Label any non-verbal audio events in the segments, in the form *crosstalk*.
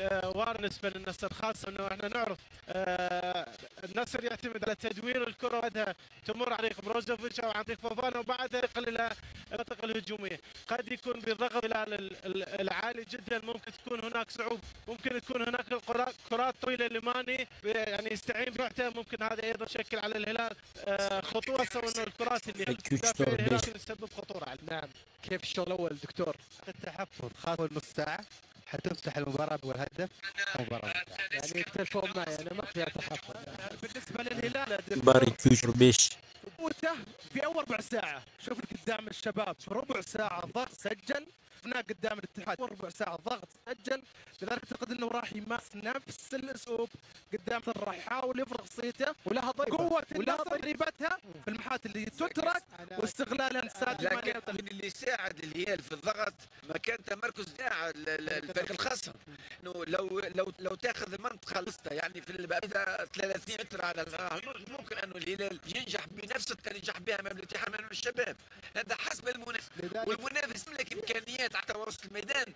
آه، وارد بالنسبة للنصر خاصة إنه إحنا نعرف آه، النصر يعتمد على تدوير الكرة بعدها تمر عن طريق بروزوفيتش أو عن طريق فوفانا وبعدها ينقل إلى المنطقة الهجومية. قد يكون بضغط الهلال ال- ال- العالي جدا ممكن تكون هناك صعوبه ممكن تكون هناك كرات طويلة لماني يعني يستعين بوقتها. ممكن هذا أيضا يشكل على الهلال آه، خطورة سواء إنه الكرات اللي الهلال تسبب خطورة نعم. كيف الشوط الأول دكتور؟ التحفظ. خاصة نص ساعة حتفتح المباراة بأول هدف المباراة يعني يختلفون معي أنا ما فيها تحفظ بالنسبة للهلال باري كيوش بيش. قوته في أول ربع ساعة. شوف قدام الشباب في ربع ساعة ضغط سجل. شفناه قدام الاتحاد. ربع ساعة ضغط سجل لذلك أعتقد إنه راح يمارس نفس الأسلوب قدام راح يحاول يفرغ صيته ولها ضربه قوة ولا النصر تدريبتها في المحات اللي تترك واستغلالها السادس لكن من اللي يساعد الهلال في الضغط مكان تمركز دفاع ال- ال- الفريق الخصم إنه لو لو لو تاخذ المنطقة الوسطى يعني في البعيده 30 متر على ممكن إنه الهلال ينجح بنفس الطريقة اللي نجح بها أمام الاتحاد أمام الشباب. هذا حسب المنافس. والمنافس يملك إمكانيات حتى وسط الميدان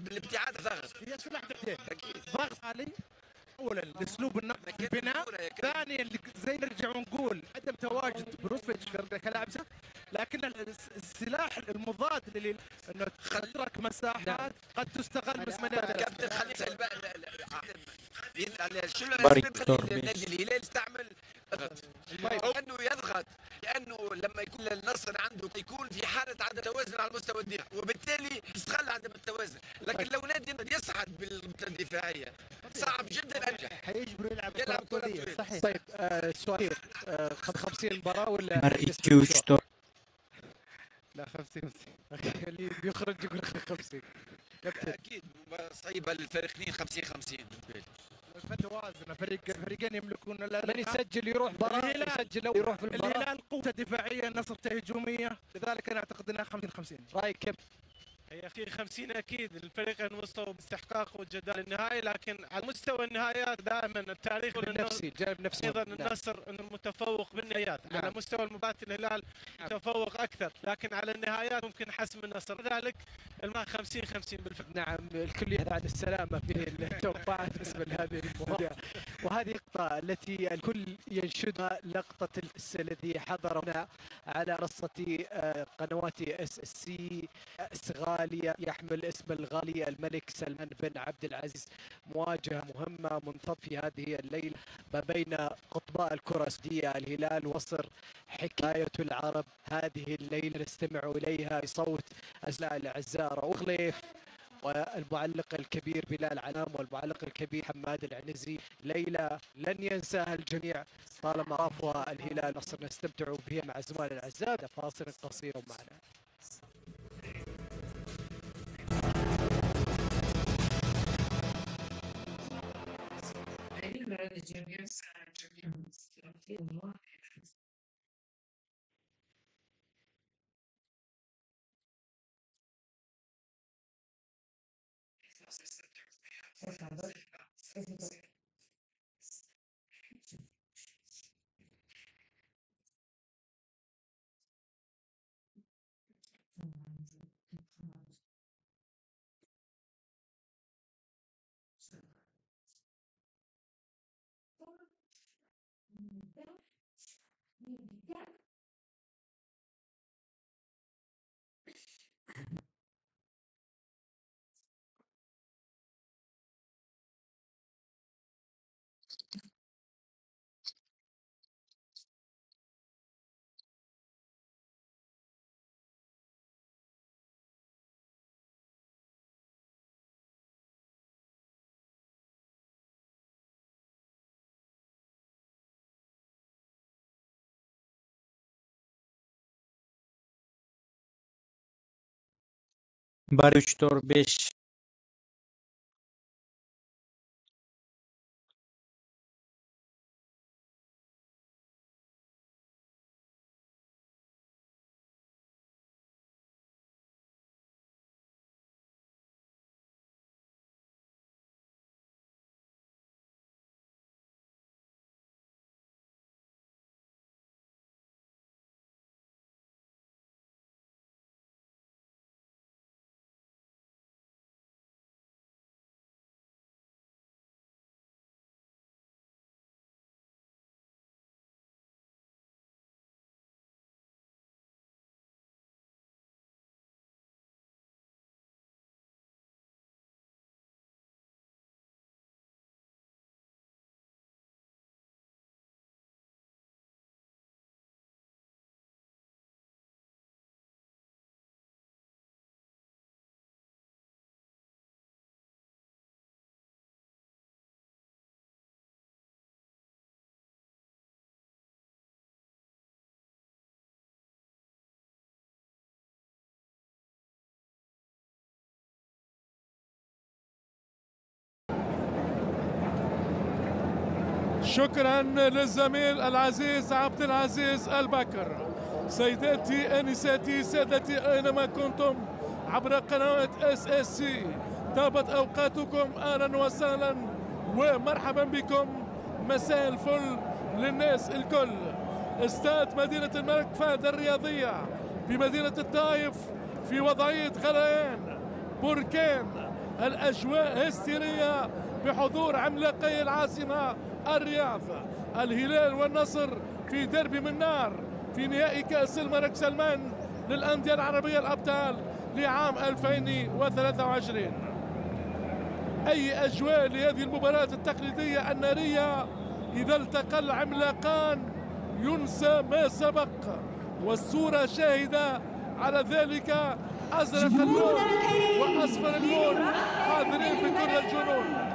بالابتعاد الضغط هي سلاح أكيد ضغط عالي اولا الاسلوب النقد في البناء. ثانيا اللي زي نرجع ونقول عدم تواجد بروسفيتش في كلاعب سه- لكن الس- السلاح المضاد لل انه تترك مساحات قد تستغل بس ما ندري. كابتن شو بارك الاسباب. النادي الهلال يستعمل طيب. لأنه يضغط لأنه لما يكون النصر عنده يكون في حالة عدم توازن على مستوى الدفاع وبالتالي يستغل عدم التوازن. لكن لو نادي يصعد بالمنطقة الدفاعيه صعب جدا أنجح. حيجبروا يلعب يلعب طويلة. صحيح. طيب آه سؤال آه 50 مباراة ولا مرئي نسبة كيوش الشوط؟ تو لا 50 *laughs* اللي بيخرج يقول 50 كابتن أكيد صعيبة للفريقين 50 50 فتوازن فريق الفريقين يملكون من. يسجل يروح الهلال. يسجل أو يروح في المباراة الهلال قوته دفاعية النصر هجوميه لذلك أنا أعتقد إنها 50 50 رايك كيف يا أخي 50 أكيد الفريقين وصلوا باستحقاق والجدال النهائي لكن على مستوى النهايات دائما التاريخ يقول انه نفسي جانب نفسي. أيضا نعم. النصر انه المتفوق بالنهايات على نعم. مستوى المباراة الهلال متفوق أكثر لكن على النهايات ممكن حسم النصر. لذلك الماء 50 50 بالفعل. نعم الكل يبحث عن السلامة في التوقعات *laughs* بالنسبة لهذه المباراة وهذه اللقطة التي الكل ينشدها لقطة الس الذي حضر هنا على منصة آه، قنوات إس إس سي غالية يحمل اسم الغالي الملك سلمان بن عبد العزيز. مواجهة مهمة منتظرة في هذه الليلة ما بين قطبي الكرة السعودية الهلال والنصر. حكاية العرب هذه الليلة نستمع إليها بصوت الزملاء الأعزاء. رؤوف خليف والمعلق الكبير بلال علام والمعلق الكبير حماد العنزي. ليلة لن ينساها الجميع طالما رافها الهلال. نستمتع بها مع زملاء الأعزاء. فاصل قصير معنا horário de aniversário de minha música, Filópolis. Por favor, apresentar. باري شتور بيش شكرا للزميل العزيز عبد العزيز البكر. سيداتي انساتي سادتي أينما كنتم عبر قنوات إس إس سي. طابت أوقاتكم أهلا وسهلا ومرحبا بكم. مساء الفل للناس الكل. استاد مدينة الملك فهد الرياضية بمدينة الطائف في وضعية غليان بركان. الأجواء هستيرية بحضور عملاقي العاصمة الرياض الهلال والنصر في دربي من نار في نهائي كأس الملك سلمان للأندية العربية الأبطال لعام 2023 أي أجواء لهذه المباراة التقليدية النارية؟ إذا التقى العملاقان ينسى ما سبق والصورة شاهدة على ذلك أزرق اللون وأصفر اللون حاضرين بكل الجنون.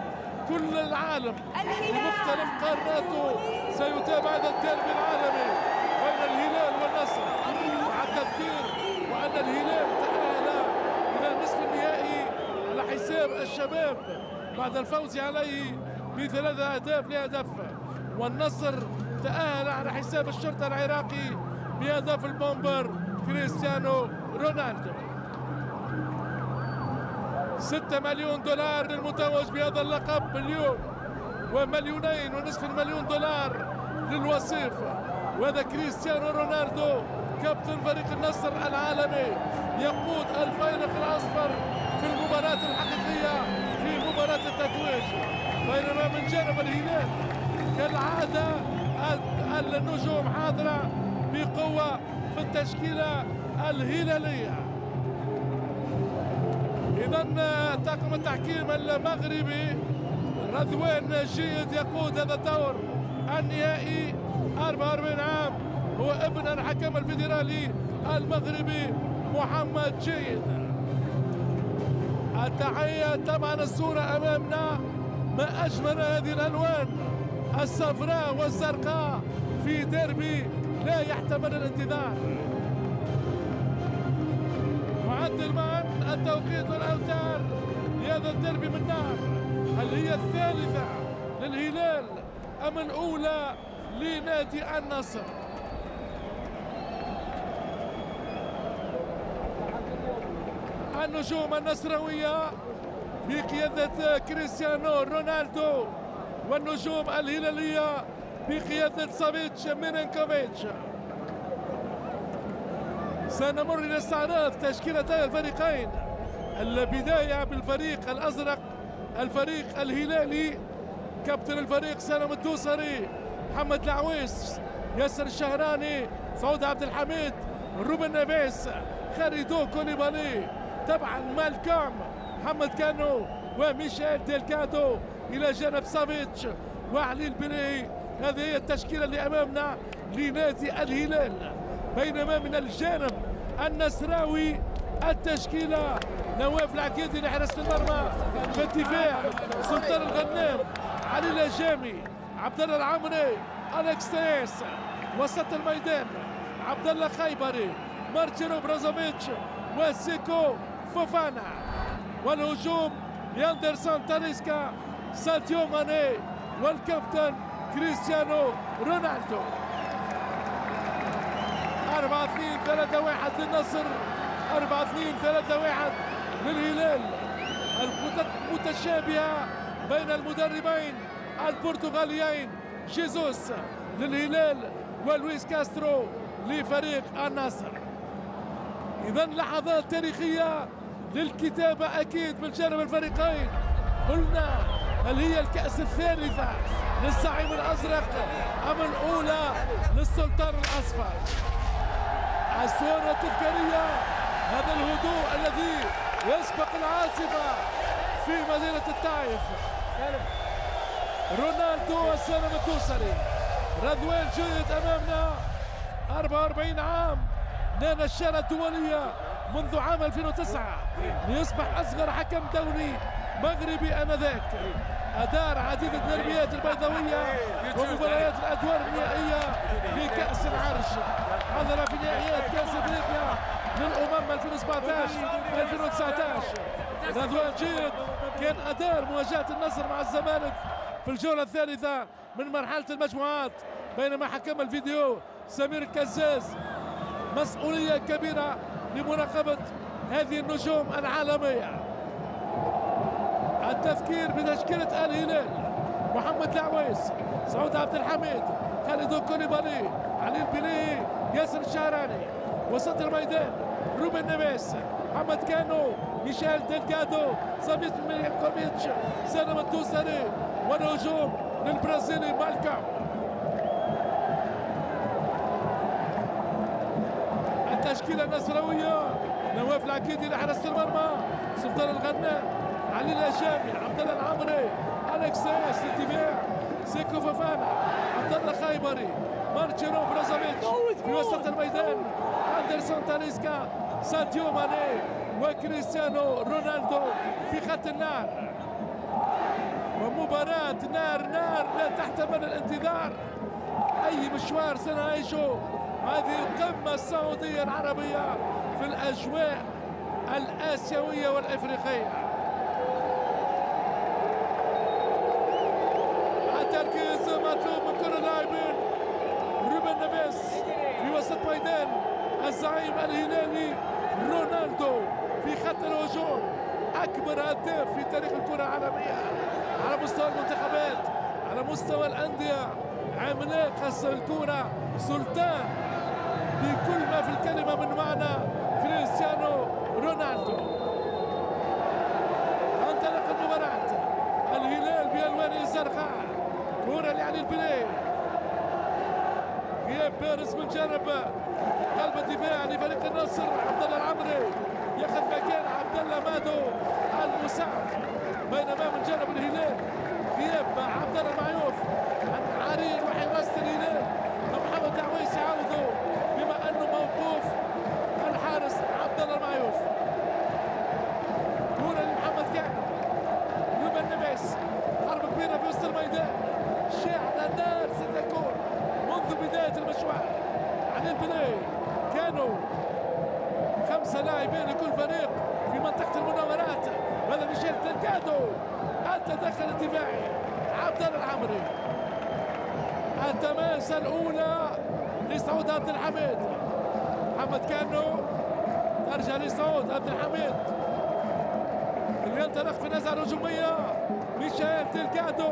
كل العالم بمختلف قاراته سيتابع هذا الديربي العالمي بين الهلال والنصر. مع التذكير وأن الهلال تأهل إلى نصف النهائي على حساب الشباب بعد الفوز عليه بثلاثة أهداف لهدف. والنصر تأهل على حساب الشرطة العراقي بهدف البومبر كريستيانو رونالدو. 6 مليون دولار للمتوج بهذا اللقب اليوم ومليونين ونصف المليون دولار للوصيف. وهذا كريستيانو رونالدو كابتن فريق النصر العالمي يقود الفريق الأصفر في المباراة الحقيقية في مباراة التتويج بينما من جانب الهلال كالعادة النجوم حاضرة بقوة في التشكيلة الهلالية. إذا طاقم التحكيم المغربي. رضوان جيد يقود هذا الدور. النهائي 44 عام. هو ابن الحكم الفيدرالي المغربي محمد جيد. التحية طبعا الصورة أمامنا ما أجمل هذه الألوان. الصفراء والزرقاء في ديربي لا يحتمل الانتظار. معدل معا التوقيت والأوتار لهذا الدربي من نار. هل هي الثالثة للهلال أم الأولى لنادي النصر؟ النجوم النصراوية بقيادة كريستيانو رونالدو والنجوم الهلالية بقيادة سافيتش ميلينكوفيتش سنمر إلى استعراض تشكيلتي الفريقين. البداية بالفريق الأزرق الفريق الهلالي كابتن الفريق سالم الدوسري محمد العويس ياسر الشهراني سعود عبد الحميد روبن نيفيس خاليدو كوليبالي طبعا مالكوم محمد كانو وميشيل ديلغادو إلى جانب سافيتش وعلي البليهي هذه هي التشكيلة اللي أمامنا لنادي الهلال. بينما من الجانب النصراوي التشكيلة نواف العكيدي لحراسه المرمى في الدفاع سلطان الغنام علي لاجامي عبد الله العمري أليكس تيليس وسط الميدان عبد الله خيبري مارسيلو بروزوفيتش وسيكو فوفانا. والهجوم أندرسون تاليسكا ساديو ماني والكابتن كريستيانو رونالدو. 4 2 3 1 للنصر. 4 2 3 1 للهلال المتشابهة بين المدربين البرتغاليين. جيزوس للهلال ولويس كاسترو لفريق النصر. إذا لحظات تاريخية للكتابة أكيد من جانب الفريقين. قلنا هل هي الكأس الثالثة للزعيم الأزرق أم الأولى للسلطان الأصفر؟ الصورة التذكارية هذا الهدوء الذي يسبق العاصفة في مدينة الطائف رونالدو وسالم الدوسري رضوان جيد أمامنا. 44 عام. نال الشارة الدولية منذ عام 2009 ليصبح أصغر حكم دولي مغربي آنذاك. أدار عديد الدربيات البيضاوية ومباريات الأدوار النهائية لكأس العرش. حضر في نهائيات كأس أفريقيا للأمم 2017 2019 رضوان جيد كان أدار مواجهة النصر مع الزمالك في الجولة الثالثة من مرحلة المجموعات بينما حكم الفيديو سمير الكزاز مسؤولية كبيرة لمراقبة هذه النجوم العالمية. التذكير بتشكيلة الهلال محمد العويس سعود عبد الحميد خاليدو كوليبالي علي البليهي ياسر الشهراني وسط الميدان روبن نيفيس محمد كانو ميشيل ديلغادو سافيتش ميلينكوفيتش سالم الدوسري والهجوم للبرازيلي مالكم التشكيلة النصراوية نواف العكيدي لحراسة المرمى سلطان الغنام علي لاجامي عبد الله العمري الكساس للدفاع سيكو فوفانا عبد الله خيبري مارسيلو بروزوفيتش في وسط الميدان أندرسون تاليسكا ساديو ماني وكريستيانو رونالدو في خط النار. ومباراة نار نار لا تحتمل الانتظار. أي مشوار سنعيشه؟ هذه القمة السعودية العربية في الأجواء الآسيوية والإفريقية. التركيز مطلوب من كل اللاعبين. روبن نيفيس في وسط ميدان. الزعيم الهلالي رونالدو في خط الهجوم. أكبر هداف في تاريخ الكرة العالمية. على مستوى المنتخبات على مستوى الأندية عملاق خاصة الكرة سلطان بكل ما في الكلمة من معنى كريستيانو رونالدو. أنطلق المباراة. الهلال بألوانه الزرقاء كرة لعلي البليهي غياب بارز من جانب قلب الدفاع لفريق النصر عبد الله العمري. ياخذ مكان عبد الله مادو المساعد. بينما من جانب الهلال غياب عبد الله المعيوف عن عرين وحراسة الهلال محمد دعويس يعوضه بما انه موقوف الحارس عبد الله المعيوف كرة لمحمد كعبة روبن نبيس حرب كبيرة في وسط الميدان شعلة نار ستكون منذ بداية المشوار البلاي كانوا خمسة لاعبين لكل فريق في منطقة المناورات. هذا ميشيل دلجادو التدخل الدفاعي عبد الله العمري. التماسة الأولى لسعود عبد الحميد. محمد كانو. ترجع لسعود عبد الحميد. اللي ينطلق في نزعة هجومية ميشيل دلجادو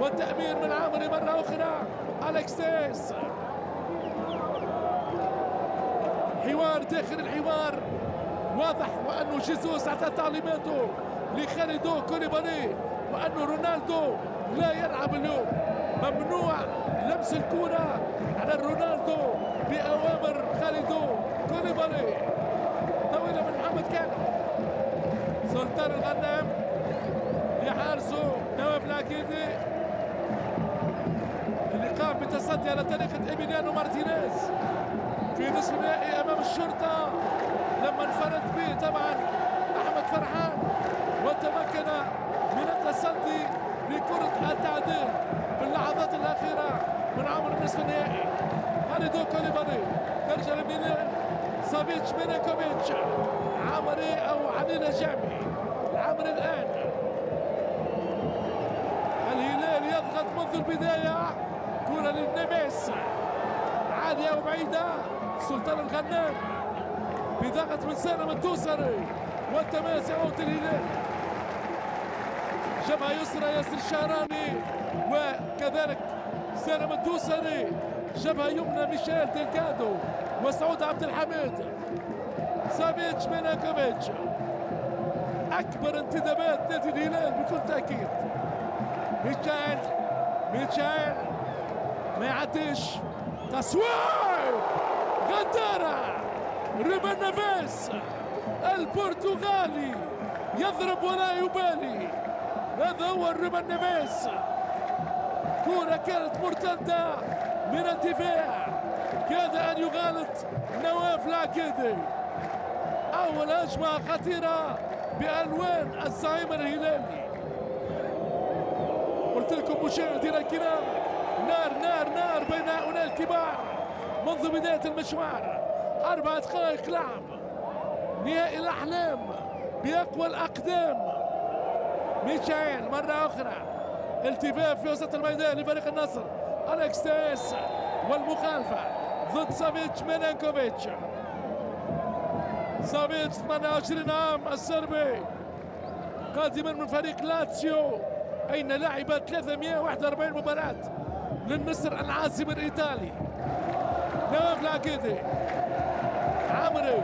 والتأمين من عمري مرة أخرى. أليكسيس. حوار داخل الحوار. واضح وأنه جيسوس أعطى تعليماته لخالدو كوليبالي وأنه رونالدو لا يلعب اليوم. ممنوع لمس الكرة على رونالدو بأوامر خالدو كوليبالي طويلة من محمد كان سلطان الغنام يحارسه. نواف العكيدي اللي قام بتصدي على طريقة إيميليانو مارتينيز في نصف النهائي أمام الشرطة لما انفرد به طبعا أحمد فرحان وتمكن من التصدي لكرة التعديل في اللحظات الأخيرة من النصف النهائي كاليدو كوليبالي ترجع لميلان سافيتش مينيكوفيتش عمري أو علي لاجامي العمري الآن الهلال يضغط منذ البداية كرة للنمس عالية وبعيدة سلطان الغنام بضغط من سالم الدوسري والتماس يعود الهلال جبهة يسرى ياسر الشهراني وكذلك سالم الدوسري جبهة يمنى ميشيل ديلكادو وسعود عبد الحميد. سافيتش ميلينكوفيتش أكبر انتدابات نادي الهلال بكل تأكيد. ميشيل ميشيل. ما يعديش. تصوير! غدارة! روبن نيفيس البرتغالي يضرب ولا يبالي. هذا هو الروبن نيفيس كرة كانت مرتدة من الدفاع. كاد أن يغالط نواف العكيدي أول هجمة خطيرة بألوان الزعيم الهلالي. قلت لكم مشاهدينا الكرام نار نار نار بين هؤلاء الكبار. منذ بداية المشوار أربع دقائق لعب. نهائي الأحلام بأقوى الأقدام. ميشيل مرة أخرى. التفاف في وسط الميدان لفريق النصر اليكس تيليس والمخالفة ضد سافيتش ميلينكوفيتش. سافيتش 28 عام السربي قادما من فريق لاتسيو أين لعب 341 مباراة لنسر العاصمة الإيطالي. نواف العقيدي عمري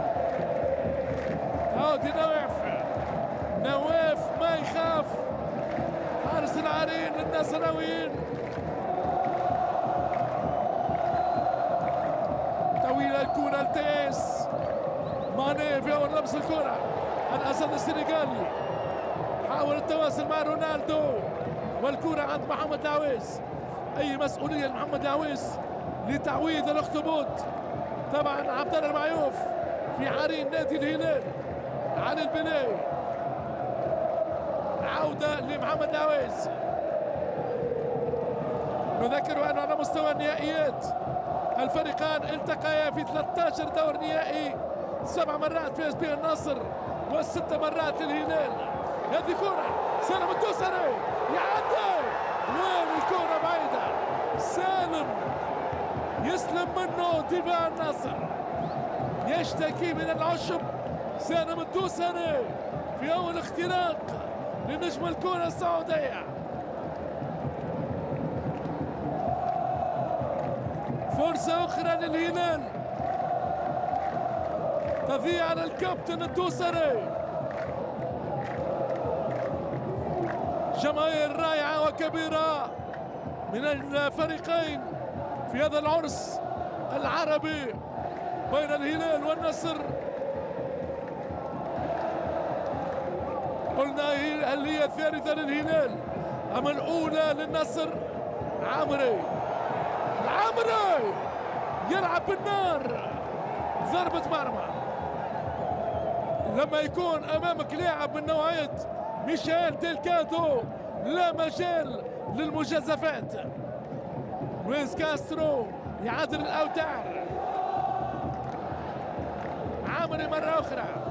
عودي نواف نواف ما يخاف. حارس العرين للنصراويين طويلة الكرة لتيس ماني في أول لمس الكرة. الأسد السنغالي. حاول التواصل مع رونالدو. والكرة عند محمد دعويس أي مسؤولية لمحمد دعويس لتعويض الأخطبوط؟ طبعا عبد الله المعيوف في عرين نادي الهلال. علي البلاي عودة لمحمد دعويس نذكر أنه على مستوى النهائيات الفريقان التقيا في 13 دور نهائي سبع مرات فاز به النصر وست مرات الهلال هذه كرة سالم الدوسري يعدي. وين الكرة بعيدة؟ سالم يسلم منه دفاع النصر. يشتكي من العشب سالم الدوسري في أول اختراق. لنجم الكرة السعودية. فرصة أخرى للهلال. تضيع على الكابتن الدوسري جماهير رائعة وكبيرة من الفريقين في هذا العرس العربي بين الهلال والنصر. قلنا هل هي الثالثة للهلال أم الأولى للنصر؟ عمري العمري يلعب بالنار. ضربة مرمى. لما يكون أمامك لاعب من نوعية ميشيل ديلكادو لا مجال للمجازفات. لويس كاسترو يعادل الأوتار عمري مرة أخرى.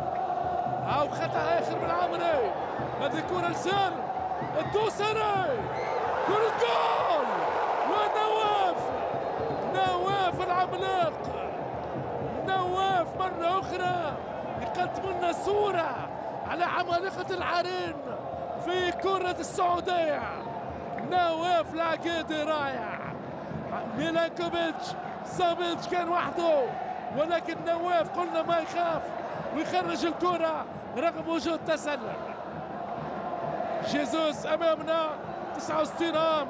أو خطأ آخر من عمري. هذه كرة لسالم الدوسري كرة جول. ونواف. نواف العملاق. نواف مرة أخرى يقدم لنا صورة على عمالقة العرين في كرة السعودية. نواف العقيدي رائع. ميلينكوفيتش. سافيتش كان وحده. ولكن نواف قلنا ما يخاف. ويخرج الكرة رغم وجود تسلل. جيزوس أمامنا 69 عام.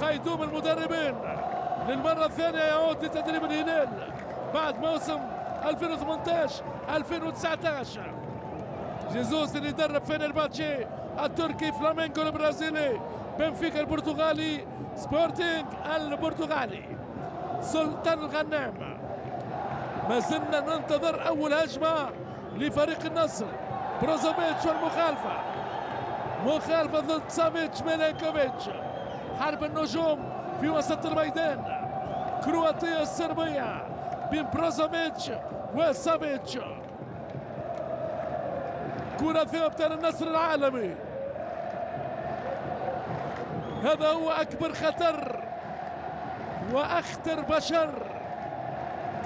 قيدوم المدربين. للمرة الثانية يعود لتدريب الهلال. بعد موسم 2018 2019 جيزوس اللي درب فينرباتشي التركي فلامينغو البرازيلي. بنفيكا البرتغالي. سبورتينغ البرتغالي. سلطان الغنام. ما زلنا ننتظر أول هجمة. لفريق النصر. بروزوفيتش والمخالفة. مخالفة ضد سافيتش ميلينكوفيتش حرب النجوم في وسط الميدان. كرواتيا الصربيه بين بروزوفيتش وسافيتش. كرة ثابتة للنصر العالمي. هذا هو أكبر خطر وأخطر بشر.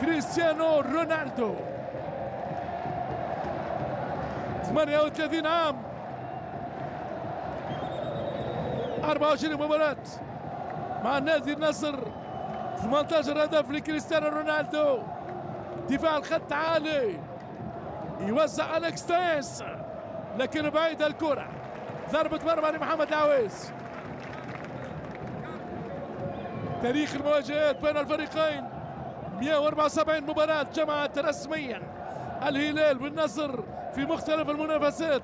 كريستيانو رونالدو. 38 عام 24 مباراة مع نادي النصر 18 هدف لكريستيانو رونالدو. دفاع الخط عالي. يوزع أليكس تيس لكن بعيدة الكرة. ضربة مرمى لمحمد العويس. تاريخ المواجهات بين الفريقين. 174 مباراة جمعت رسميا. الهلال والنصر في مختلف المنافسات.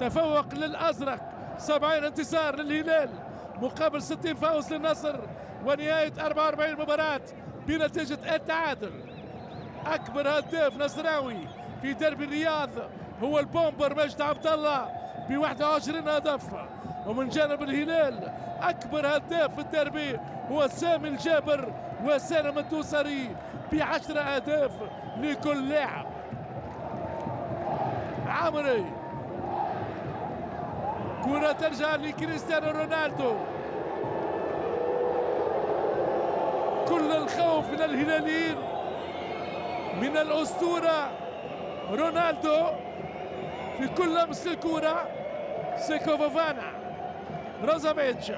تفوق للأزرق. 70 انتصار للهلال. مقابل 60 فوز للنصر. ونهاية 44 مباراة بنتيجة التعادل. أكبر هداف نصراوي في درب الرياض هو البومبر مجد عبد الله ب 21 هدف. ومن جانب الهلال أكبر هداف في الدربي هو سامي الجابر وسالم الدوسري بعشر أهداف لكل لاعب. عمري كرة ترجع لكريستيانو رونالدو كل الخوف من الهلاليين من الأسطورة رونالدو في كل لمس الكرة سيكو فوفانا بروزوفيتش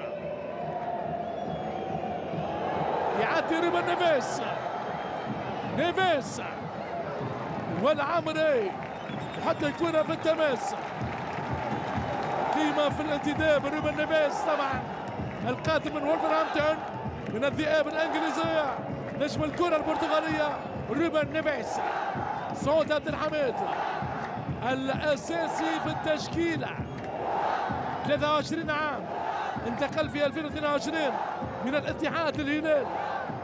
يعدي روبن نيفيس. نيفيس. والعمري. يحط الكرة في التماس. قيمة في الانتداب روبن نيفيس طبعا القادم من وولفرهامبتون من الذئاب الإنجليزية. نجم الكرة البرتغالية روبن نيفيس سعود عبد الحميد. الأساسي في التشكيلة. 23 عام. انتقل في 2022 من الاتحاد للهلال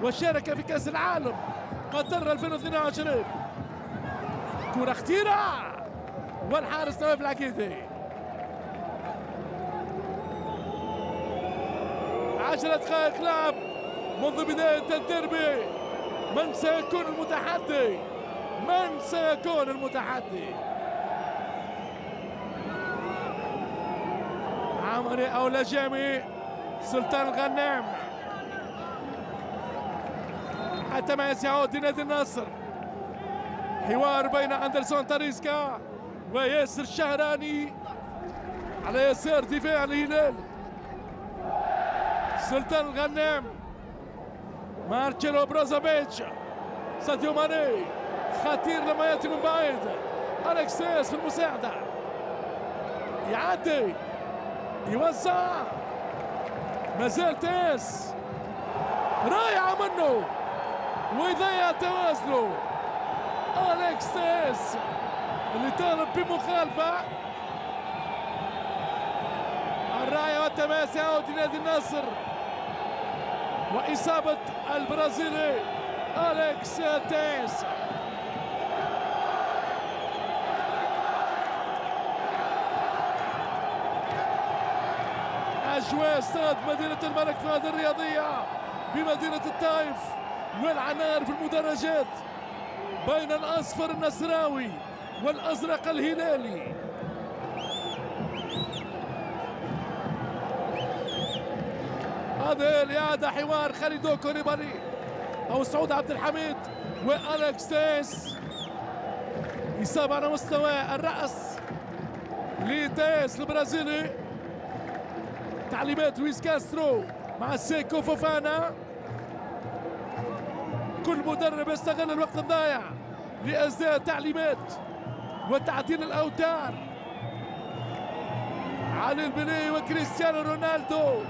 وشارك في كأس العالم قطر 2022 كرة خطيرة. والحارس نواف العكيدي عشرة دقائق لعب منذ بداية الديربي. من سيكون المتحدي؟ من سيكون المتحدي؟ عمري أو لجامي سلطان الغنام التماس يعود لنادي النصر. حوار بين أندرسون تاريسكا وياسر الشهراني على يسار دفاع الهلال. سلطان الغنام مارتشيلو بروزوفيتش ساديو ماني خطير لما يأتي من بعيد. الكسيس في المساعدة. يعدي يوزع. مازال تاس رايعة منه. ويضيع توازنه أليكس تاس اللي طالب بمخالفة الراية والتماس يعود لنادي النصر. وإصابة البرازيلي أليكس تاس أجواء استاد مدينة الملك فهد الرياضية بمدينة الطائف والعنار في المدرجات بين الأصفر النصراوي والأزرق الهلالي. هذه الإعادة حوار كاليدو كوليبالي أو سعود عبد الحميد وأليكس تيليس إصابة على مستوى الرأس لتيليس البرازيلي. تعليمات لويس كاسترو مع سيكو فوفانا. كل مدرب يستغل الوقت الضايع لإصدار تعليمات وتعديل الأوتار. علي البليهي وكريستيانو رونالدو.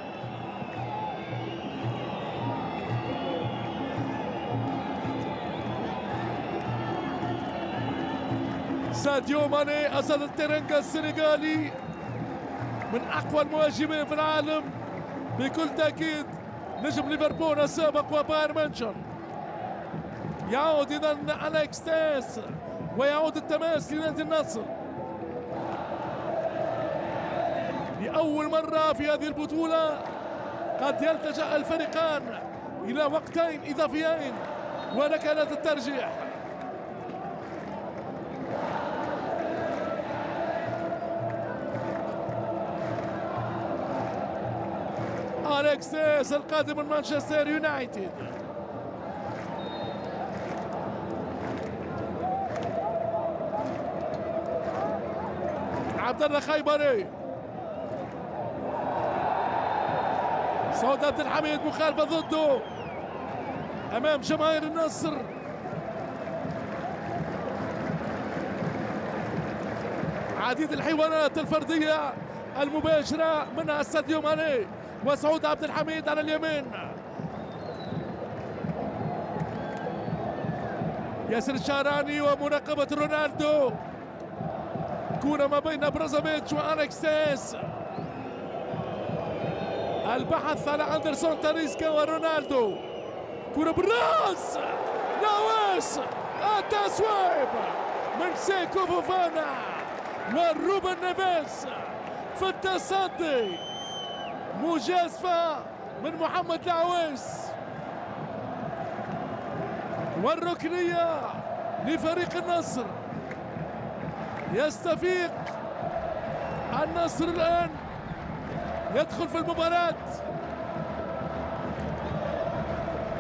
ساديو ماني أسد التيرانغا السنغالي من أقوى المهاجمين في العالم بكل تأكيد. نجم ليفربول السابق وبايرن مانشن يعود اذا أليكس تيليس ويعود التماس لنادي النصر. لأول مرة في هذه البطولة قد يلتجأ الفريقان إلى وقتين إضافيين ونكلات الترجيح. الكسيس القادم من مانشستر يونايتد. عبد الله خيبري. سعود عبد الحميد مخالفة ضده أمام جماهير النصر. عديد الحوارات الفردية المباشرة منها ساديو ماني وسعود عبد الحميد على اليمين. ياسر الشهراني ومراقبة رونالدو. كرة ما بين بروزوفيتش وأليكس تيليس البحث على أندرسون تاليسكا ورونالدو. كرة بالراس. نواس التصويب من سيكو فوفانا. وروبن نيفيس. في التصدي مجازفة من محمد العويس والركنية لفريق النصر. يستفيق النصر الآن. يدخل في المباراة.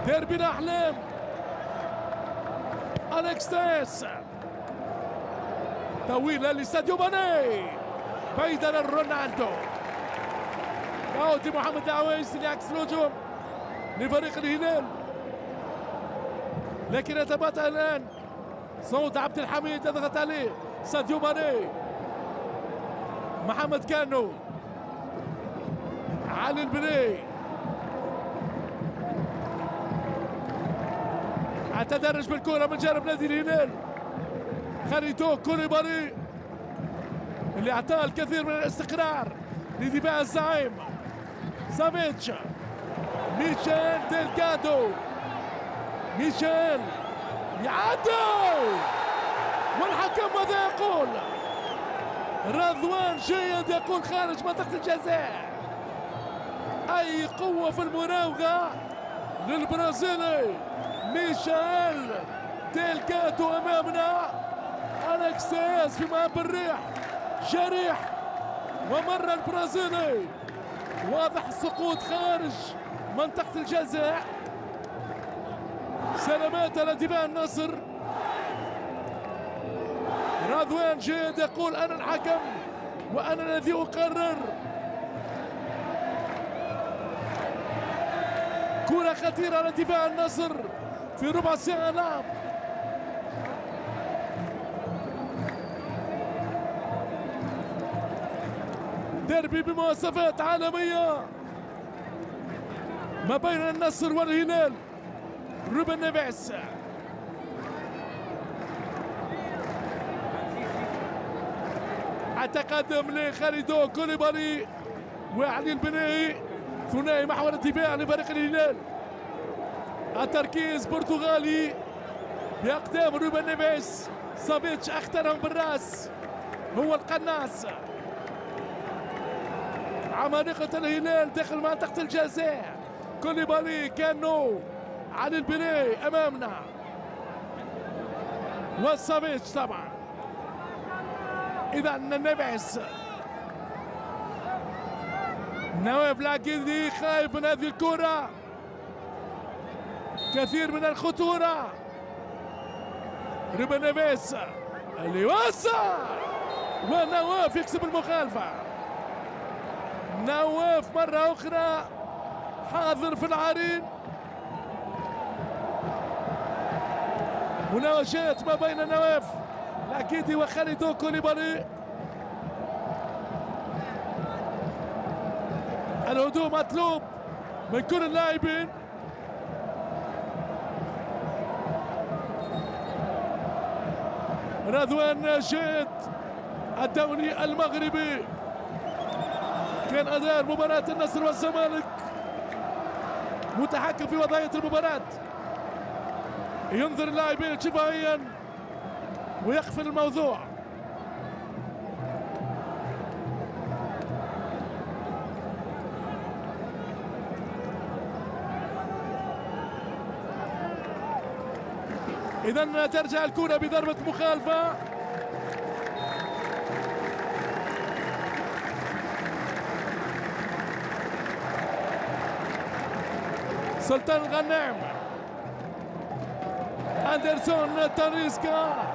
ديربي الأحلام. أليكس طويلة لساديو ماني. بعيدا رونالدو. يعود محمد دعويس ليعكس الهجوم. لفريق الهلال. لكن يتباطأ الآن صوت عبد الحميد يضغط عليه. ساديو ماني. محمد كانو. علي البني. تدرج بالكرة من جانب نادي الهلال. خالدو كوليبالي اللي أعطاه الكثير من الاستقرار لدفاع الزعيم. سافيتش ميشيل ديلجادو ميشيل. يعدوا والحكم ماذا يقول؟ رضوان جيد يقول خارج منطقة الجزاء. أي قوة في المراوغة للبرازيلي ميشيل ديلجادو أمامنا. أليكسيس في مهب الريح. جريح ومر البرازيلي. واضح السقوط خارج منطقة الجزاء. سلامات على دفاع النصر. رضوان جيد يقول أنا الحكم وأنا الذي أقرر. كرة خطيرة على دفاع النصر في ربع ساعة لعب ديربي بمواصفات عالمية ما بين النصر والهلال. روبن نيفيس. تقدم لكاليدو كوليبالي وعلي البليهي ثنائي محور الدفاع لفريق الهلال. التركيز برتغالي بأقدام روبن نيفيس. سافيتش اخترهم بالرأس. هو القناص. عمالقة الهلال داخل منطقة الجزاء. كوليبالي كانو علي البليهي أمامنا. والسافيتش طبعا. اذا نيفيس نواف العقيدي خايف من هذه الكرة. كثير من الخطورة. روبن نيفيس اللي وسع ونواف يكسب المخالفة. نواف مرة أخرى حاضر في العرين. مناوشات ما بين نواف. العقيدي وكاليدو كوليبالي الهدوء مطلوب من كل اللاعبين. رضوان جيد الدولي المغربي. كان أدار مباراة النصر والزمالك. متحكم في وضعية المباراة. ينظر اللاعبين شفهيا ويقفل الموضوع. إذا ترجع الكرة بضربة مخالفة. سلطان الغنام أندرسون تاريسكا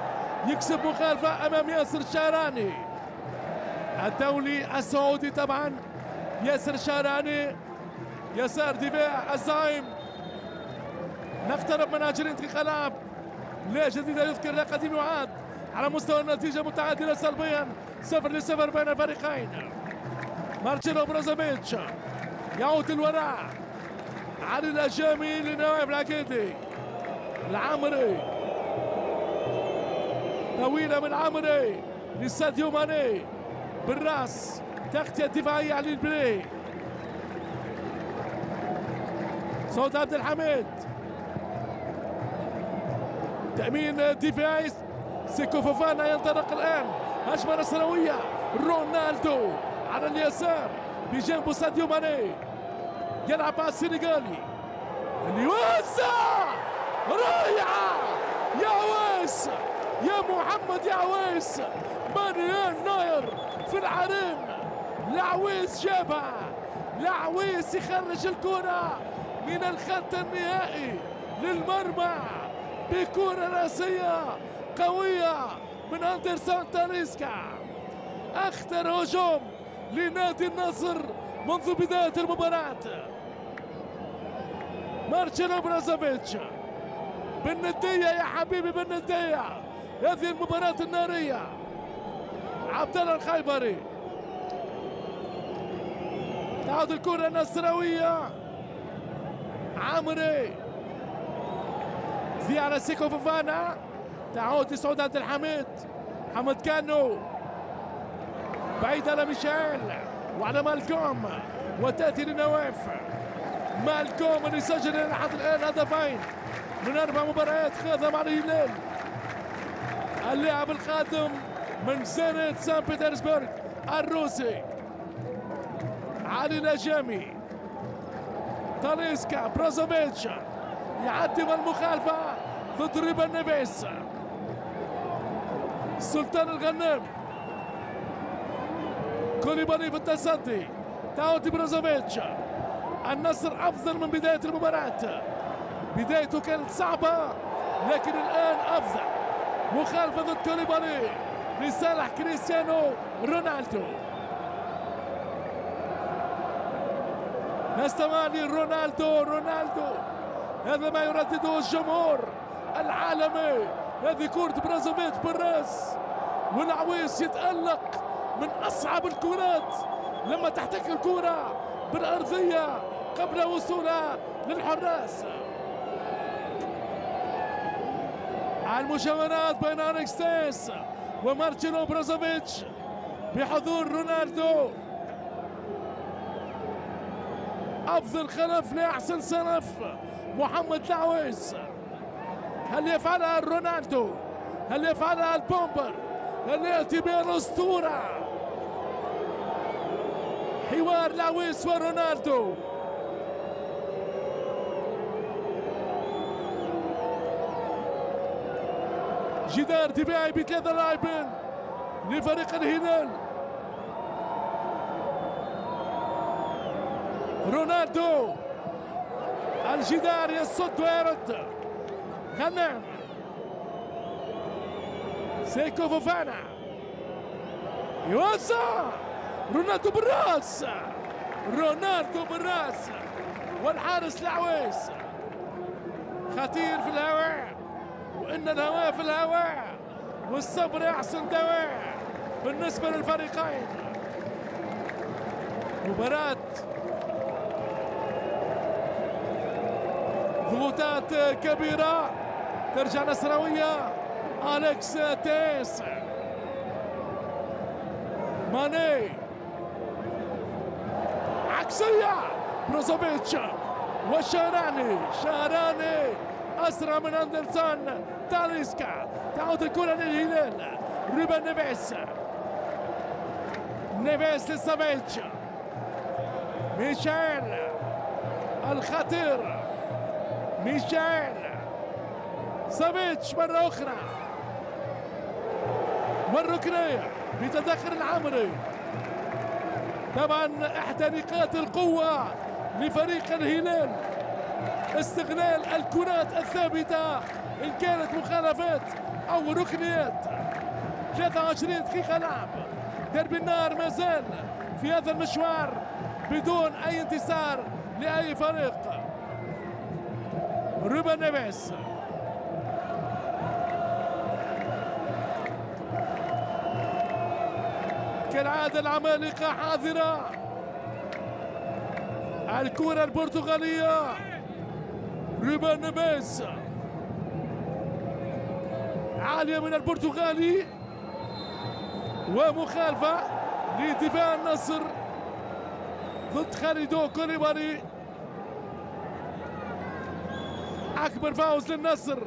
يكسب مخالفة أمام ياسر الشاراني الدولي السعودي طبعا. ياسر الشاراني يسار دفاع الزعيم. نقترب من أجل انتقالات. لا جديد يذكر لا قديم يعاد. على مستوى النتيجة متعادلة سلبيا. صفر لصفر بين الفريقين. مارسيلو بروزوفيتش يعود الوراء. علي لاجامي لنواف العقيدي. العمري. طويلة من العمري لساديو ماني. بالراس تغطية دفاعية علي البليهي صوت عبد الحميد. تأمين دفاعي سيكو فوفانا ينطلق الآن. هجمة نصراوية رونالدو على اليسار بجانبه ساديو ماني. يلعب مع السنغالي اللي يوسع رائعة! يا عويس يا محمد يا عويس. مانيان ناير في العرين. لعويس جابها. لعويس يخرج الكرة من الخط النهائي للمرمى. بكرة راسية قوية من أندرسون تاليسكا. أخطر هجوم لنادي النصر منذ بداية المباراة. مارتشيلو برازوفيتش. بالندية يا حبيبي بالندية. هذه المباراة النارية. عبد الله الخيبري. تعود الكرة النصراوية. عمري في على سيكو فوفانا. تعود لسعود عبد الحميد. حمد كانو. بعيد على ميشيل. وعلى مالكوم. وتأتي لنواف. مالكوم اللي سجل لحد الآن هدفين من أربع مباريات خاضها مع الهلال اللاعب القادم من زينت سان بيترسبرغ الروسي. علي لاجامي تاليسكا بروزوفيتش يعدي المخالفة ضد روبن نيفيس. سلطان الغنام كوليبالي في التصدي تعود بروزوفيتش النصر أفضل من بداية المباراة. بدايته كانت صعبة لكن الآن أفضل. مخالفة ضد كوليبالي. لصالح كريستيانو رونالدو. نستمع لرونالدو رونالدو. هذا ما يردده الجمهور العالمي. هذه كرة برازوفيتش بالراس والعويس يتألق من أصعب الكرات. لما تحتك الكرة بالأرضية قبل وصولها للحراس. المشاورات بين أليكس تيليس ومارسيلو بروزوفيتش بحضور رونالدو. أفضل خلف لأحسن سلف محمد العويس هل يفعلها رونالدو؟ هل يفعلها ال bomber؟ هل يأتي بها الاسطوره حوار العويس ورونالدو. جدار دفاعي بثلاثة لاعبين لفريق الهلال. رونالدو الجدار يصد ويرد. غنام سيكو فوفانا يوزع رونالدو بالراس. رونالدو بالراس. والحارس العويس. خطير في الهواء. وإن الهواء في الهواء والصبر أحسن دواء بالنسبة للفريقين. مباراة ضغوطات كبيرة. ترجع نصراوية. أليكس تيليس. ماني. عكسية. بروزوفيتش. والشهراني. الشهراني. أسرع من أندرسون. تاليسكا تعود الكرة للهلال. روبن نيفيس. نيفيس لسافيتش. ميشيل. الخطير. ميشيل. سافيتش مرة أخرى. والركنية بتدخل العمري. طبعا إحدى نقاط القوة لفريق الهلال. استغلال الكرات الثابتة إن كانت مخالفات أو ركنيات. 23 دقيقة لعب. درب النار ما زال في هذا المشوار بدون أي انتصار لأي فريق. روبن نيفيس. كالعادة العمالقة حاضرة. الكرة البرتغالية روبن نيفيس عالية من البرتغالي. ومخالفة لدفاع النصر ضد خالدو كوليبالي أكبر فوز للنصر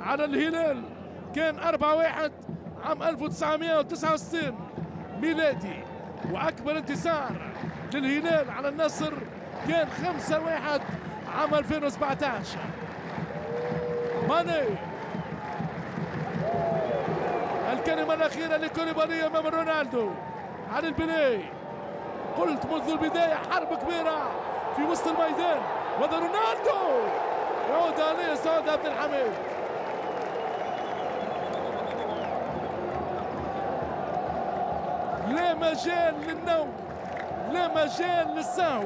على الهلال كان 4-1 عام 1969 ميلادي. وأكبر انتصار للهلال على النصر كان 5-1 عام 2017 ماني. الكلمة الأخيرة لكوليبالي أمام رونالدو. على البلاي قلت منذ البداية حرب كبيرة في وسط الميدان. وهذا رونالدو. يعود عليه سعود عبد الحميد. لا مجال للنوم. لا مجال للسهو.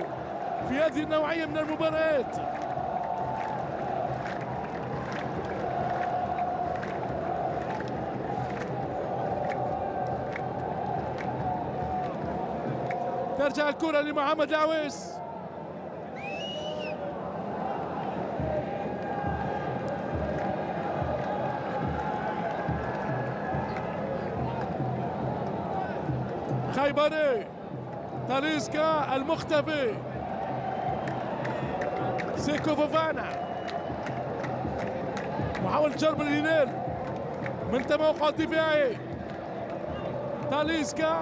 في هذه النوعية من المباريات. ترجع الكرة لمحمد العويس. خيبري تاليسكا المختفي. سيكو فوفانا. محاولة جرب الهلال من تموقع الدفاعي تاليسكا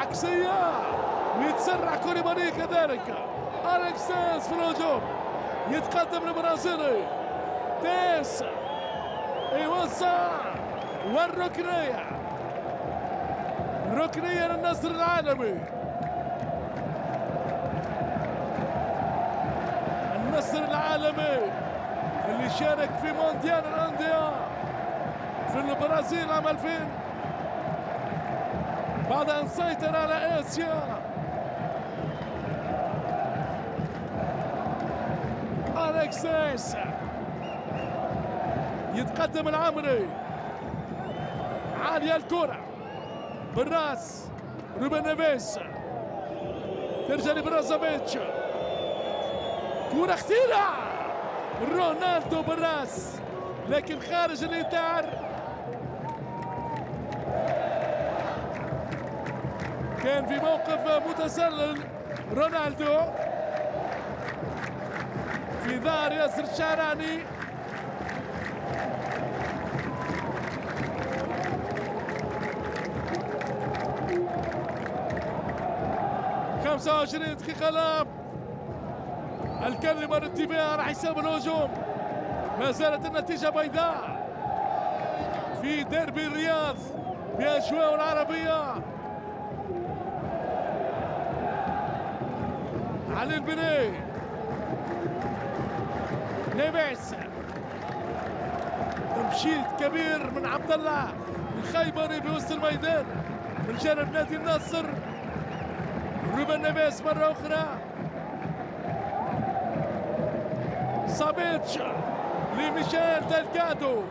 عكسية. ويتسرع كوليبالي كذلك. أليكسيس في الهجوم. يتقدم البرازيلي تيس. يوزع والركنية. ركنية للنصر العالمي. اللي شارك في مونديال الأندية في البرازيل عام 2000 بعد أن سيطر على آسيا أليكس تيليس. يتقدم العمري. عالية الكرة. بالراس. روبن نيفيس. ترجع لبروزوفيتش كرة خطيرة. رونالدو بالراس لكن خارج الإطار. كان في موقف متسلل رونالدو. في ظهر ياسر الشعراني. خمسة وعشرين دقيقة لعب الكلمة الانتباه راح يسلم الهجوم. ما زالت النتيجة بيضاء في ديربي الرياض بأجواء العربية. علي البني. نيفيس تمشيط كبير من عبد الله الخيبري في وسط الميدان من جانب نادي النصر. روبن نيفيس مرة أخرى. سافيتش لميشيل دلجادو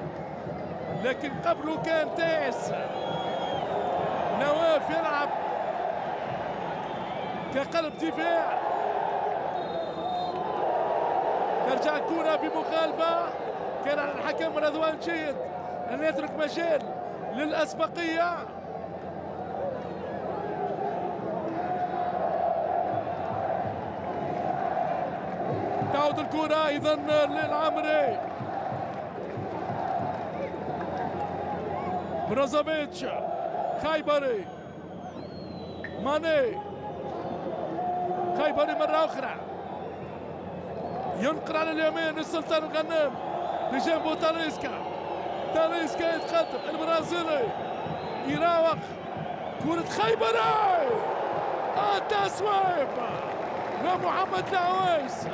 لكن قبله كان تيليس. نواف يلعب كقلب دفاع. ترجع الكرة بمخالفة. كان على الحكم رضوان جيد أن يترك مجال للأسبقية. تعود الكرة أيضا للعمري. برازافيتش خيبري ماني خيبري مرة أخرى. ينقل على اليمين السلطان الغنام بجنبه تاليسكا. تاليسكا يتقدم البرازيلي. يراوغ. كرة خيبري التسويب لمحمد العويس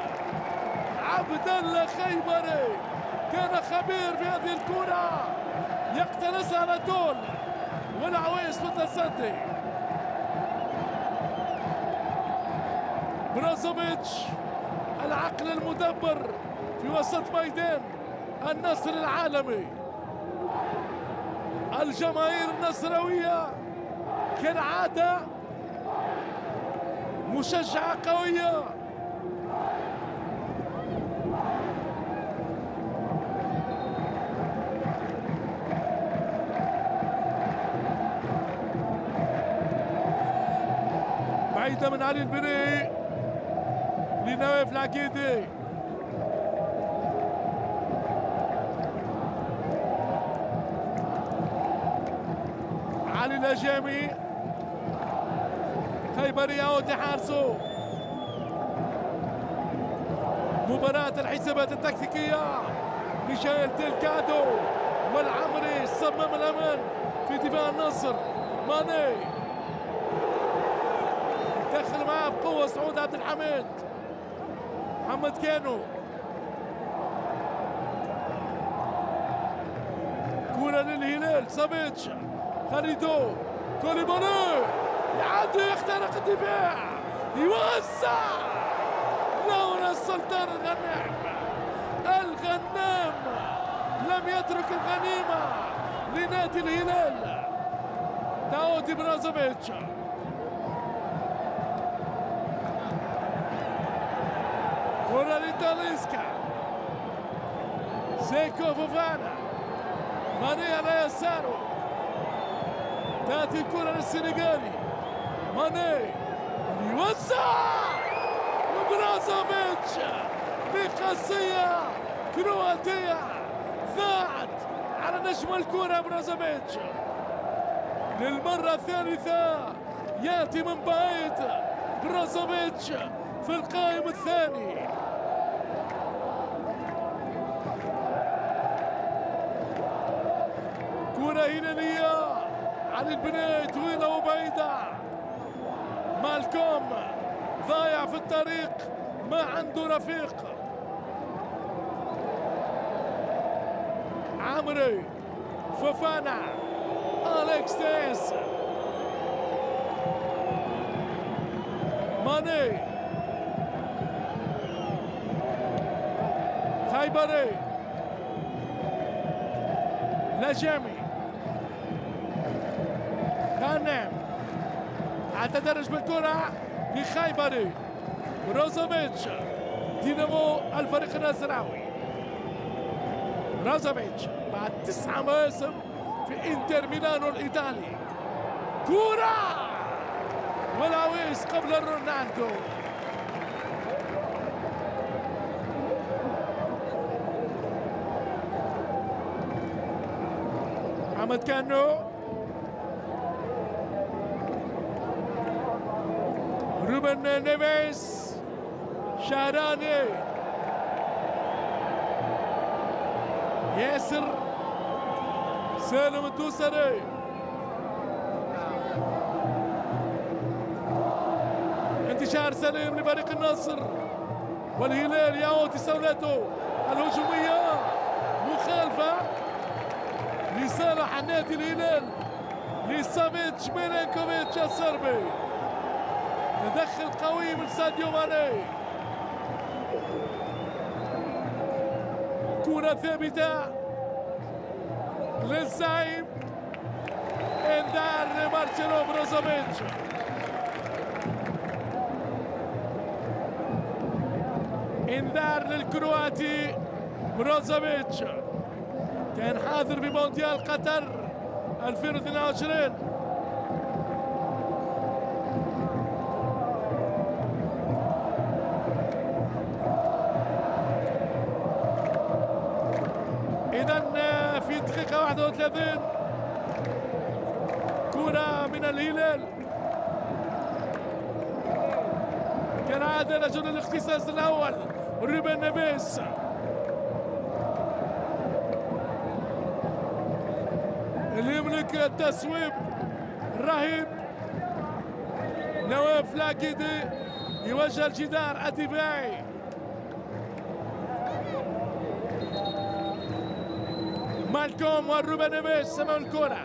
عبد الله خيبري. كان خبير في هذه الكرة. يقتنصها على طول. والعويس في التصدي برازوفيتش العقل المدبر في وسط ميدان النصر العالمي. الجماهير النصراوية كالعادة مشجعة قوية. من علي البري. لنواف العقيدي. علي الهجامي. خيبري يعود لحارسه مباراة الحسابات التكتيكية. ميشيل تيلكادو والعمري صمم الأمان في دفاع النصر. ماني. دخل معاه بقوة سعود عبد الحميد. محمد كانو كرة للهلال سافيتش. خالدو. كوليبالي يعدي يخترق الدفاع. يوسع لون السلطان الغنام الغنام لم يترك الغنيمة لنادي الهلال. داود برازوفيتش لتاليسكا سيكو فوفانا ماني على يساره تاتي الكرة للسنغالي ماني يوسع برازوفيتش بقصية كرواتية ضاعت على نجم الكرة برازوفيتش للمرة الثالثة يأتي من بعيد برازوفيتش في القائم الثاني. عن البناية طويلة وبعيدة مالكوم ضايع في الطريق ما عنده رفيق. عمري فوفانا أليكس تيس ماني. خيبري. لجامي غنم اعتدرج بالكرة لخيبري روزوفيتش دينامو الفريق النازراوي روزوفيتش بعد تسعة مواسم في إنتر ميلانو الإيطالي. كرة! والعويس قبل رونالدو. محمد كانو. نيفيس شهراني ياسر سالم الدوسري انتشار سليم لفريق النصر والهلال يعود تساولاته الهجومية مخالفة لصالح نادي الهلال لسافيتش ميلينكوفيتش الصربي تدخل قوي من ساديو ماني. كرة ثابتة للزعيم. إنذار لمارسيلو بروزوفيتش. إنذار للكرواتي بروزوفيتش. كان حاضر في مونديال قطر 2022 31 كرة من الهلال. كالعادة رجل الاختصاص الأول روبن نيفيس اللي يملك التصويب. رهيب. نواف العقيدي يوجه الجدار الدفاعي. مالكوم وروبن نيفيس سمعوا الكرة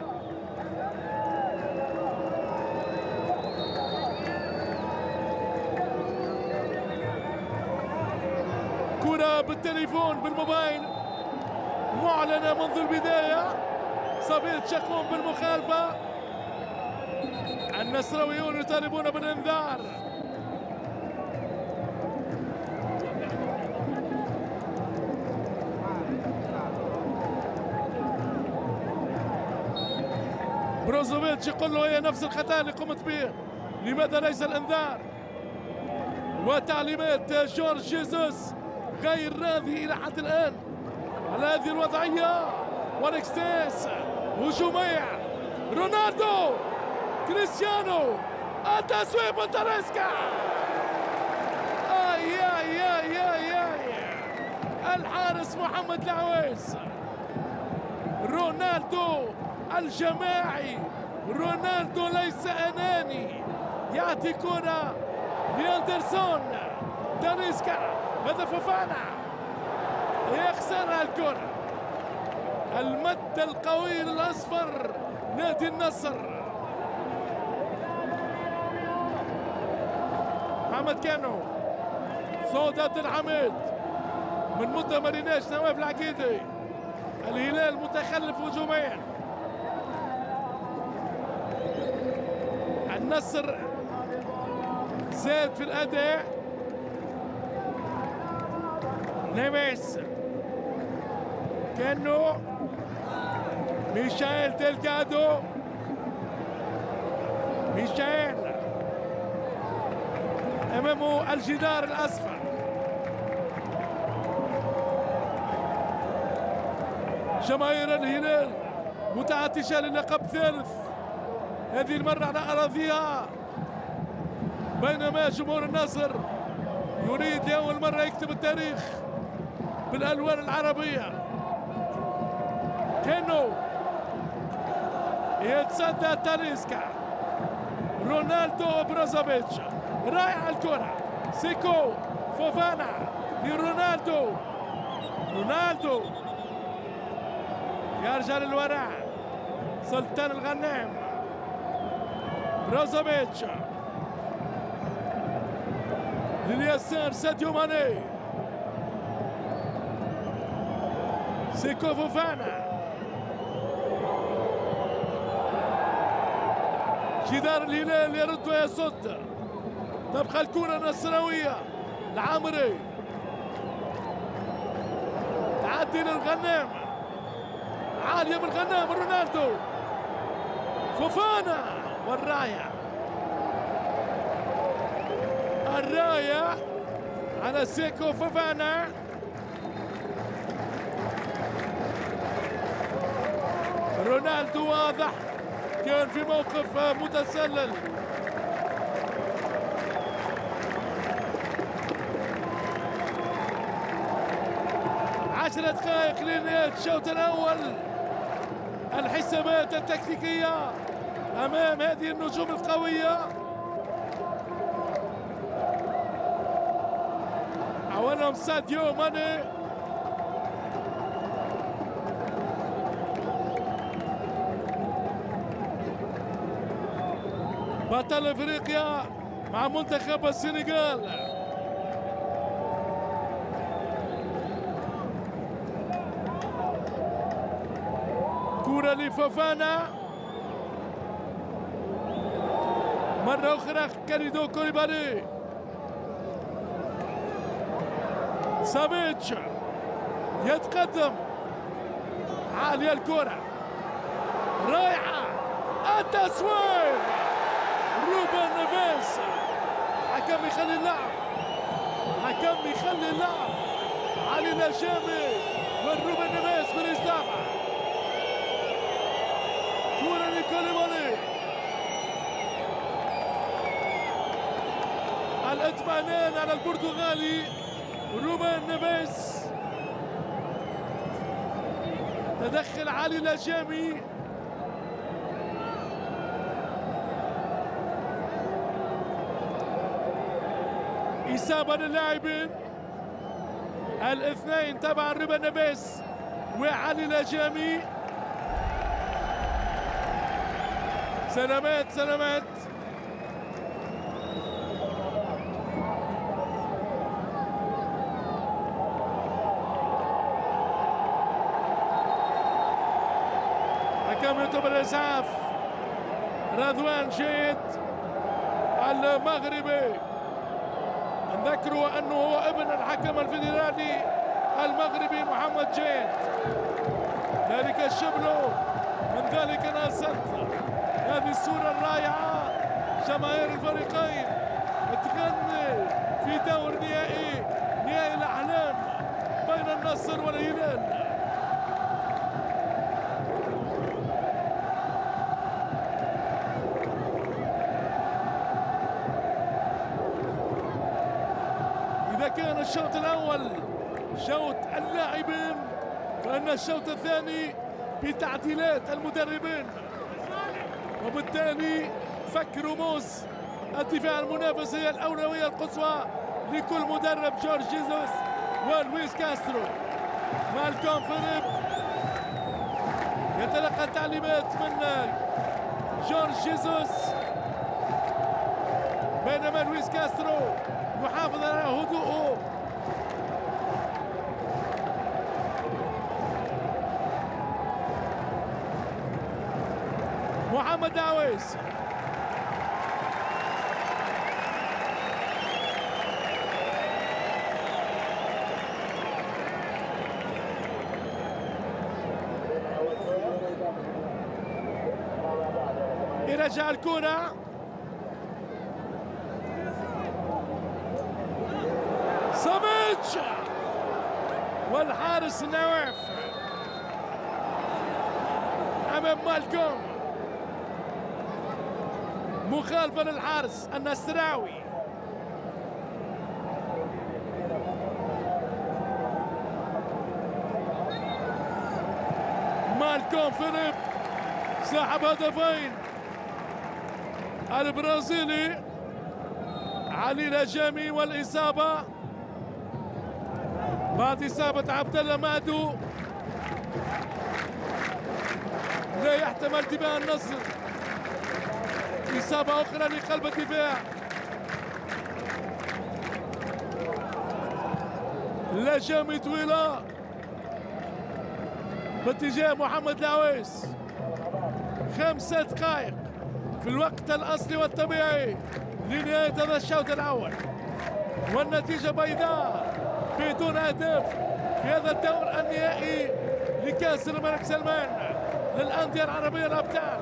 كرة بالتليفون بالموبايل معلنة منذ البداية صبيت شكون بالمخالفة النصراويون يطالبون بالانذار بروزوفيتش يقول له هي نفس الخطأ اللي قمت به. لماذا ليس الأنذار؟ وتعليمات جورج جيزوس غير راضي إلى حد الآن. على هذه الوضعية والاكستاس هجومية رونالدو كريستيانو التسويق من تاريسكا آي آي آي آي آي. الحارس محمد العويس. رونالدو الجماعي. رونالدو ليس أناني. يعطي كرة لأندرسون تاليسكا هذا فوفانا؟ يخسرها الكرة المد القوي الأصفر. نادي النصر. محمد كانو. صوت عبد الحميد من مدة ما نواف العقيدي. الهلال متخلف هجوميا. النصر زاد في الأداء. نيفيس كانو ميشيل ديلجادو. ميشيل أمامه الجدار الأصفر. جماهير الهلال متعطشة للقب ثالث هذه المرة على أراضيها. بينما جمهور النصر يريد لأول مرة يكتب التاريخ بالألوان العربية. كانو يتصدى تاليسكا رونالدو بروزوفيتش رائع الكرة سيكو فوفانا لرونالدو. رونالدو يرجع للوراء سلطان الغنام بروزوفيتش لليسار ساديو ماني سيكو فوفانا جدار الهلال يرد ويصد تبقى الكرة النصراوية العامري تعدي للغنام عالية من غنام رونالدو فوفانا والراية. الراية على سيكو فوفانا رونالدو واضح. كان في موقف متسلل. عشرة دقائق الشوط الأول. الحسابات التكتيكية. أمام هذه النجوم القوية. أولهم ساديو ماني. بطل إفريقيا مع منتخب السنغال. كرة لفوفانا مرة أخرى كاليدو كوليبالي سافيتش يتقدم. عالية الكرة. رائعة. التسويق روبن نيفيز حكم يخلي اللعب حكم يخلي اللعب علي الهشامي والروبن نيفيز بالاستابة كورة لكوليبالي الاطمئنان على البرتغالي روبن نيفيز تدخل علي الهشامي إصابة للاعبين. الاثنين تبع ربا نبيس وعلي الأجامي سلامات سلامات. إسعاف رضوان جيد المغربي. نذكروا أنه هو ابن الحكم الفيدرالي المغربي محمد جيد. ذلك الشبل من ذلك ناست هذه الصورة الرائعة. جماهير الفريقين تغني في دور نهائي نهائي الأحلام بين النصر والهلال. كان الشوط الأول. شوط اللاعبين فالشوط الثاني بتعديلات المدربين. وبالتالي فك رموز الدفاع المنافس هي الأولوية القصوى لكل مدرب جورجي جيزوس ولويس كاسترو. مالكوم فيليب يتلقى التعليمات من جورجي جيزوس. بينما لويس كاسترو يحافظ على هدوءه محمد دعويس يرجع الكرة سافيتش والحارس نواف امام مالكوم مخالفة للحارس النسراوي. مالكوم فيليب سحب هدفين. البرازيلي علي الهجامي والإصابة. بعد إصابة عبد الله مادو. لا يحتمل دفاع النصر. إصابة أخرى لقلب الدفاع. لجامي طويلة. باتجاه محمد العويس. خمسة دقائق في الوقت الأصلي والطبيعي لنهاية هذا الشوط الأول. والنتيجة بيضاء. بدون أهداف في هذا الدور النهائي لكأس الملك سلمان للأندية العربية الأبطال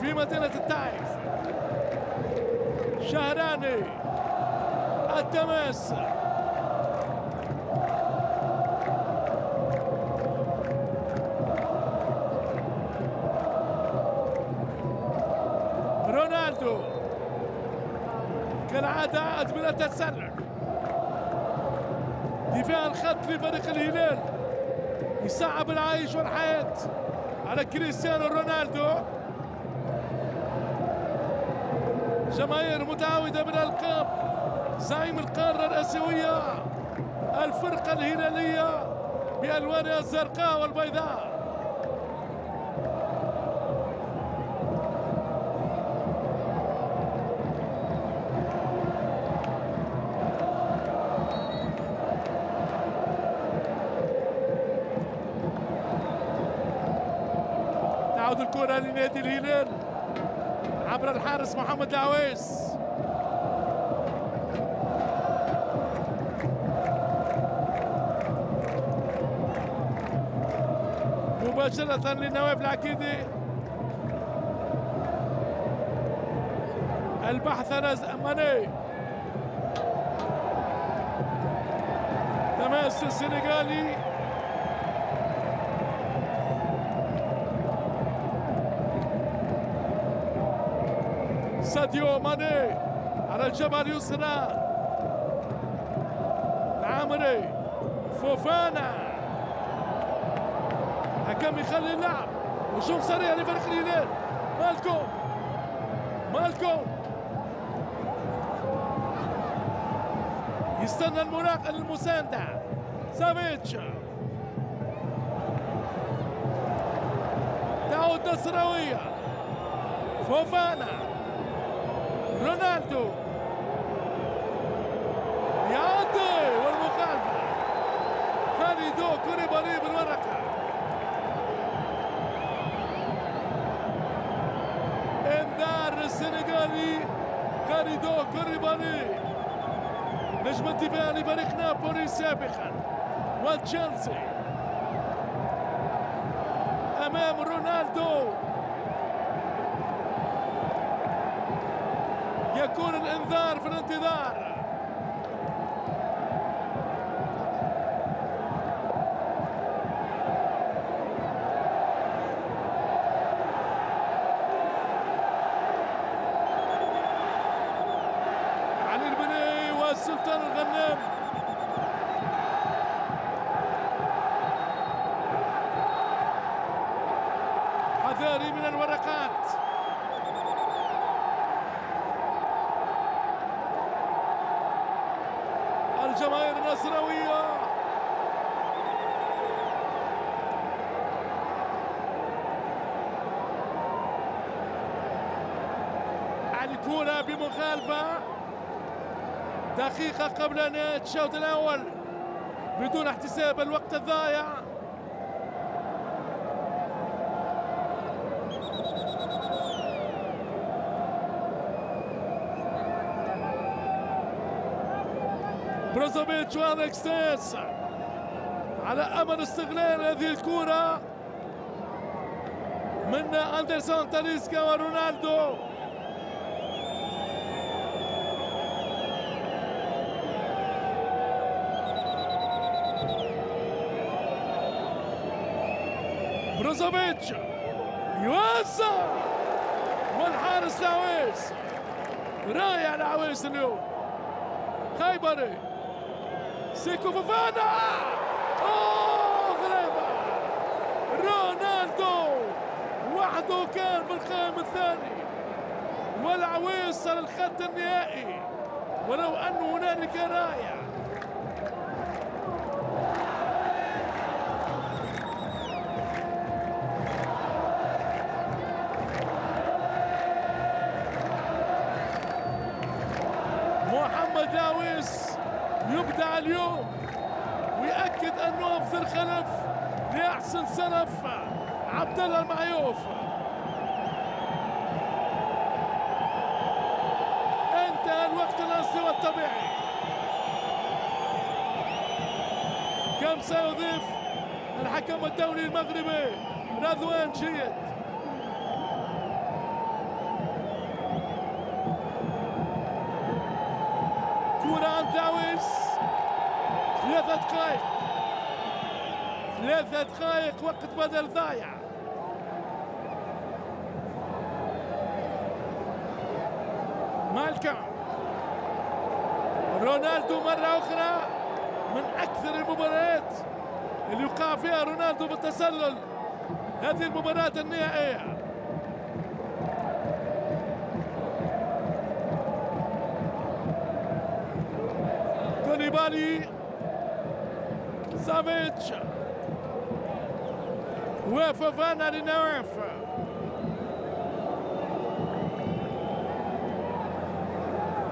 في مدينة الطائف شهراني التماس رونالدو أدمنة تتسرع دفاع الخط لفريق الهلال. يصعب العيش والحياة على كريستيانو رونالدو. جماهير متعودة بالألقاب زعيم القارة الآسيوية. الفرقة الهلالية بألوانها الزرقاء والبيضاء. الحارس محمد العويس. مباشرة لنواف العكيدي البحث عن ماني تماس السنغالي ساديو ماني على الجبهة اليسرى. العامري فوفانا. حكم يخلي اللعب هجوم سريع لفريق الهلال مالكم مالكم يستنى المراقبة المساندة. سافيتش. تعود نصراوية. فوفانا. رونالدو. يعدي والمخالفة. خالدو كوليبالي بالورقة. إنذار السنغالي. خالدو كوليبالي نجم الدفاع لفريق نابولي سابقا. وتشيلسي أمام رونالدو. الانذار في الانتظار الجماهير النصراوية الكرة بمخالفة. دقيقة قبل نهاية الشوط الأول بدون احتساب الوقت الضايع بروزوفيتش واليكس تيليس على أمل استغلال هذه الكرة من أندرسون تاليسكا ورونالدو. بروزوفيتش يوسع والحارس العويس رائع العويس اليوم. خيبري سيكو فوفانا اوه غريبة رونالدو! وحده كان في القائم الثاني. والعويس صار الخط النهائي. ولو أن هنالك رائع أنه أفضل خلف لأحسن سلف عبد الله المعيوف. انتهى الوقت الأصلي والطبيعي. كم سيضيف الحكم الدولي المغربي رضوان جيد. ثلاثة دقائق وقت بدل ضايع. مالكم. رونالدو مرة أخرى من أكثر المباريات اللي يقع فيها رونالدو بالتسلل. هذه المباراة النهائية. كوليبالي سافيتش. وفافانا لنواف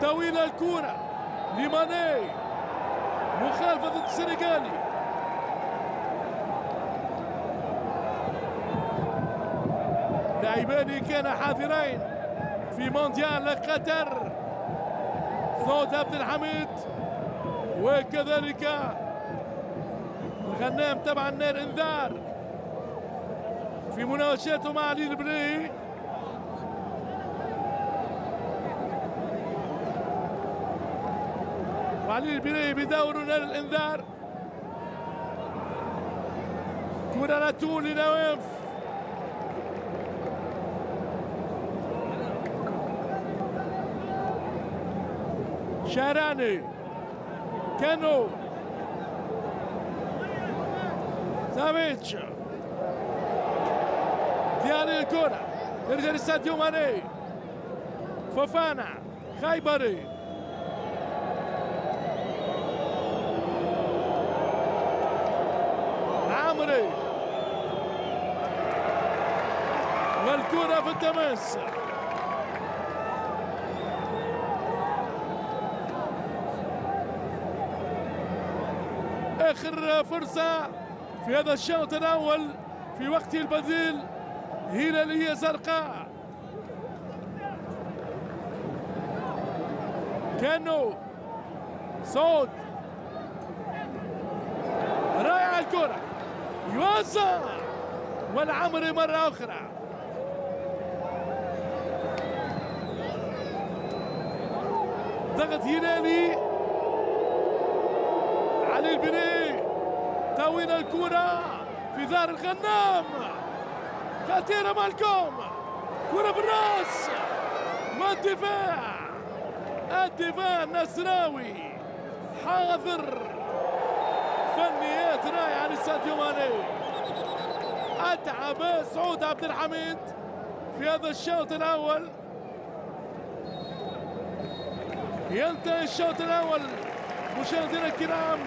طويلة الكرة لماني مخالفة ضد السنغالي. لاعبان كان حاضرين في مونديال قطر. صوت عبد الحميد وكذلك الغنام تبع النار إنذار. في مناوشاته مع علي البري وعلي البري بدور نار الإنذار. كرة رتول لنواف شاراني. كانو. سافيتش. ديالي الكرة يرجع لساديو ماني فوفانا خيبري عمري والكرة في التماس اخر فرصه في هذا الشوط الأول في وقته البديل. هلاليه زرقاء كأنه صوت. رائع الكرة. يوزع والعمري مرة أخرى. ضغط هلالي علي البني تاويل الكرة في دار الغنام خطيرة مالكم. كرة بالراس. والدفاع الدفاع؟ النصراوي. حاضر. فنيات رائعة لساديو ماني. أتعب سعود عبد الحميد في هذا الشوط الأول. ينتهي الشوط الأول. مشاهدينا الكرام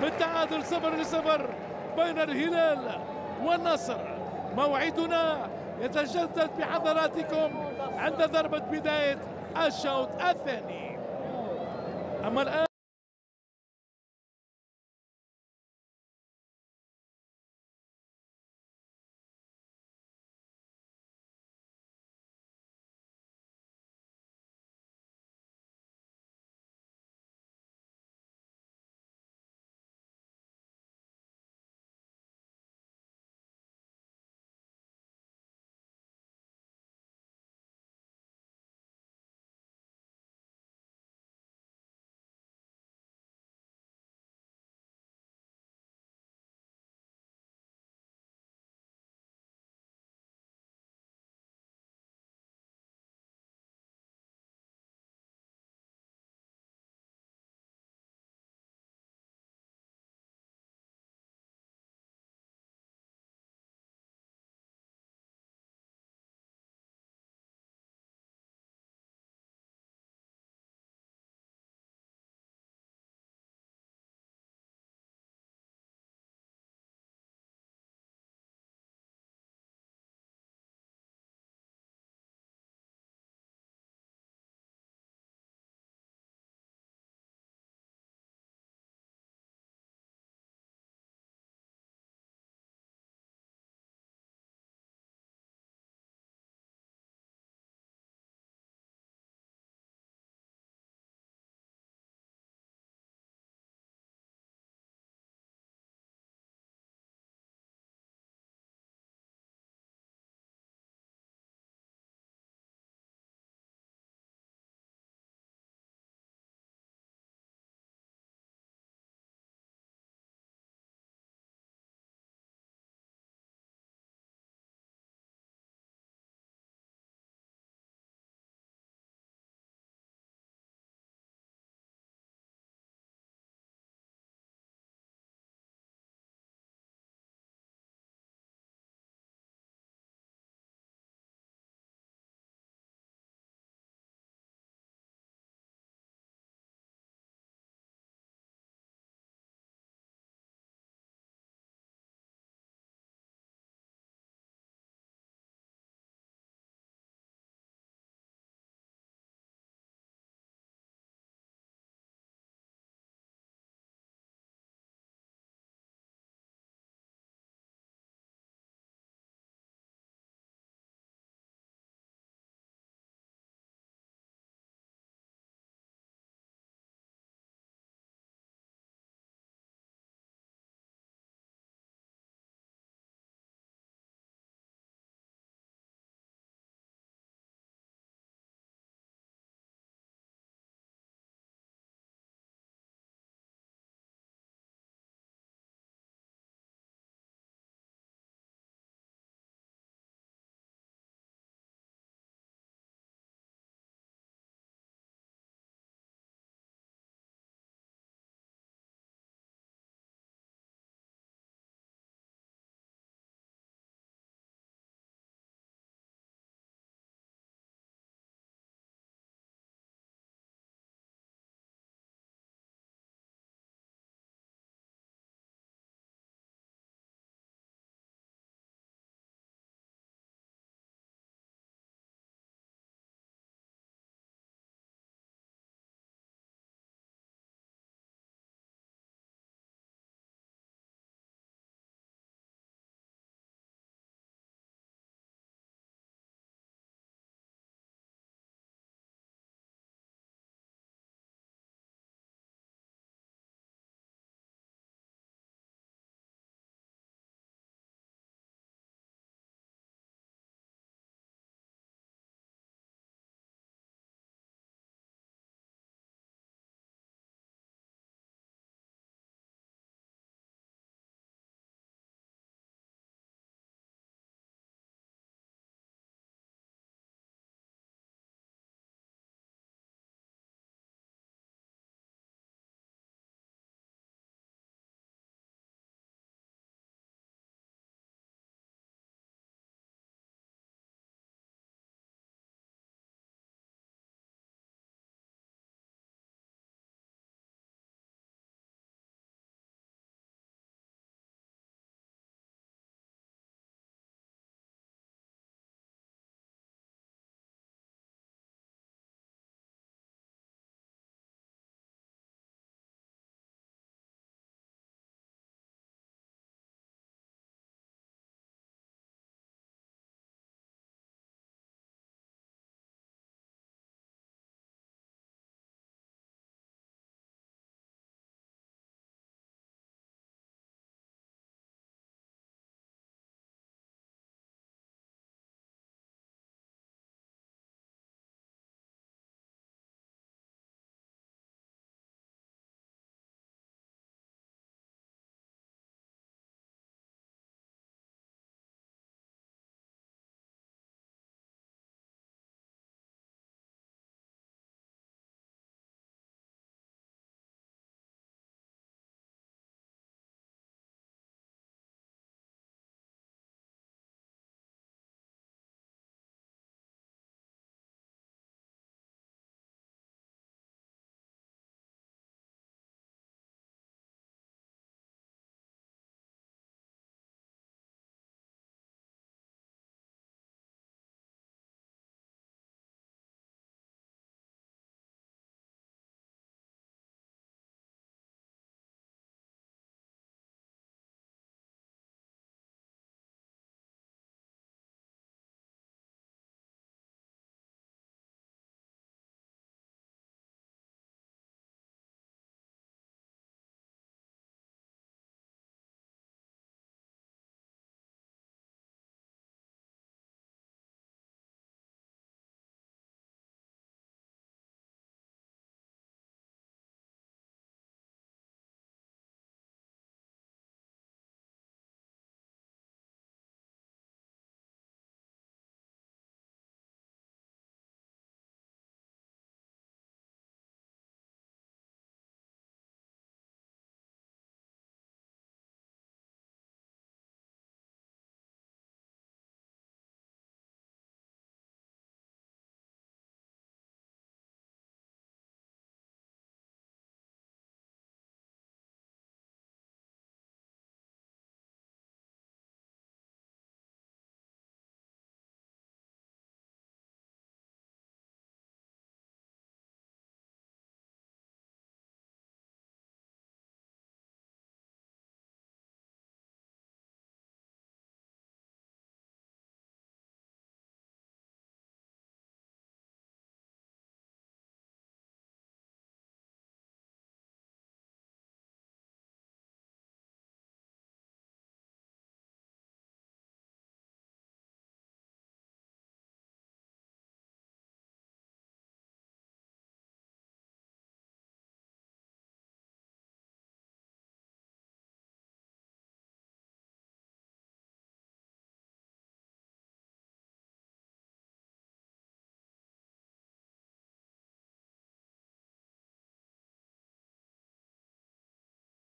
بالتعادل صفر لصفر بين الهلال والنصر. موعدنا يتجدد بحضراتكم عند ضربة بداية الشوط الثاني. أما الآن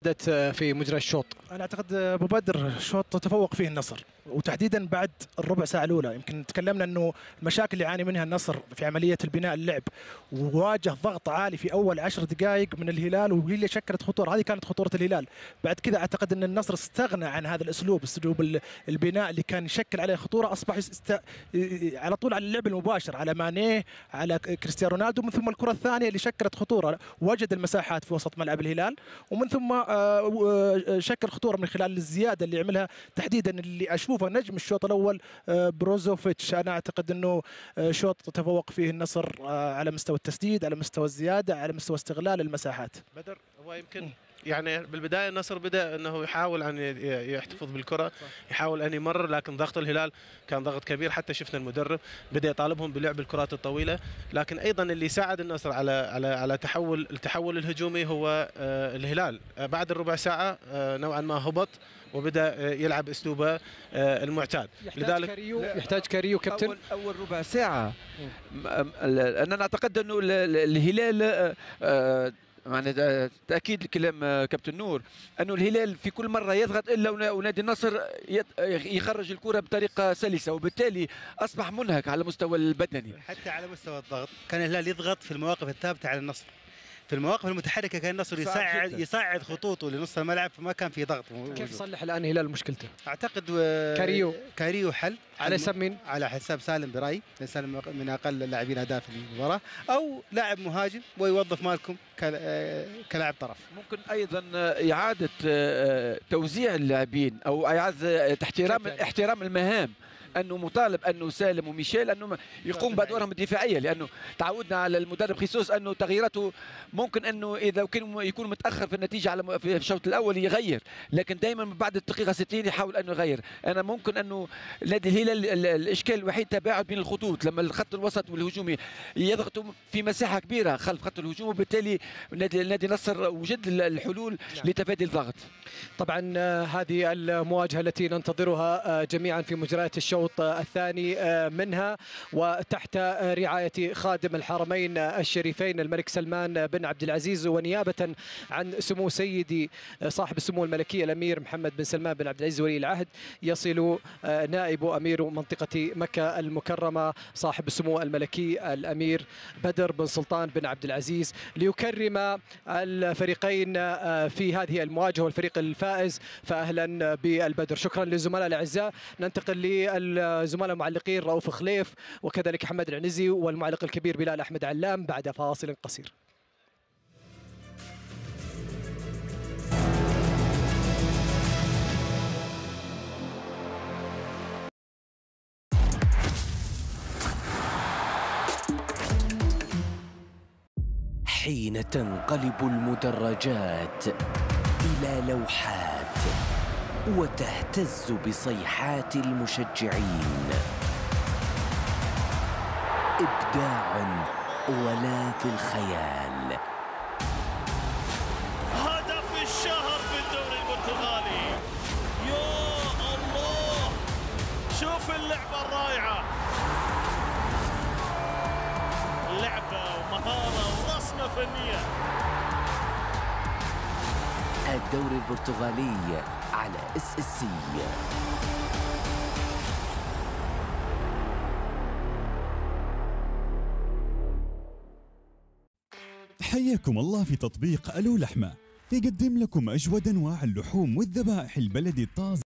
بدت في مجرى الشوط؟ أنا أعتقد أبو بدر شوط تفوق فيه النصر وتحديدا بعد الربع ساعة الأولى. يمكن تكلمنا إنه المشاكل اللي يعاني منها النصر في عملية البناء اللعب وواجه ضغط عالي في أول عشر دقائق من الهلال وهي اللي شكلت خطورة هذه كانت خطورة الهلال. بعد كذا أعتقد إن النصر استغنى عن هذا الأسلوب أسلوب ال- البناء اللي كان يشكل عليه خطورة أصبح يست... على طول على اللعب المباشر على مانيه على كريستيانو رونالدو من ثم الكرة الثانية اللي شكلت خطورة. وجد المساحات في وسط ملعب الهلال ومن ثم آه، آه، شكل خطورة من خلال الزيادة اللي عملها تحديدا اللي أشوفه نجم الشوط الأول آه، بروزوفيتش. أنا أعتقد إنه آه، شوط تفوق فيه النصر آه، على مستوى التسديد على مستوى الزيادة على مستوى استغلال المساحات. بدر هو يمكن يعني بالبداية النصر بدأ إنه يحاول أن ي- يحتفظ بالكرة يحاول أن يمرر لكن ضغط الهلال كان ضغط كبير. حتى شفنا المدرب بدأ يطالبهم بلعب الكرات الطويلة. لكن أيضا اللي ساعد النصر على على على تحول التحول الهجومي هو آه، الهلال. آه، بعد الربع ساعة آه، نوعا ما هبط وبدأ يلعب أسلوبه المعتاد. يحتاج لذلك كاريو. يحتاج كاريو كابتن. اول أول ربع ساعة. أنا نعتقد أنه ال- ال- الهلال ده تأكيد لكلام آه، كابتن نور أنه الهلال في كل مرة يضغط إلا ونا- ونادي النصر يخرج الكرة بطريقة سلسة وبالتالي أصبح منهك على المستوى البدني. حتى على مستوى الضغط كان الهلال يضغط في المواقف الثابتة على النصر. في المواقف المتحركة كان النصر يساعد جداً. يساعد خطوطه لنص الملعب فما كان في ضغط. كيف صلح الآن الهلال مشكلته؟ أعتقد آه، كاريو. كاريو حل. على حساب مين؟ على حساب سالم برأيي سالم من أقل اللاعبين اداء في المباراة. أو لاعب مهاجم ويوظف مالكم كل- آه، كلاعب طرف. ممكن أيضا آه، إعادة توزيع اللاعبين أو إعادة احترام؟ احترام المهام. أنه مطالب أنه سالم وميشيل أنه يقوم بادوارهم الدفاعية لأنه تعودنا على المدرب خيسوس أنه تغييراته ممكن أنه إذا كان يكون متأخر في النتيجة على في الشوط الأول يغير لكن دائما بعد الدقيقة 60 يحاول أنه يغير أنا ممكن أنه نادي الهلال ال- الإشكال الوحيد تباعد بين الخطوط لما الخط الوسط والهجومي يضغطوا في مساحة كبيرة خلف خط الهجوم وبالتالي نادي نادي النصر وجد ال- الحلول نعم. لتفادي الضغط طبعا آه، هذه المواجهة التي ننتظرها آه، جميعا في مجريات الشوط آه، الثاني آه، منها وتحت آه، رعاية خادم الحرمين آه، الشريفين الملك سلمان بن عبد العزيز ونيابة عن سمو سيدي صاحب السمو الملكي الأمير محمد بن سلمان بن عبد العزيز ولي العهد يصل نائب أمير منطقة مكة المكرمة صاحب السمو الملكي الأمير بدر بن سلطان بن عبد العزيز ليكرم الفريقين في هذه المواجهة والفريق الفائز فأهلا بالبدر. شكرا للزملاء الأعزاء. ننتقل للزملاء المعلقين رؤوف خليف وكذلك حمد العنزي والمعلق الكبير بلال أحمد علام بعد فاصل قصير. حين تنقلب المدرجات إلى لوحات. وتهتز بصيحات المشجعين. إبداع ولا في الخيال. هدف الشهر في الدوري البرتغالي. يا الله! شوف اللعبة الرائعة. لعبة ومهارة ورسمة فنية. الدوري البرتغالي على إس إس سي. حياكم الله في تطبيق ألو لحمة. يقدم لكم أجود أنواع اللحوم والذبائح البلدي الطازج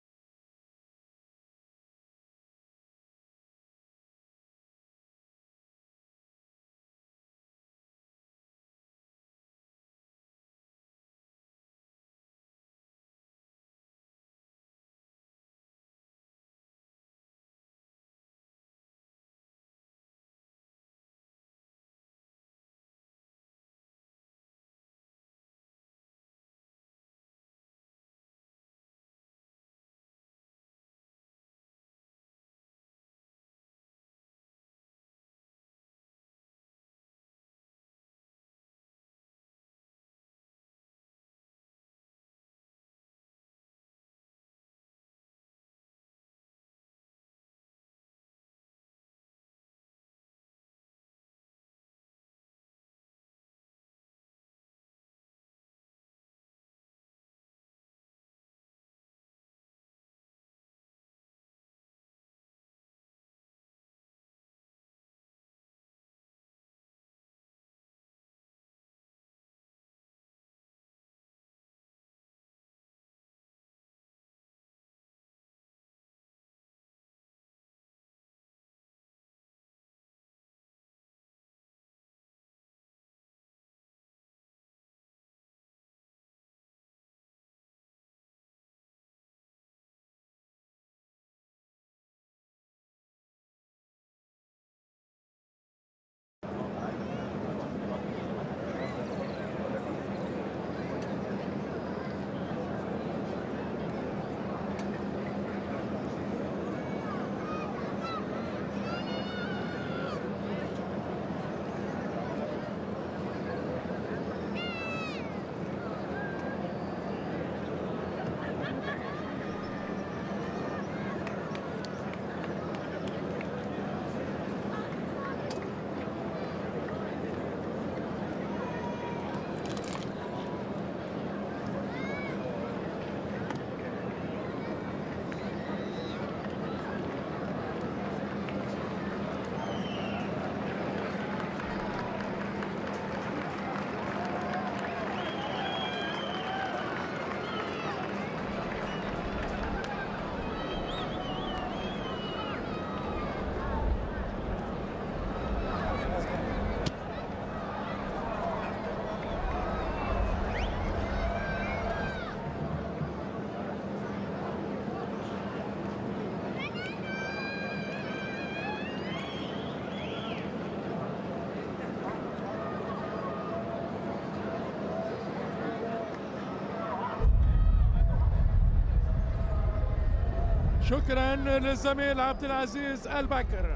شكرا للزميل عبد العزيز البكر.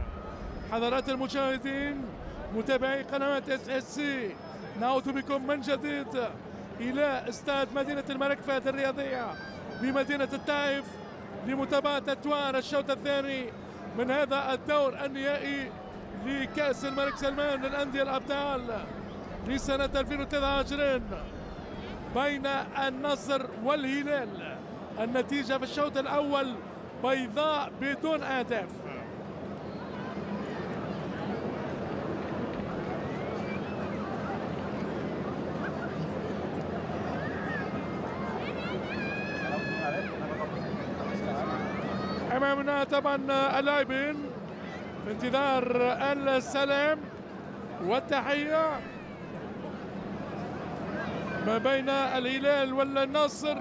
حضرات المشاهدين متابعي قنوات اس اس سي نعود بكم من جديد إلى استاد مدينة الملك فهد الرياضية بمدينة الطائف لمتابعة أدوار الشوط الثاني من هذا الدور النهائي لكأس الملك سلمان للأندية الأبطال لسنة 2023 بين النصر والهلال. النتيجة في الشوط الأول بيضاء بدون أهداف. أمامنا طبعا اللاعبين في انتظار السلام والتحية ما بين الهلال والنصر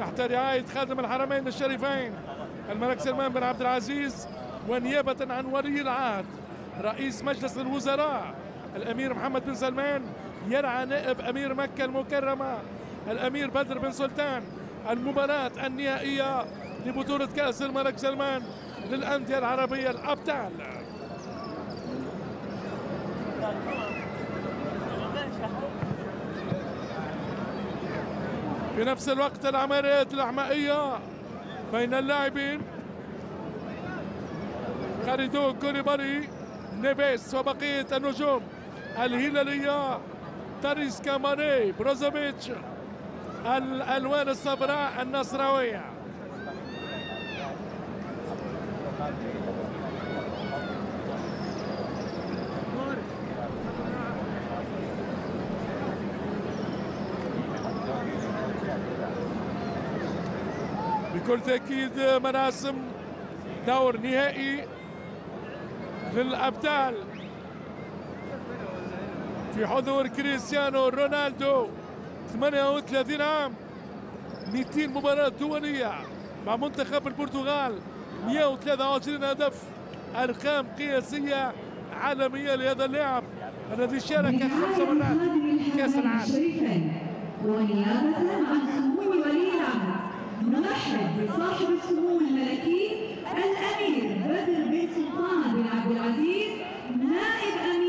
تحت رعاية خادم الحرمين الشريفين الملك سلمان بن عبد العزيز ونيابة عن ولي العهد رئيس مجلس الوزراء الأمير محمد بن سلمان يرعى نائب أمير مكة المكرمة الأمير بدر بن سلطان المباراة النهائية لبطولة كأس الملك سلمان للأندية العربية الأبطال. في نفس الوقت العمليات الإحمائية بين اللاعبين. كاليدو كوليبالي نيفيس وبقية النجوم. الهلالية تاليسكا ماني بروزوفيتش الألوان الصفراء النصراوية. بكل تأكيد مراسم دور نهائي للأبطال في حضور كريستيانو رونالدو 38 عام 200 مباراة دولية مع منتخب البرتغال 123 هدف أرقام قياسية عالمية لهذا اللاعب الذي شارك خمس مرات كأس العالم ونيابة عن سمو ولي العهد نرحب بصاحب السمو الملكي الأمير بدر بن سلطان بن عبد العزيز نائب أمير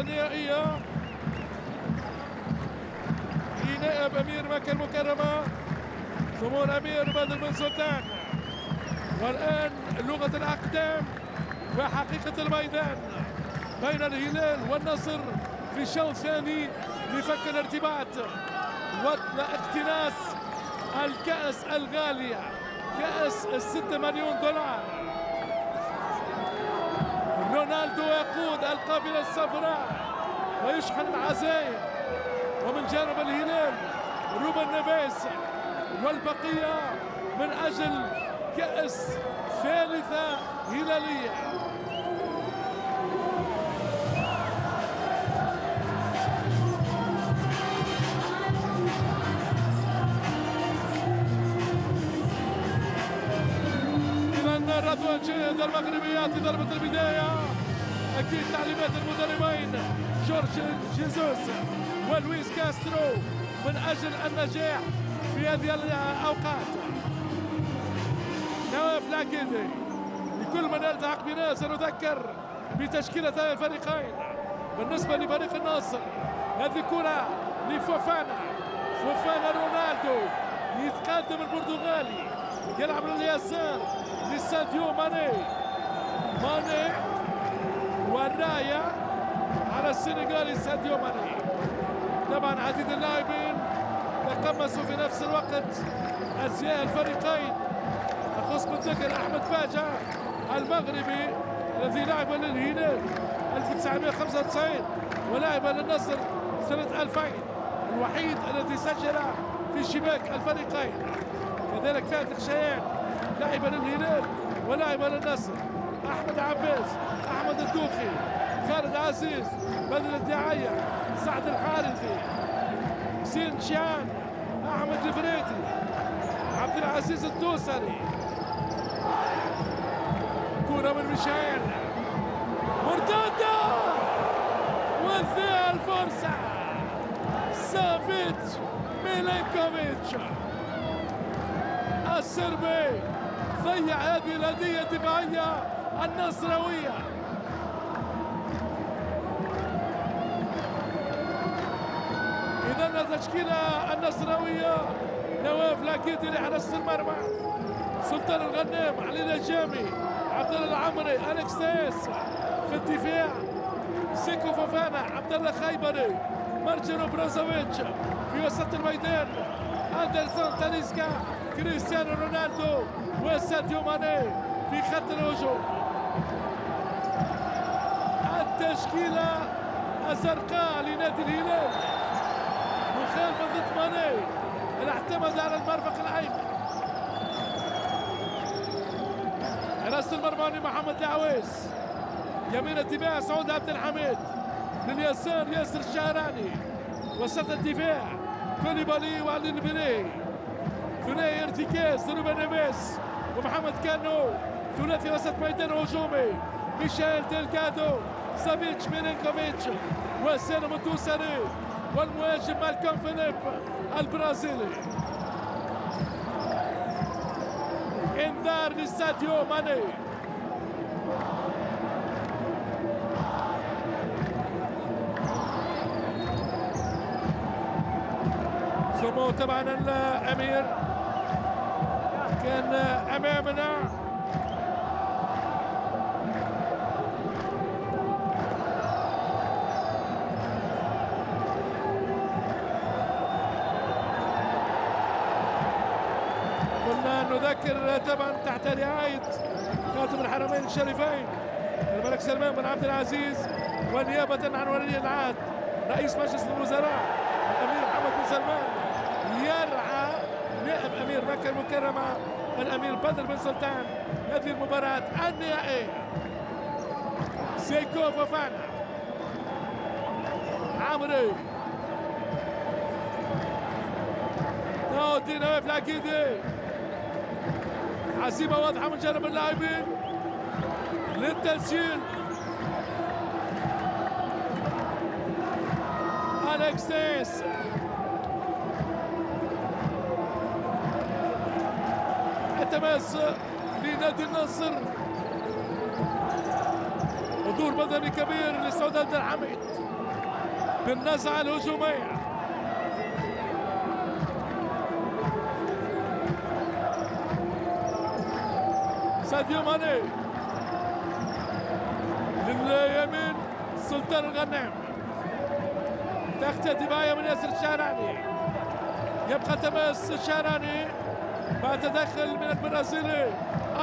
النهائية. لنائب أمير مكة المكرمة سمو الأمير بدر بن سلطان. والآن لغة الأقدام وحقيقة الميدان بين الهلال والنصر في الشوط الثاني لفك الارتباط واقتناص الكأس الغالية كأس الستة مليون دولار. القافلة الصفراء ويشحن العزائم ومن جانب الهلال روبن نيفيس والبقية من أجل كأس ثالثة هلالية. إذا رضوان جيد المغربيات في ضربة البداية. أكيد تعليمات المدربين. جورج جيزوس ولويس كاسترو من أجل النجاح في هذه الأوقات. نواف العكيدي لكل من يلتحق بنا سنذكر بتشكيلة الفريقين. بالنسبة لفريق النصر هذه كرة لفوفانا. فوفانا رونالدو يتقدم البرتغالي يلعب لليسار لساديو ماني. ماني والراية على السنغالي ساديو ماني. طبعا عديد اللاعبين تقمصوا في نفس الوقت أزياء الفريقين. أخص بالذكر أحمد باجا المغربي الذي لعب للهلال 1995 ولعب للنصر سنة 2000 الوحيد الذي سجل في شباك الفريقين. كذلك فاتح شيان لعب للهلال ولعب للنصر. أحمد عباس أحمد الدوخي خالد عزيز بدر الدعاية سعد الحارثي حسين شيان أحمد الفريدي عبد العزيز الدوسري كرة من ميشيل مرتدة وذي الفرصة سافيتش ميلينكوفيتش. الصربي ضيع هذه الهدية الدفاعية النصراوية. إذا التشكيلة النصراوية نواف العقيدي لحراسة المرمى. سلطان الغنام علي الأوجامي عبد الله العمري اليكس تيليس في الدفاع. سيكو فوفانا عبد الله خيبري مارسيلو بروزوفيتش في وسط الميدان. أندرسون تاليسكا كريستيانو رونالدو وساديو ماني في خط الهجوم. التشكيلة الزرقاء لنادي الهلال. مخالفة ضد ماني. اللي أعتمد على المرفق الأيمن. حراسة المرمى محمد العويس. يمين الدفاع سعود عبد الحميد. لليسار ياسر الشهراني. وسط الدفاع كوليبالي وعلي البليهي ثنائي ارتكاز روبن نيفيس ومحمد كانو. ثلاثي وسط ميدان هجومي. ميشيل ديلغادو. سافيتش ميلينكوفيتش وسالم الدوسري والمهاجم مالكوم فيليب البرازيلي. انذار لساديو ماني. سمو طبعا الأمير. كان أمامنا. طبعا تحت رعاية خاتم الحرمين الشريفين. الملك سلمان بن عبد العزيز ونيابة عن ولي العهد رئيس مجلس الوزراء الأمير محمد بن سلمان. يرعى نائب أمير مكة المكرمة الأمير بدر بن سلطان. هذه المباراة النهائية. سيكو فوفانا عمري نودي نواف العقيدي عزيمة واضحة من جانب اللاعبين للتسجيل. أليكس تيس التماس لنادي النصر. حضور بدني كبير لسعود عبد الحميد. بالنزعة الهجومية. ساديو ماني لليمين سلطان الغنام تغطية دفاعية من ياسر الشهراني. يبقى تماس الشهراني بعد تدخل من البرازيلي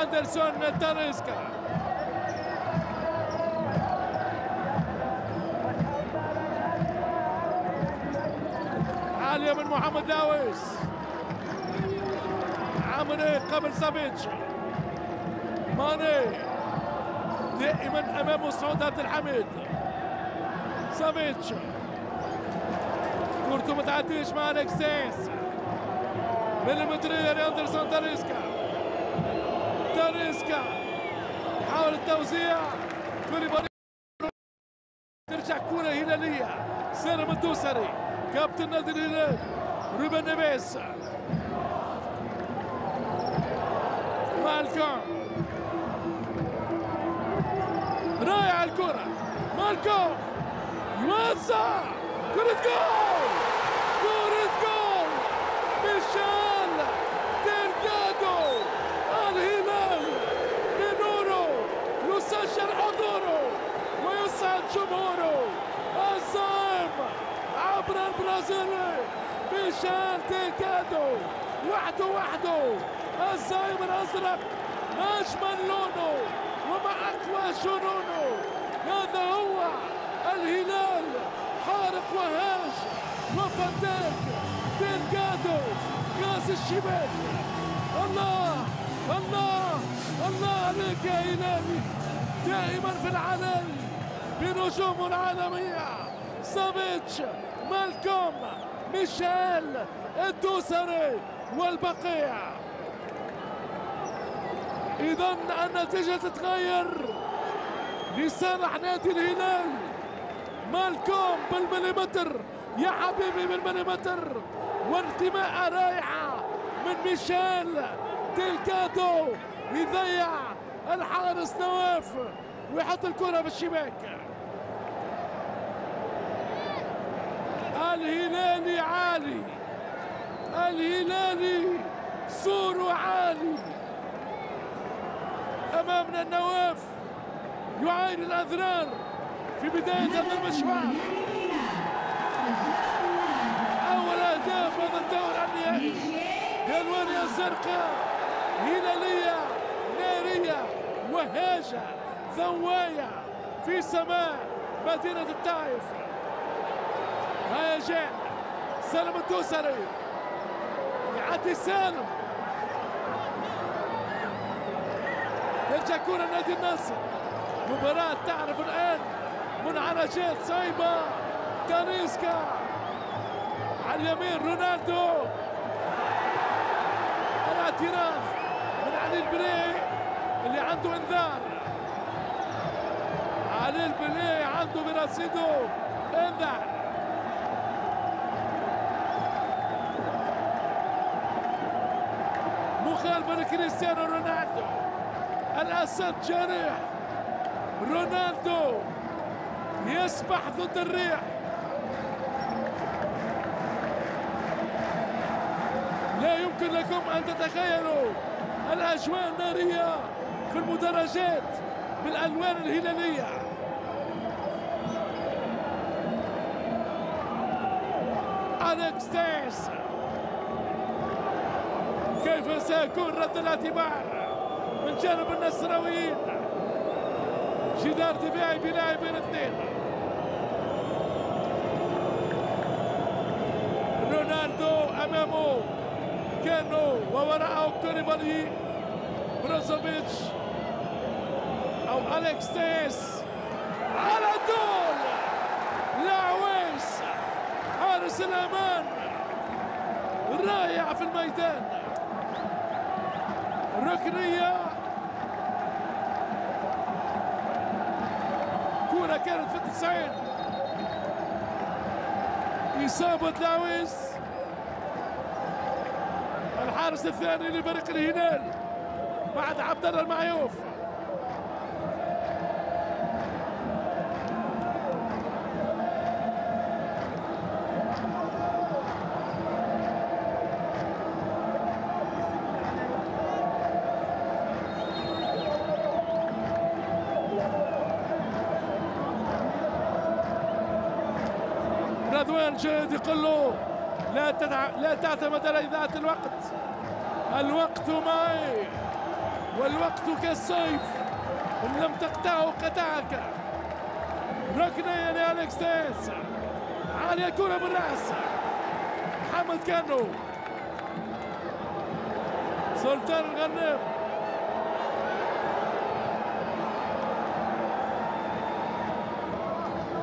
أندرسون تاريسكا. عالية من محمد العويس عمري قبل سافيتش ماني. دائما امامه سعود عبد الحميد. سافيتش. كورته ما تعديش مع الاكسيس مليمترية لاندرسون تاليسكا. تاليسكا. يحاول التوزيع. كوليبالي ترجع كرة هلالية. سالم الدوسري كابتن نادي الهلال. روبن نيفيس. مالكوم رائعة الكرة. مالكوم يوزع كرة جول. كرة جول. ميشيل ديلجادو. الهلال بنوره يسجل حضوره ويسعد جمهوره. الزعيم عبر البرازيلي ميشيل ديلجادو. وحده وحده. الزعيم الأزرق اجمل لونه ومع أقوى جنونه هذا هو الهلال. حارق وهاج وفتاك. ديلجادو غاز الشمال. الله الله الله عليك يا هلالي دائما في العلن. بنجوم العالمية سافيتش مالكوم ميشيل الدوسري والبقيع. إذا النتيجة تتغير. لصالح نادي الهلال. مالكوم بالمليمتر. يا حبيبي بالمليمتر. وارتماءة رائعة من ميشيل ديلكادو يضيع الحارس نواف. ويحط الكرة في الشباك الهلالي عالي. الهلالي سور عالي. أمامنا النواف. يعاين الأذرار في بداية هذا المشوار. أول أهداف هذا الدور النهائي الوانية الزرقاء. هلالية نارية وهاجة ثوايه في سماء مدينة الطائف. هيجان سالم الدوسري. يعدي سالم. يرجع كرة نادي النصر. مباراة تعرف الآن منعرجات صعبة تانيسكا على اليمين رونالدو. الاعتراف من علي البلي اللي عنده انذار. علي البلي عنده برصيده انذار. مخالفة لكريستيانو رونالدو. الأسد جريح. رونالدو يسبح ضد الريح. لا يمكن لكم أن تتخيلوا الأجواء النارية في المدرجات بالألوان الهلالية. أليكس كيف سيكون رد الإعتبار؟ جانب النصراويين جدار دفاعي بلاعبين اثنين. رونالدو أمامه. كانو ووراءه كوليبالي بروزوفيتش أو أليكس تيس. على طول. لاعويس حارس الامان رائع في الميدان. ركنية. كانت في التسعين. إصابة لاويس الحارس الثاني لفريق الهلال. بعد عبد الله المعيوف. يقول له لا تدع... لا تعتمد على إذاعة الوقت. الوقت معي والوقت كالسيف إن لم تقطعه قطعك. ركنيا لأليكس تيس عالية كرة بالرأس محمد كانو. سلطان الغنام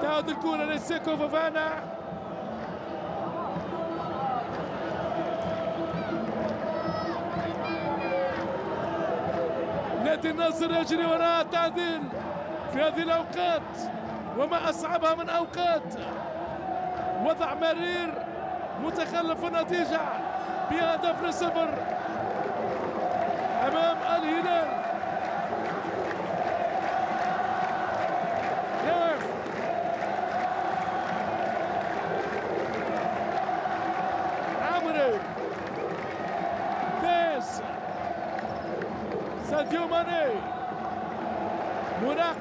تعود الكرة لسيكو فوفانا نادي النصر يجري وراء التعديل في هذه الأوقات وما أصعبها من أوقات. وضع مرير متخلف في النتيجه بهدف لصفر أمام الهلال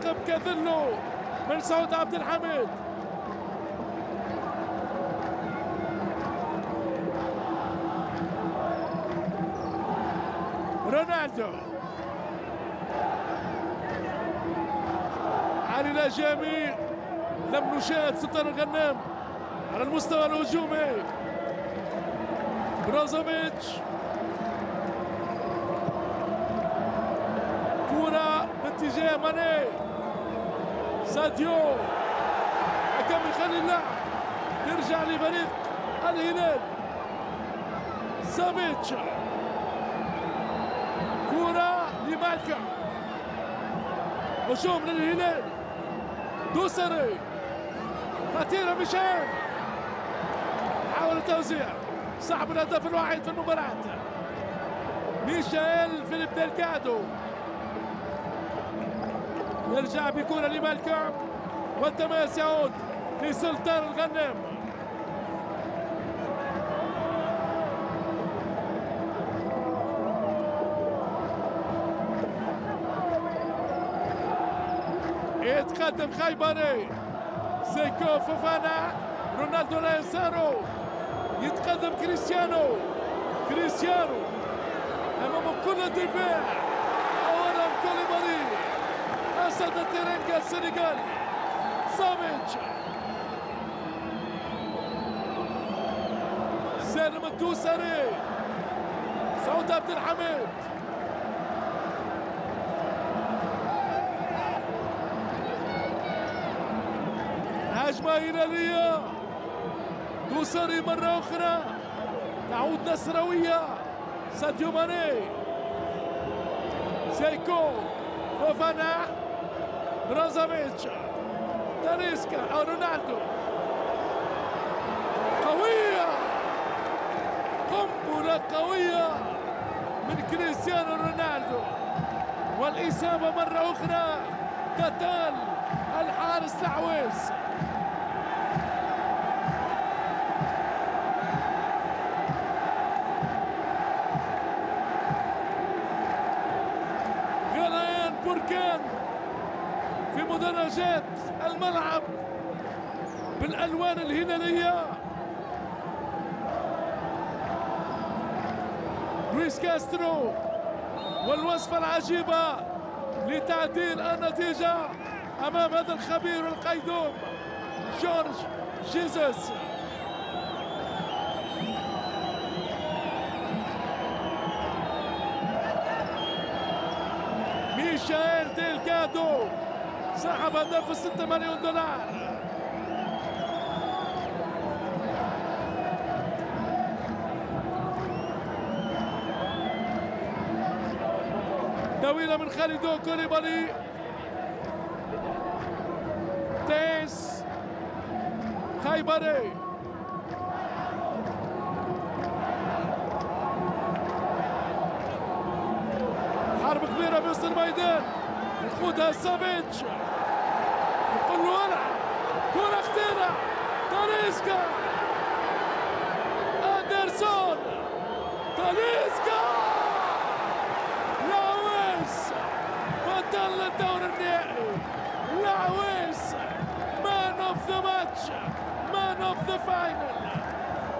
مراقب كذله من سعود عبد الحميد. رونالدو. علي الأجامي لم نشاهد سلطان الغنام على المستوى الهجومي. بروزوفيتش. كرة باتجاه ماني. ساديو. حكم يخلي اللعب يرجع لفريق الهلال. سافيتش كرة لمالكا. هجوم للهلال. دوسري. خطيرة مشان حاول التوزيع. صاحب الهدف الوحيد في المباراة. ميشيل فيليب ديلكادو. يرجع بكرة لمالكم والتماس يعود لسلطان الغنام يتقدم خيبري. سيكو فوفانا رونالدو لا يساره يتقدم كريستيانو. كريستيانو أمام كل الدفاع. اولا كوليبالي اسد التيرنجا السنغالي. سافيتش سالم الدوسري. سعود عبد الحميد. هجمة هلالية دوسري مرة أخرى. تعود نصراوية. ساديو ماني. سيكو فوفانا. برازافيتش تاريسكا أو رونالدو قوية قنبلة قوية من كريستيانو رونالدو والإصابة مرة أخرى تتال الحارس العويس غليان بركان في مدرجات الملعب بالالوان الهلالية. لويس كاسترو والوصفة العجيبة لتعديل النتيجة أمام هذا الخبير القيدوم جورج جيزوس ميشيل ديلكادو سحب هدف 6 مليون دولار. طويلة من خالدو كوليبالي. تيس خيبري حرب كبيرة في وسط الميدان. يقودها سافيتش. يقول له العب كرة خطيرة. تاليسكا. أندرسون. تاليسكا العويس بطل الدور النهائي العويس man the match man of the final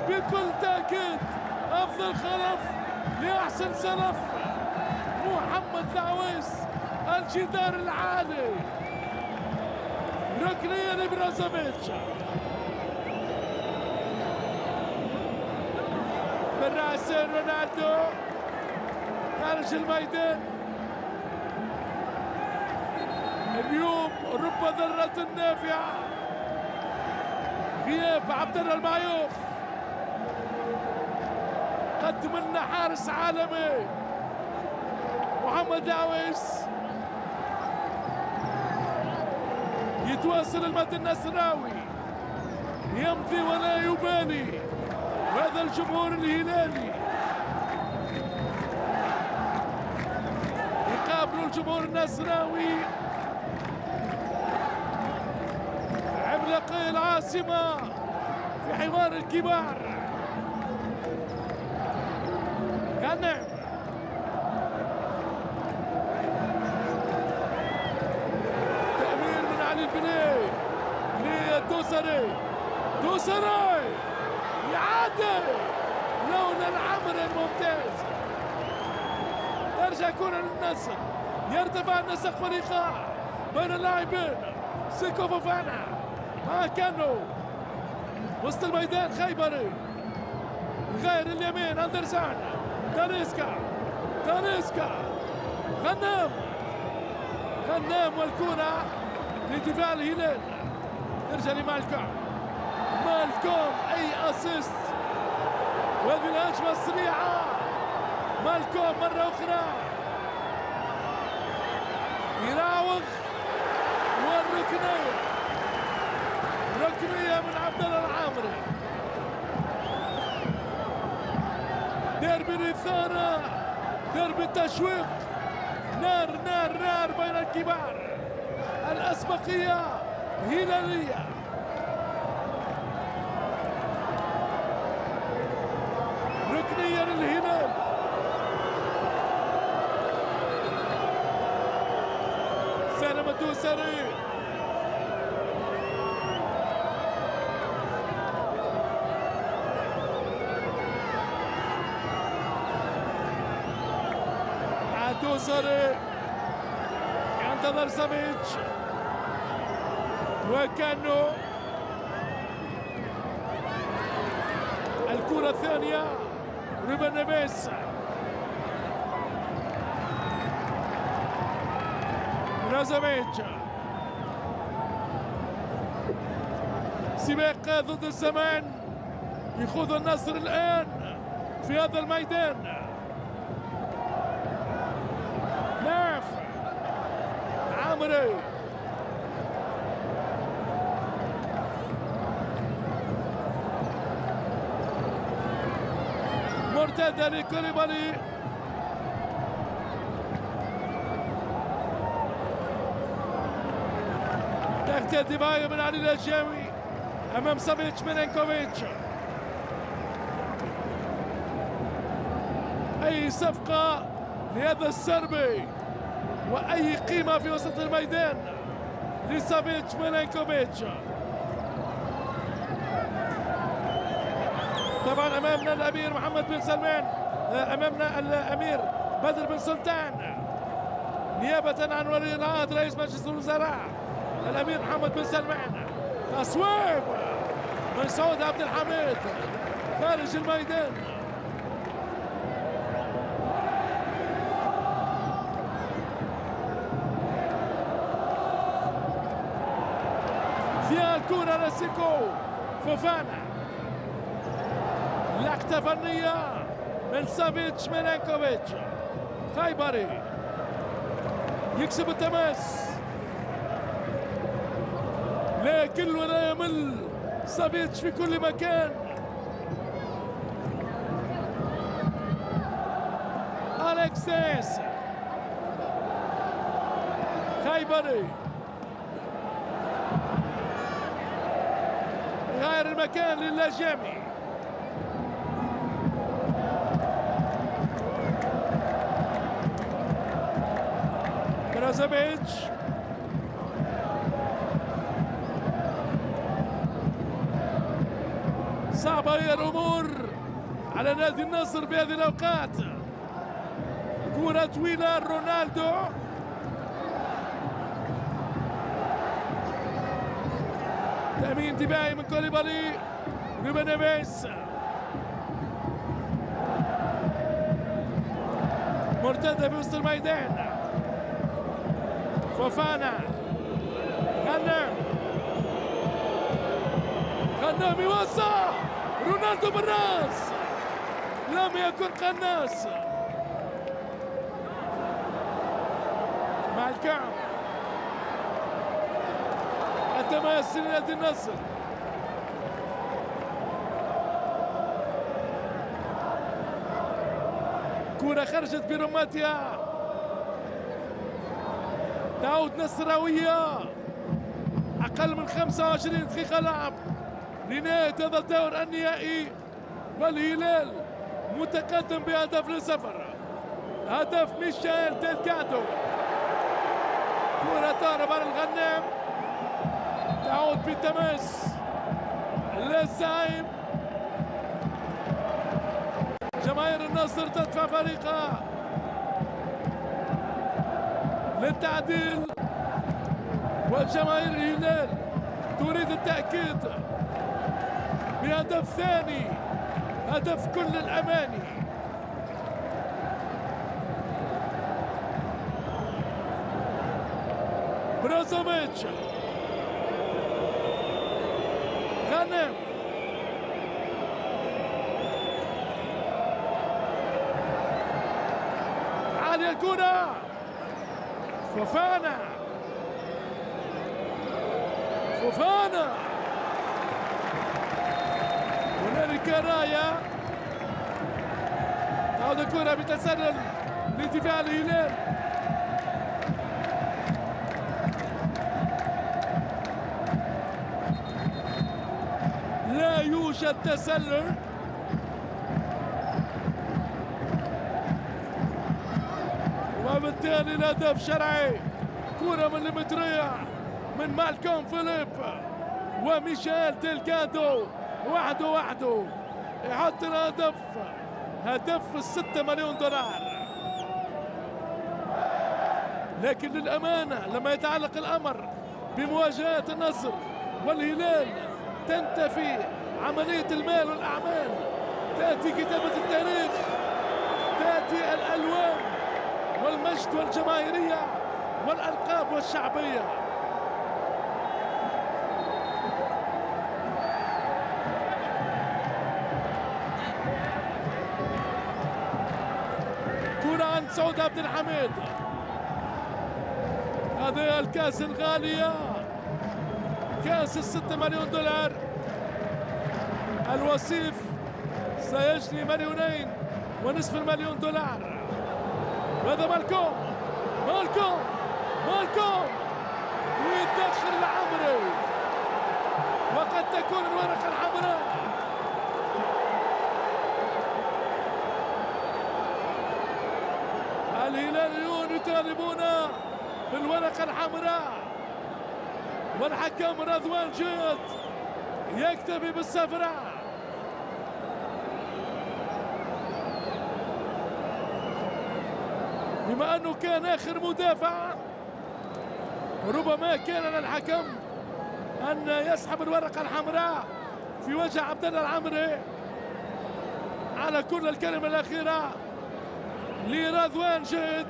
بكل تأكيد أفضل خلف لأحسن سلف محمد العويس الجدار العالي. ركنية لبروزوفيتش من رأس رونالدو خارج الميدان. اليوم رب ذرة نافعة. غياب عبد الله المعيوف قدم لنا حارس عالمي. محمد العويس يتواصل المد النصراوي يمضي ولا يبالي. هذا الجمهور الهلالي. يقابل الجمهور النصراوي فريق العاصمة في حمار الكبار. كنعم تأمين من علي البني لدوسري. دوسري يعادل لون العمر الممتاز. ترجع كرة للنسق يرتفع النسق فريقها بين اللاعبين. سيكوفوفانا مع كانو. وسط الميدان خيبري. غير اليمين اندرسان تاريسكا. تاريسكا. غنام. غنام والكرة لدفاع الهلال. ترجع لمالكوم. مالكوم أي اسيست وهذه الهجمة السريعة مالكوم مرة أخرى. يراوغ. والركنية ركنية من عبد الله العامري. ديربي الإثارة ديربي التشويق. نار نار نار بين الكبار. الأسبقية هلالية. ركنية للهلال. سلمة دوسري دوسري ينتظر سافيتش وكأنه الكرة الثانية روبن نيفيس. بروزوفيتش سباق ضد الزمان. يخوض النصر الآن في هذا الميدان. مرتدة لكوليبالي. تغطية دفاعية من علي الأجاوي أمام سافيتش ميلينكوفيتش. أي صفقة لهذا السربي؟ وأي قيمة في وسط الميدان. لسافيتش ميلينكوفيتش. طبعا أمامنا الأمير محمد بن سلمان. أمامنا الأمير بدر بن سلطان. نيابة عن ولي العهد رئيس مجلس الوزراء الأمير محمد بن سلمان. تصويب من سعود عبد الحميد خارج الميدان. الكرة لسيكو فوفانا. لقطة فنية من سافيتش ميلينكوفيتش خيبري يكسب التماس. يكل ولا يمل سافيتش في كل مكان. أليكسيس. خيبري المكان للاجامي بروزوفيتش صعبة هي الأمور على نادي النصر في هذه الأوقات. كرة طويلة رونالدو. تأمين دفاعي من كوليبالي روبن نيفيس مرتدة في وسط الميدان. فوفانا. غنام. غنام يوسع رونالدو بالراس. لم يكن قناص. مع الكعب. التماس لنادي النصر. كرة خرجت برماتها تعود نصراوية. أقل من 25 دقيقة لعب. لنهاية هذا الدور النهائي. والهلال متقدم بهدف للسفر هدف ميشيل ديلكادو. كرة تهرب عن الغنام تعود بالتماس للزعيم جماهير النصر تدفع فريقها. للتعديل. وجماهير الهلال تريد التأكيد بهدف ثاني. هدف كل الأماني. بروزوفيتش غنم عالية الكرة. فوفانا. فوفانا. هنالك راية. تعود الكرة بتسلل لدفاع الهلال. لا يوجد تسلل وبالتالي الهدف شرعي. كرة من المتريع من مالكوم فيليب وميشيل ديلجادو وحده وحده يحط الهدف هدف الستة مليون دولار. لكن للأمانة لما يتعلق الأمر بمواجهة النصر والهلال تنتفي عملية المال والأعمال. تأتي كتابة التاريخ تأتي الألوان. والمجد والجماهيرية والألقاب والشعبية كرة عند سعود عبد الحميد. هذه الكأس الغالية. كأس الستة مليون دولار. الوصيف سيجني مليونين ونصف المليون دولار. وهذا مالكوم مالكوم مالكوم. ويدخل العمري. وقد تكون الورقة الحمراء الهلاليون يطالبون بالورقة الحمراء والحكم رضوان جيد يكتفي بالصفراء بما أنه كان آخر مدافع ربما كان للحكم أن يسحب الورقة الحمراء في وجه عبد الله العمري. على كل الكلمة الأخيرة لرضوان جيد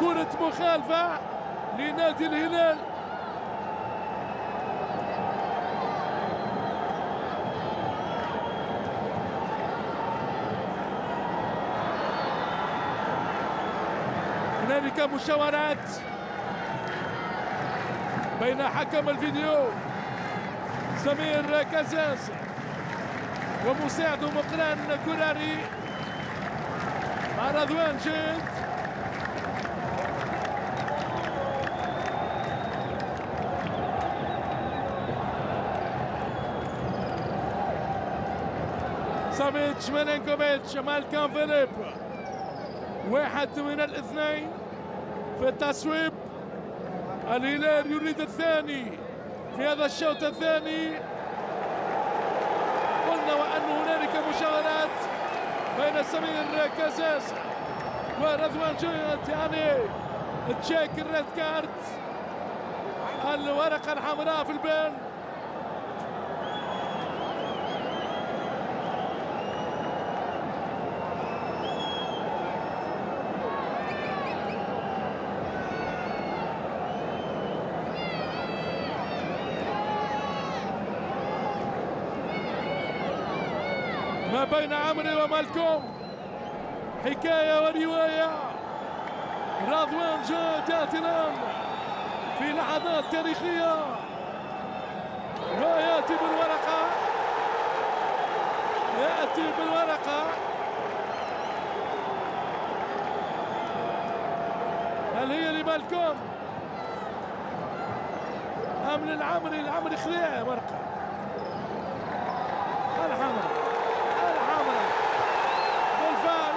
كرة مخالفة لنادي الهلال. هنالك مشاورات بين حكم الفيديو سمير كزاز ومساعده مقران كراري مع رضوان جيد. سافيتش ميلينكوفيتش مالكوم فيليب واحد من الاثنين. في التصويب الهلال يريد الثاني في هذا الشوط الثاني. قلنا وأن هنالك مشاورات بين سمير كزاز ورضوان جيد يعني check ال red card الورقة الحمراء في البين ما بين عمري ومالكوم حكاية ورواية. رضوان جاد يأتي الآن في لحظات تاريخية. ويأتي بالورقة. يأتي بالورقة. هل هي لمالكوم؟ أم للعمري؟ العمري خليع ورقة الحمراء الحمراء بالفعل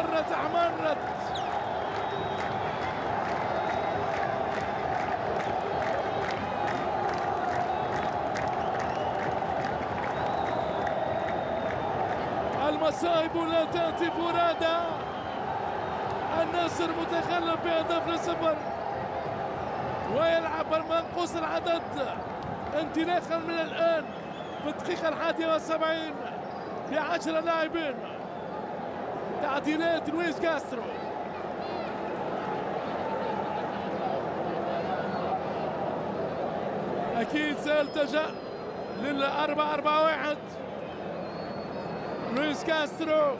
الكرات احمرت. المصائب لا تأتي فرادى النصر متخلف بهدف لصفر. ويلعب المنقوص العدد. انطلاقا من الآن في الدقيقة الحادية والسبعين بعشر لاعبين. تعديلات لويس كاسترو. أكيد سيلتجأ للأربعة أربعة واحد. لويس كاسترو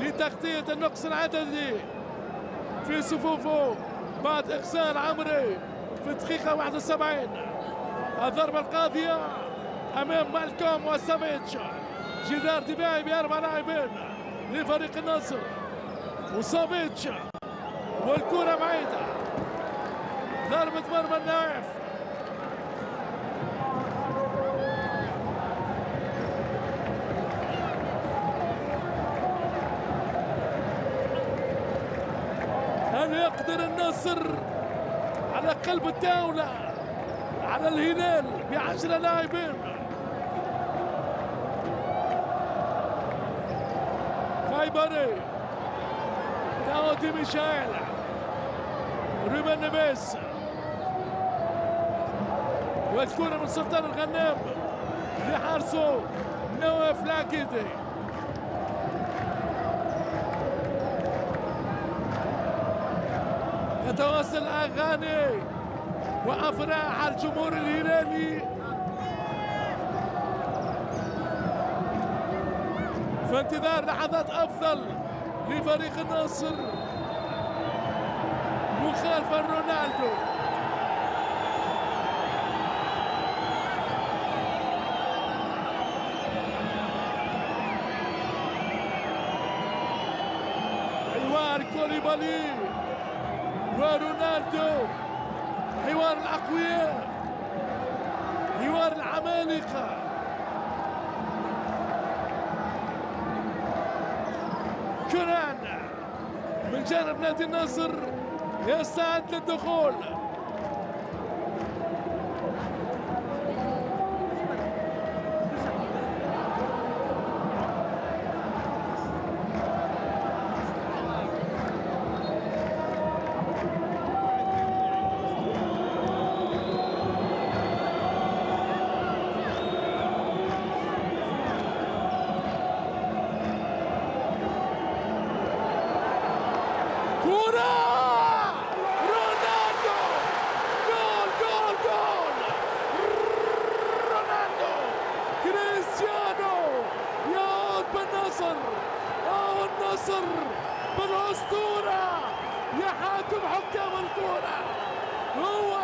لتغطية النقص العددي في صفوفه بعد إخسار عمري في الدقيقة 71 الضربة القاضية أمام مالكوم وسافيتش جدار دفاعي بأربع لاعبين لفريق النصر وسافيتش والكرة بعيدة. ضربة مرمى النايف هل يقدر النصر على قلب الدولة على الهلال بعشرة لاعبين؟ خيبري داودي ميشيل روبن نيفيس والكرة من سلطان الغنام لحارسه نواف العقيدي تتواصل اغاني وافراح الجمهور الهلالي انتظار لحظات أفضل لفريق النصر مخالفه رونالدو. حوار كوليبالي ورونالدو. حوار الأقوياء. حوار العمالقة كوران من جانب نادي النصر يستعد للدخول كرة رونالدو جول جول جول رونالدو كريستيانو يعود بالنصر أو النصر بالأسطورة يحاكم حكام الكرة هو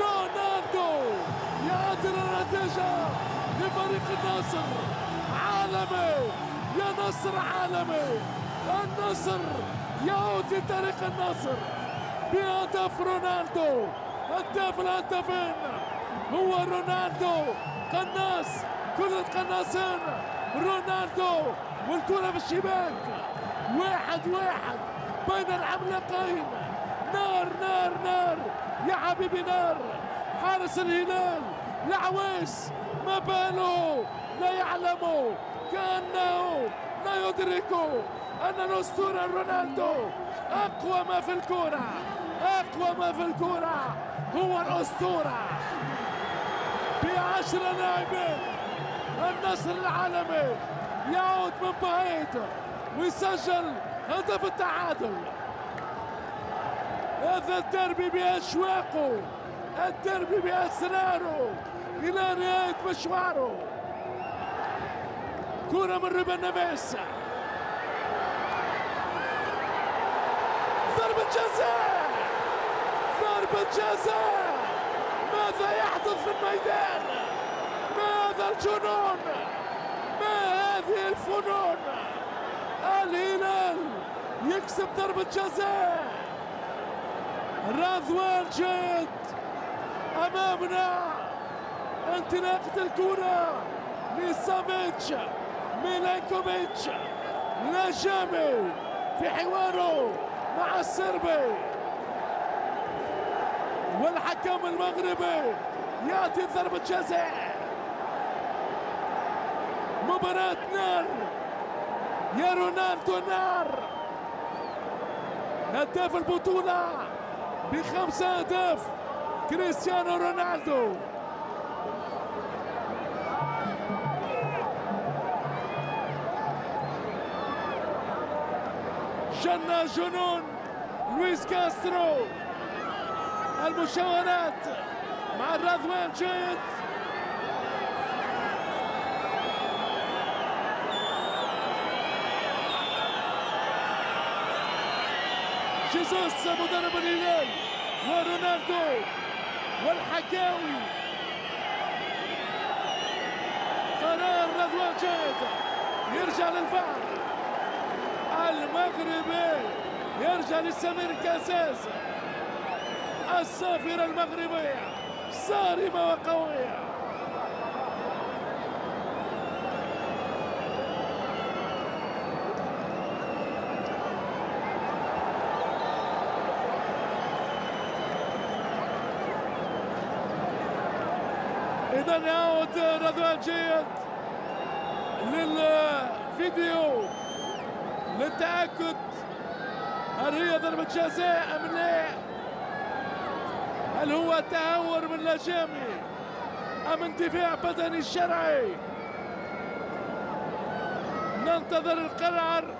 رونالدو يعدل النتيجة لفريق النصر عالمي يا نصر عالمي النصر يعود لتاريخ النصر بهدف رونالدو هداف الهدافين هو رونالدو قناص كل القناصين. رونالدو والكرة في الشباك واحد واحد بين العملاقين. نار نار نار. يا حبيبي نار. حارس الهلال العويس. ما باله؟ لا يعلم كأنه لا يدرك أن الأسطورة رونالدو أقوى ما في الكرة أقوى ما في الكرة هو الأسطورة. بعشر لاعبين النصر العالمي يعود من بعيد ويسجل هدف التعادل. هذا الدربي بأشواقه الدربي بأسراره إلى نهاية مشواره. كرة من ريبن نيفيس ضربة جزاء ضربة جزاء. ماذا يحدث في الميدان؟ هذا الجنون! ما هذه الفنون! الهلال يكسب ضربة جزاء! رضوان جد! أمامنا انطلاقة الكرة! لسافيتش ميلانكوفيتش! نجامي في حواره مع السربي! والحكم المغربي يأتي ضربة جزاء! مباراة نار. يا رونالدو نار. هداف البطولة بخمسة أهداف. كريستيانو رونالدو. جنة جنون لويس كاسترو. المشاورات مع الرضوان جيد. جيسوس مدرب الهلال ورونالدو والحكاوي. قرار رضوان جيد يرجع للفار. المغربي يرجع للسمير كاساس. السافرة المغربية صارمة وقوية. إذا يعود رضوان جيد للفيديو للتأكد هل هي ضربة جزاء أم لا؟ هل هو تهور من لجامي أم اندفاع بدني شرعي؟ ننتظر القرار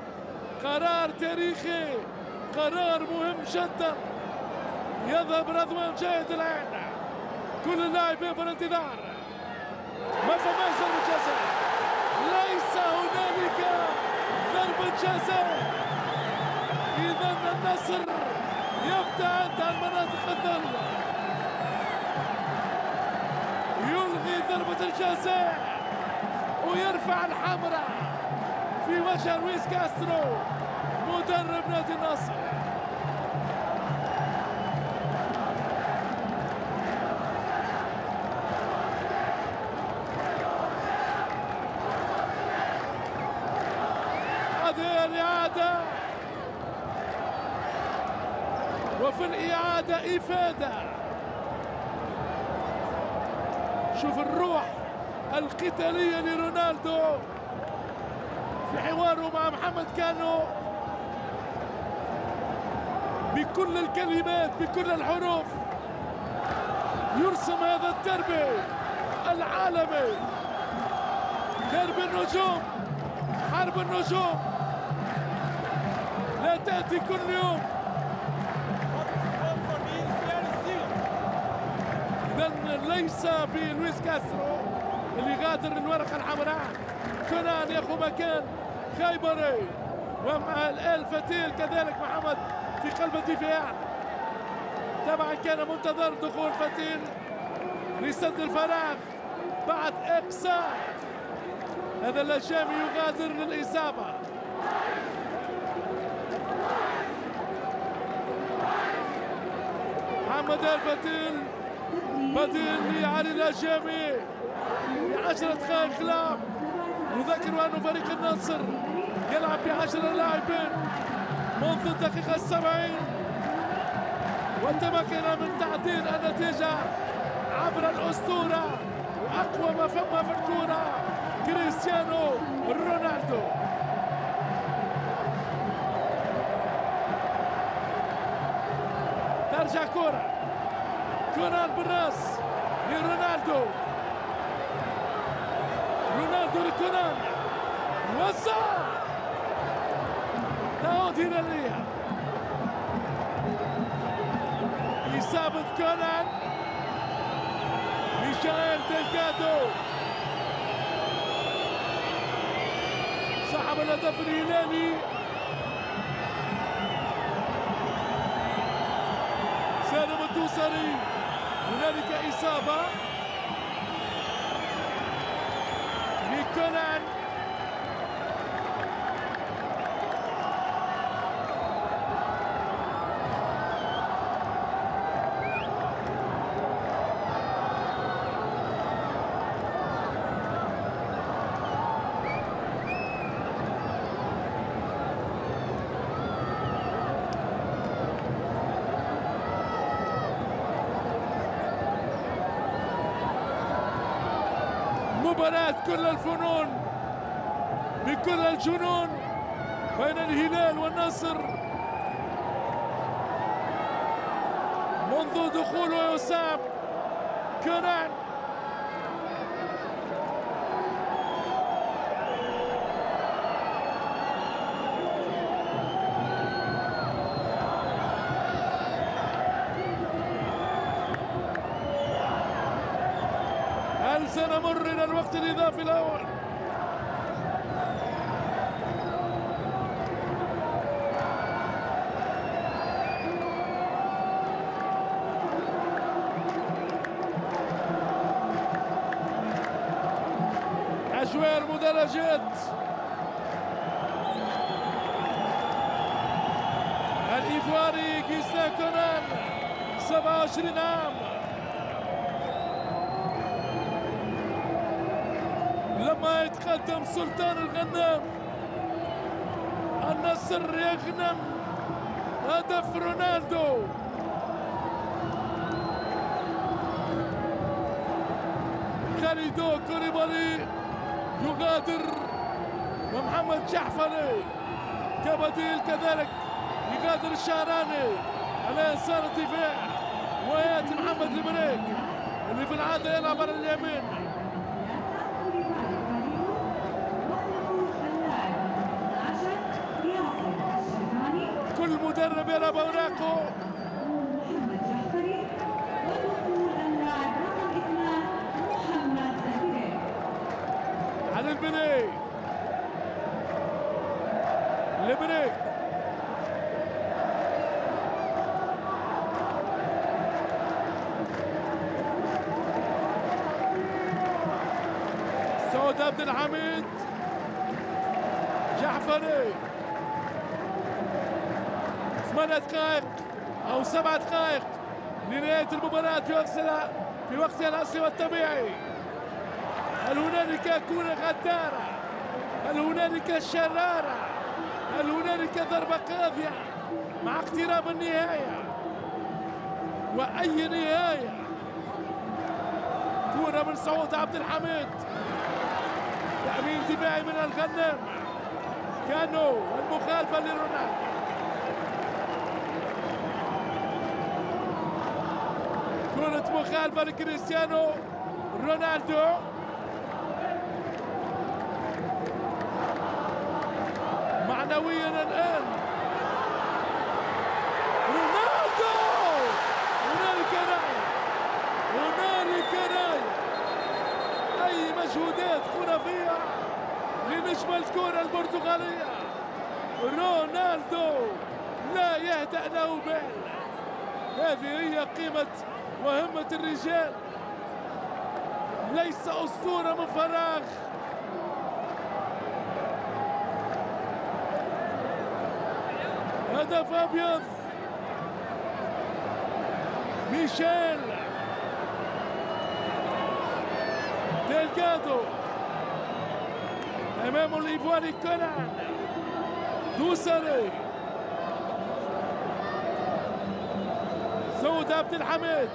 قرار تاريخي قرار مهم جدا يذهب رضوان جيد الآن كل اللاعبين في الانتظار ما فماش ضربة جزاء. ليس هنالك ضربة جزاء. إذا النصر يبتعد عن مناطق الظل يلغي ضربة الجزاء ويرفع الحمراء في وجه لويس كاسترو مدرب نادي النصر. الإعادة إفادة شوف الروح القتالية لرونالدو. في حواره مع محمد كانو. بكل الكلمات بكل الحروف. يرسم هذا الدربي العالمي. درب النجوم حرب النجوم. لا تأتي كل يوم. ليس بلويس كاسترو اللي غادر الورقة الحمراء كونان ياخذ مكان خيبري ومع الآن فتيل كذلك محمد في قلب الدفاع. طبعا كان منتظر دخول فتيل لسد الفراغ بعد إقصاء. هذا اللجامي يغادر للإصابة. محمد الفتيل بديل لعلي الهجامي في عشرة دقائق كلام نذكر أن فريق النصر يلعب بعشرة لاعبين منذ الدقيقة السبعين. وتمكن من تعديل النتيجة عبر الأسطورة وأقوى ما فما في الكورة كريستيانو رونالدو. ترجع كرة كونان بالراس. لرونالدو رونالدو. لكونان. وزع. تعود إلى الرياض إصابة كونان. ميشيل ديلجادو. صاحب الهدف الهلالي. سالم الدوسري. هنالك إصابة لكونان مباراة كل الفنون بكل الجنون بين الهلال والنصر. منذ دخول يسام كونان الوقت الإضافي الأول؟ أجواء المدرجات الإيفواري كيسا كونان 27 عام لما يتقدم سلطان الغنام النصر يغنم. هدف رونالدو. خالدو كوليبالي يغادر. ومحمد جحفري كبديل كذلك يغادر الشهراني. على يسار الدفاع. ويأتي محمد المريك. اللي في العادة يلعب على اليمين كل مدرب يلعب هناك على البني البني سعود عبد الحميد. جعفري ثمان دقائق أو سبع دقائق لنهاية المباراة في وقتها في وقتها الاصلي والطبيعي. هل هنالك كره غدارة. هل هنالك شرارة. هل هنالك ضربة قاضيه مع اقتراب النهاية. وأي نهاية؟ كره من سعود عبد الحميد. تأمين دفاعي من الغنام كانوا المخالفة لرونالدو. كرة مخالفة لكريستيانو رونالدو معنويا الآن رونالدو هنالك رأي هنالك رأي أي مجهودات خرافية لنجم الكرة البرتغالية. رونالدو لا يهدأ له بال هذه هي قيمة وهمة الرجال. ليس أسطورة من فراغ. هدف أبيض. ميشيل. ديلجادو. امامه الايفواري كونان دوسري سعود عبد الحميد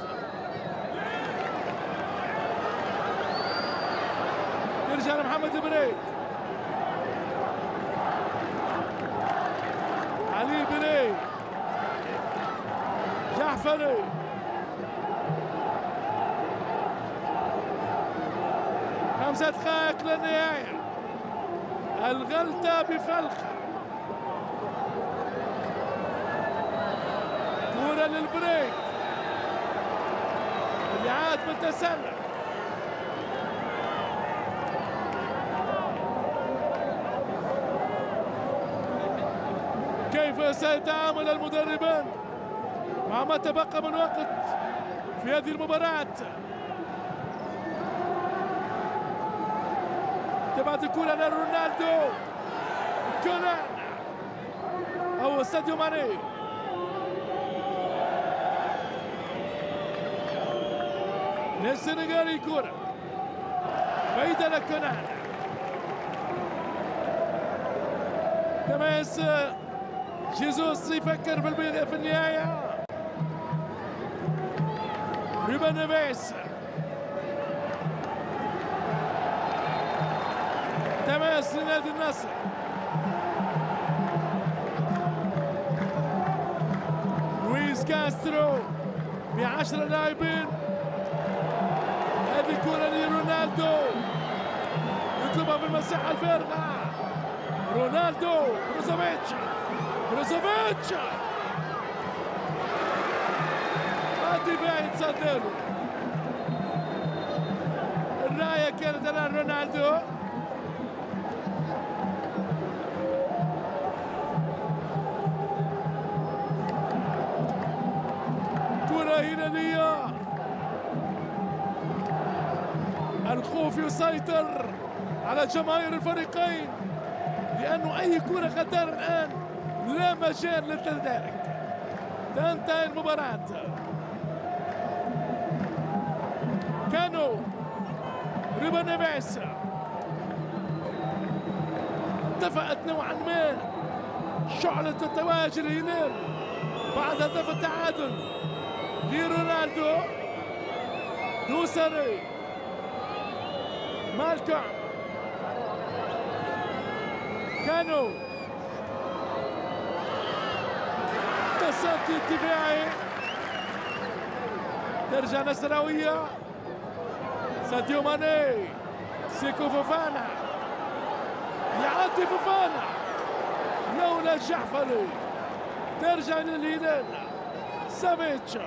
يرجع لمحمد بريك علي البريك جعفري. خمسة دقائق للنهاية. الغلطة بفلخة كرة للبريك. اللي عاد بالتسلل كيف سيتعامل المدربان؟ مع ما تبقى من وقت في هذه المباراة. تبعت الكرة لرونالدو كونان أو ساديو ماني. للسنغالي كرة. بعيدة لكونان تماس. جيزوس يفكر في النهاية. روبن نيفيس. تماس لنادي النصر. لويس كاسترو بعشرة لاعبين. هذه كرة لرونالدو. يطلبها في المساحة الفارغة رونالدو بروزوفيتش. بروزوفيتش. الدفاع يتصدر. الراية كانت الآن رونالدو. الخوف يسيطر على جماهير الفريقين لأنه أي كرة خطر الآن لا مجال للتدارك. تنتهي المباراة. كانوا ريبا نيفيس انطفأت نوعا ما. شعلة التواجد الهلال بعد هدف التعادل. لرونالدو دوسري. مالكم كانوا. تصدي الدفاعي. ترجع نصراوية ساديو ماني. سيكو فوفانا. يعدي فوفانا. لولا الجحفري ترجع للهلال. سافيتش.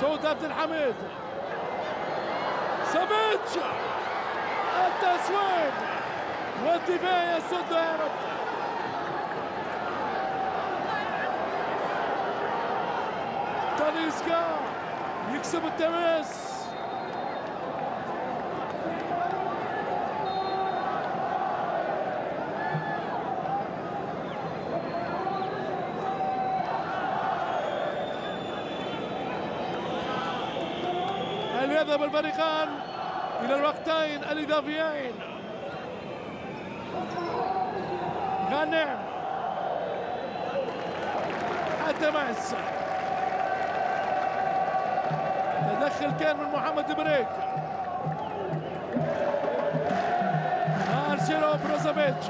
صوت عبد الحميد. سافيتش التسويق والدفاع يسد يا رب تاليسكا يكسب التماس هل يذهب الفريقان إلى الوقتين الإضافيين. غانم. التماس تدخل كان من محمد بريك مارسيلو بروزوفيتش.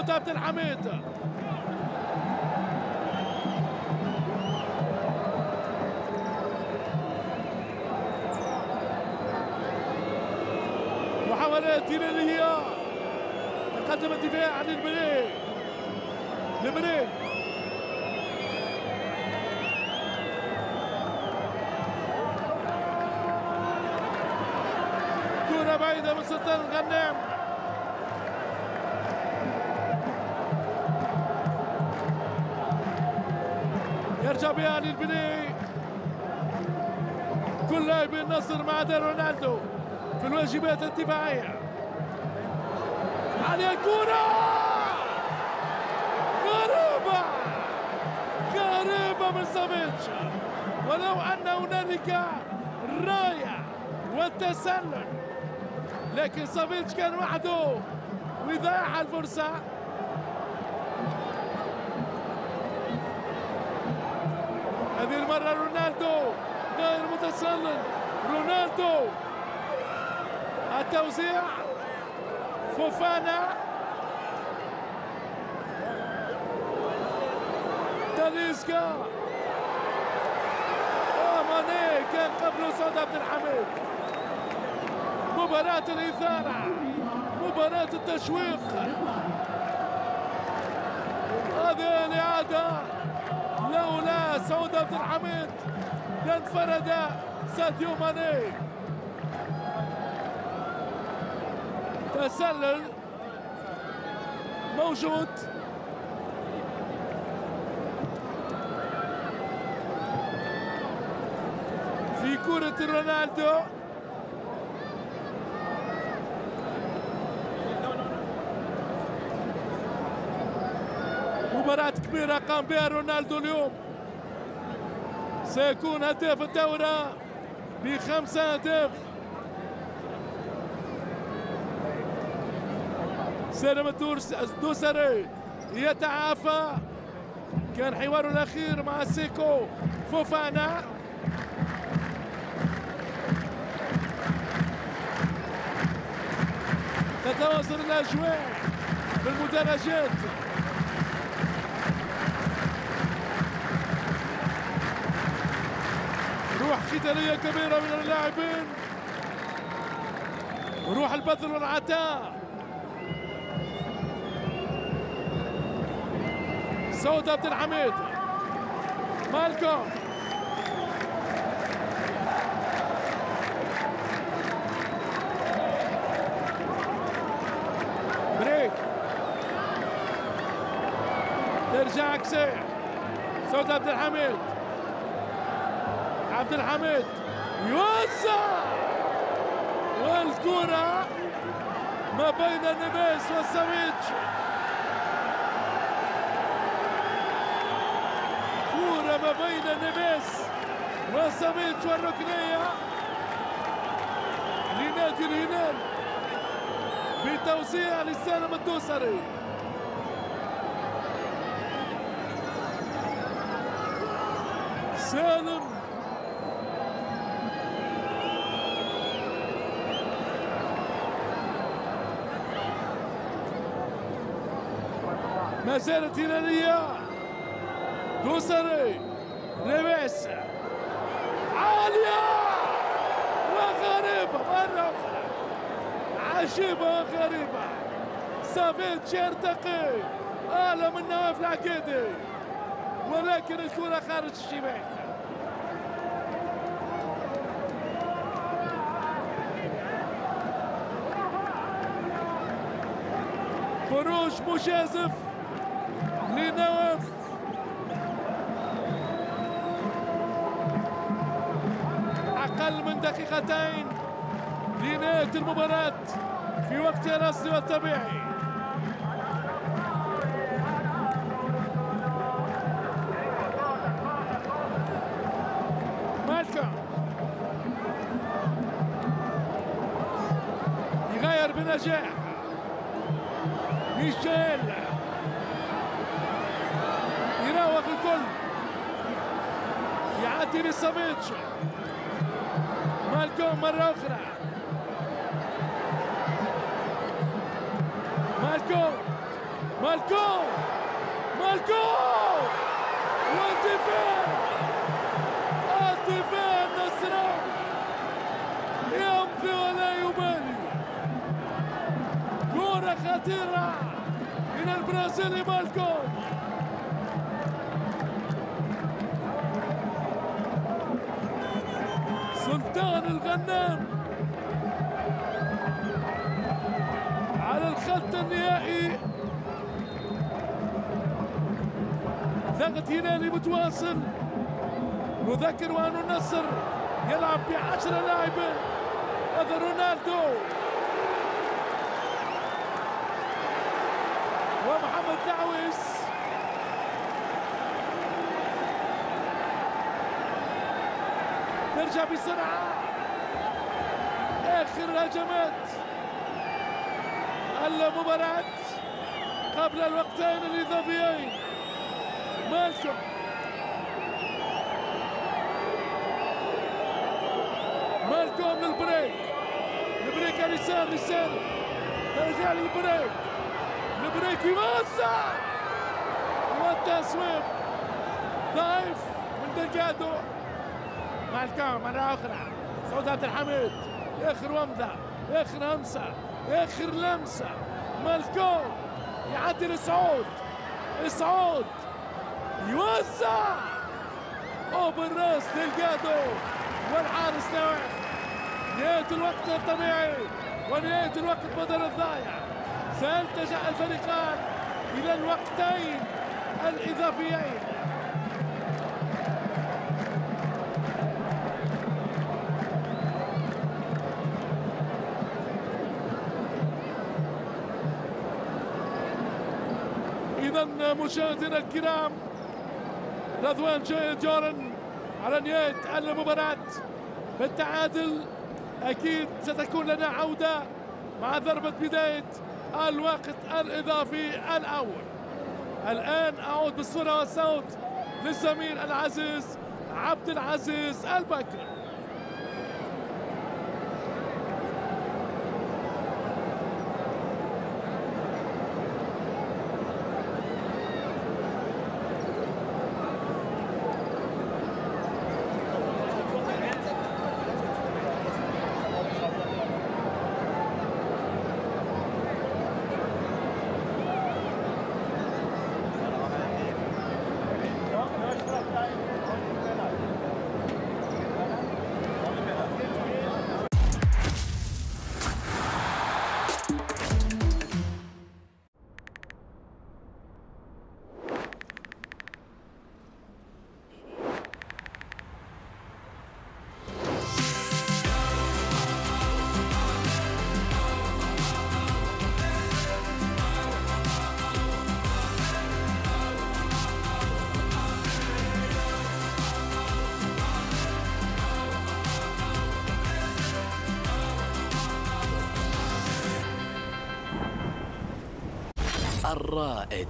صوت عبد الحميد. محاولات هلالية تقدم الدفاع عن البني لبني كرة بعيدة من سلطان الغنام بها للبني كل لاعبي النصر ما عدا رونالدو في الواجبات الدفاعية. على الكرة! غريبة! غريبة من سافيتش ولو أن هنالك راية والتسلل. لكن سافيتش كان وحده. وضيع الفرصة هذه المرة رونالدو غير متسلل رونالدو التوزيع فوفانا. تاليسكا. ماني كان قبله سعد عبد الحميد. مباراة الإثارة مباراة التشويق. هذه الإعادة. لولا سعود عبد الحميد. لانفرد ساديو ماني. تسلل. موجود. في كرة رونالدو. مباراة كبيرة قام بها رونالدو اليوم. سيكون هداف الدورة بخمسة أهداف. سالم الدوسري يتعافى. كان حواره الأخير مع سيكو فوفانا. تتواصل الأجواء في المدرجات. روح قتالية كبيرة من اللاعبين. روح البذل والعطاء. سعود عبد الحميد. مالكم. بريك. ترجع كسيح سعود عبد الحميد. عبد الحميد. يوزع! والكرة ما بين النبيس والسويتش كرة ما بين النبيس والسويتش والركنية. لنادي الهلال بتوزيع لسالم الدوسري سالم ما زالت هلالية دوسري نيفيس عالية! وغريبة مرة أخرى. عجيبة وغريبة سافيتش يرتقي أعلى من نواف العقيدي ولكن الكرة خارج الشباك. خروج مجازف. لنواف أقل من دقيقتين لنهاية المباراة في وقتها الأصلي والطبيعي مالكم يغير بنجاح. ميشيل يراوغ الكل يعدي لسافيتش مالكوم مرة أخرى مالكوم مالكوم مالكوم والدفاع الدفاع النصراوي يمضي ولا يبالي كرة خطيرة من البرازيلي مالكوم الغنام. على الخط النهائي. ضغط هلالي متواصل نذكر وأن النصر يلعب بعشرة لاعبين. هذا رونالدو. ومحمد دعويس. ترجع بسرعة. آخر هجمات المباراة قبل الوقتين الإضافيين. مالكم؟ مالكم للبريك. البريك اليسار لسالم ترجع للبريك. البريك يوسع والتصويب ضعيف من دلجادو مالكم مرة أخرى سعود عبد الحميد. آخر ومضة آخر همسة آخر لمسة. مالكم يعدي لسعود سعود يوزع. أو بالراس دلجادو والحارس نواف نهاية الوقت الطبيعي ونهاية الوقت بدل الضايع. سيلتجأ الفريقان إلى الوقتين الإضافيين. مشاهدينا الكرام رضوان جورن على نهاية المباراة. بالتعادل أكيد ستكون لنا عودة مع ضربة بداية الوقت الإضافي الأول. الآن أعود بالصورة والصوت للزميل العزيز عبد العزيز البكر الرائد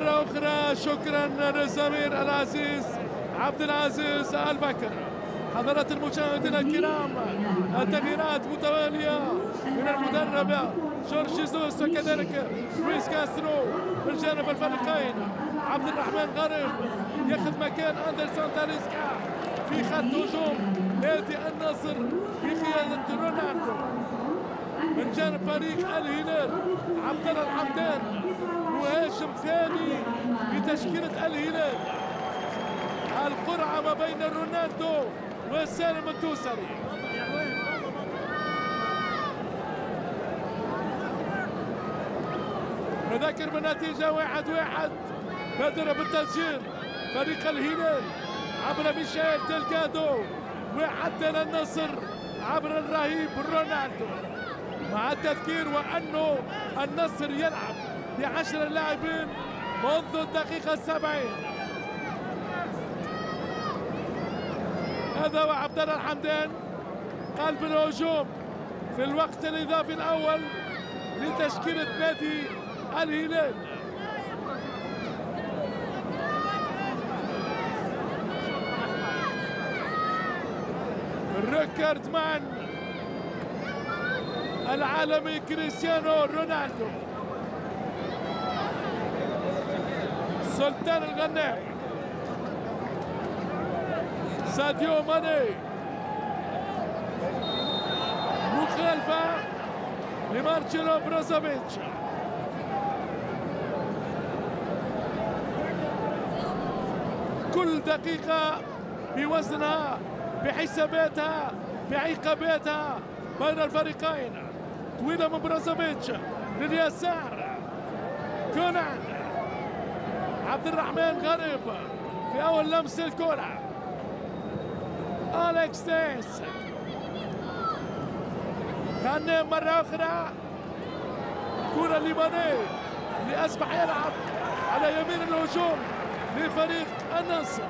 مرة أخرى شكرا للزميل العزيز عبد العزيز البكر. حضرات المشاهدين الكرام التغييرات متوالية من المدرب جورج جيسوس وكذلك لويس كاسترو من جانب الفريقين. عبد الرحمن غريب ياخذ مكان أندرسون تاليسكا في خط هجوم. نادي النصر بقيادة رونالدو. من جانب فريق الهلال عبد الله الحمدان مهاجم ثاني بتشكيلة الهلال. القرعة ما بين رونالدو وسالم الدوسري. نذكر بالنتيجة واحد واحد. بدر بالتسجيل فريق الهلال عبر ميشيل ديلجادو وعدل النصر عبر الرهيب رونالدو. مع التذكير وأنه النصر يلعب. بعشر لاعبين منذ الدقيقة السبعين هذا هو عبد الله الحمدان قلب الهجوم في الوقت الإضافي الأول لتشكيلة نادي الهلال. ريكارد مان العالمي كريستيانو رونالدو. سلطان الغنام ساديو ماني. مخالفة لمارتشيلو بروزوفيتش كل دقيقة بوزنها بحساباتها بعقاباتها بين الفريقين. طويلة من بروزوفيتش لليسار. كونان. عبد الرحمن غريب في أول لمس الكرة. أليكس تيس. غنم مرة أخرى. كرة لماني اللي أصبح يلعب على يمين الهجوم لفريق النصر.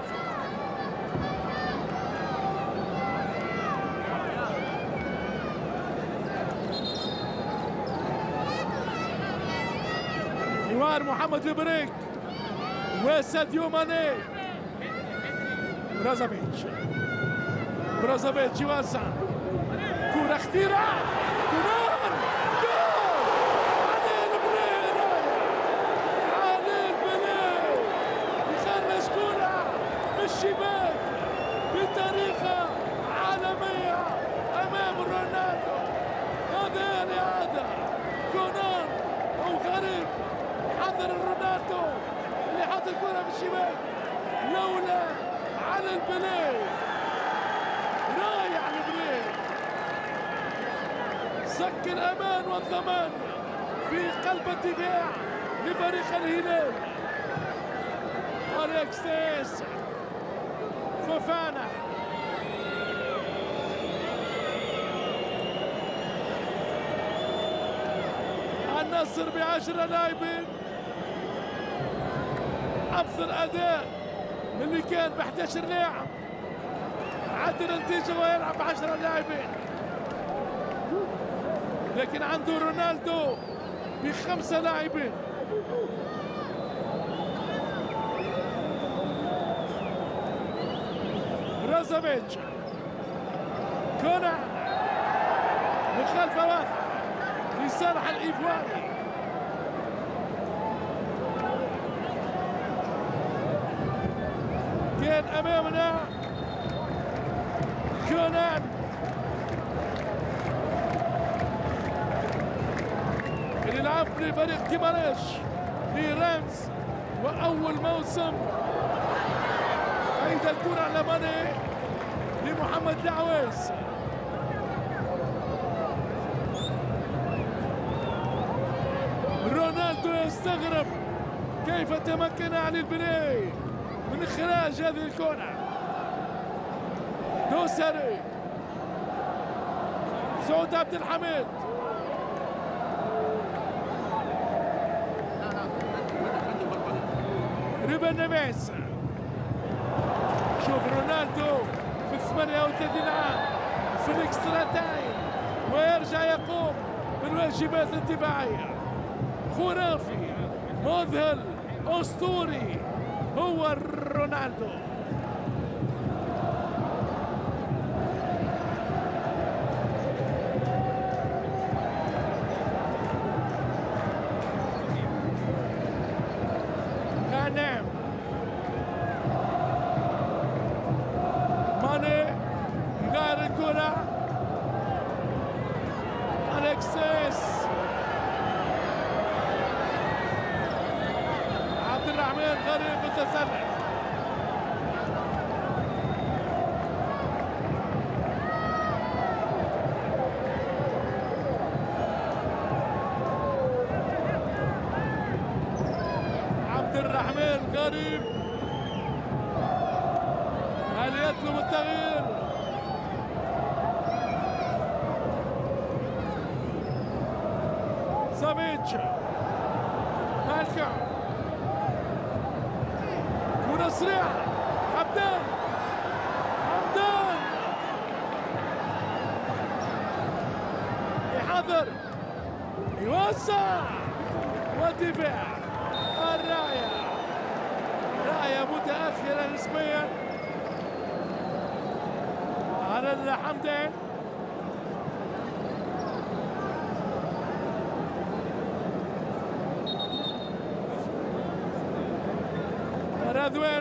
حوار محمد البريك. وساديو ماني برازافيتش برازافيتش يوسع كرة خطيرة كمان جول علي البري علي البري يخرج كرة من الشباك بطريقة عالمية أمام رونالدو هذا الإعادة كونان أو غريب حذر رونالدو اللي حط الكرة في الشباك لولا على البلاي رايح البليهي صك الأمان والضمان في قلب الدفاع لفريق الهلال. تيس فوفانا. النصر بعشرة لاعبين. افضل اداء من اللي كان ب 11 لاعب عدل النتيجة ويلعب ب 10 لاعبين. لكن عنده رونالدو بخمسة لاعبين. بروزوفيتش كونان. مخالفه واضحه لصالح الإيفواري. كان أمامنا. كونان. اللي لعب لفريق كيماريش لرامز وأول موسم. عيد الكرة على ماني لمحمد العويس. رونالدو يستغرب كيف تمكن علي البليهي من إخراج هذه الكرة دوسري سعود عبد الحميد. روبن نيفيس شوف رونالدو في 38 عام في ال extra time ويرجع يقوم بالواجبات الدفاعية. خرافي مذهل أسطوري. هو الر... Leonardo.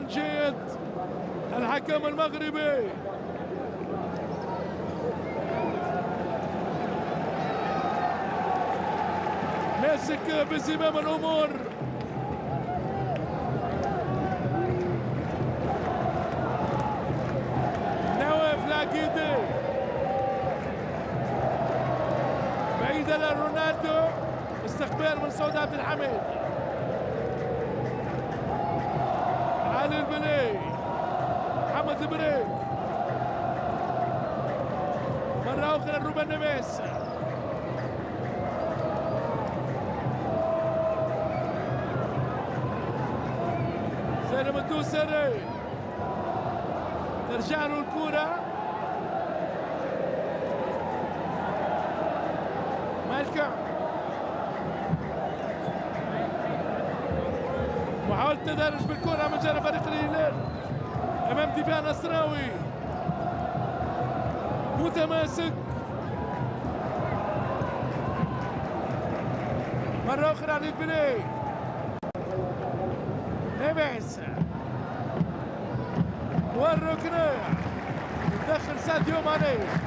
جيد الحكم المغربي. ماسك بزمام الأمور. نواف لاكيدي. بعيدا لرونالدو استقبال من سعود عبد الحميد. علي البني. محمد البني. مرة أخرى روبن نيفيس. سالم الدوسري. ترجع له الكره التدارج بالكرة من جانب فريق الهلال. أمام دفاع نصراوي. متماسك. مرة أخرى علي البلي نبعس والركنة. يدخل ساديو ماني.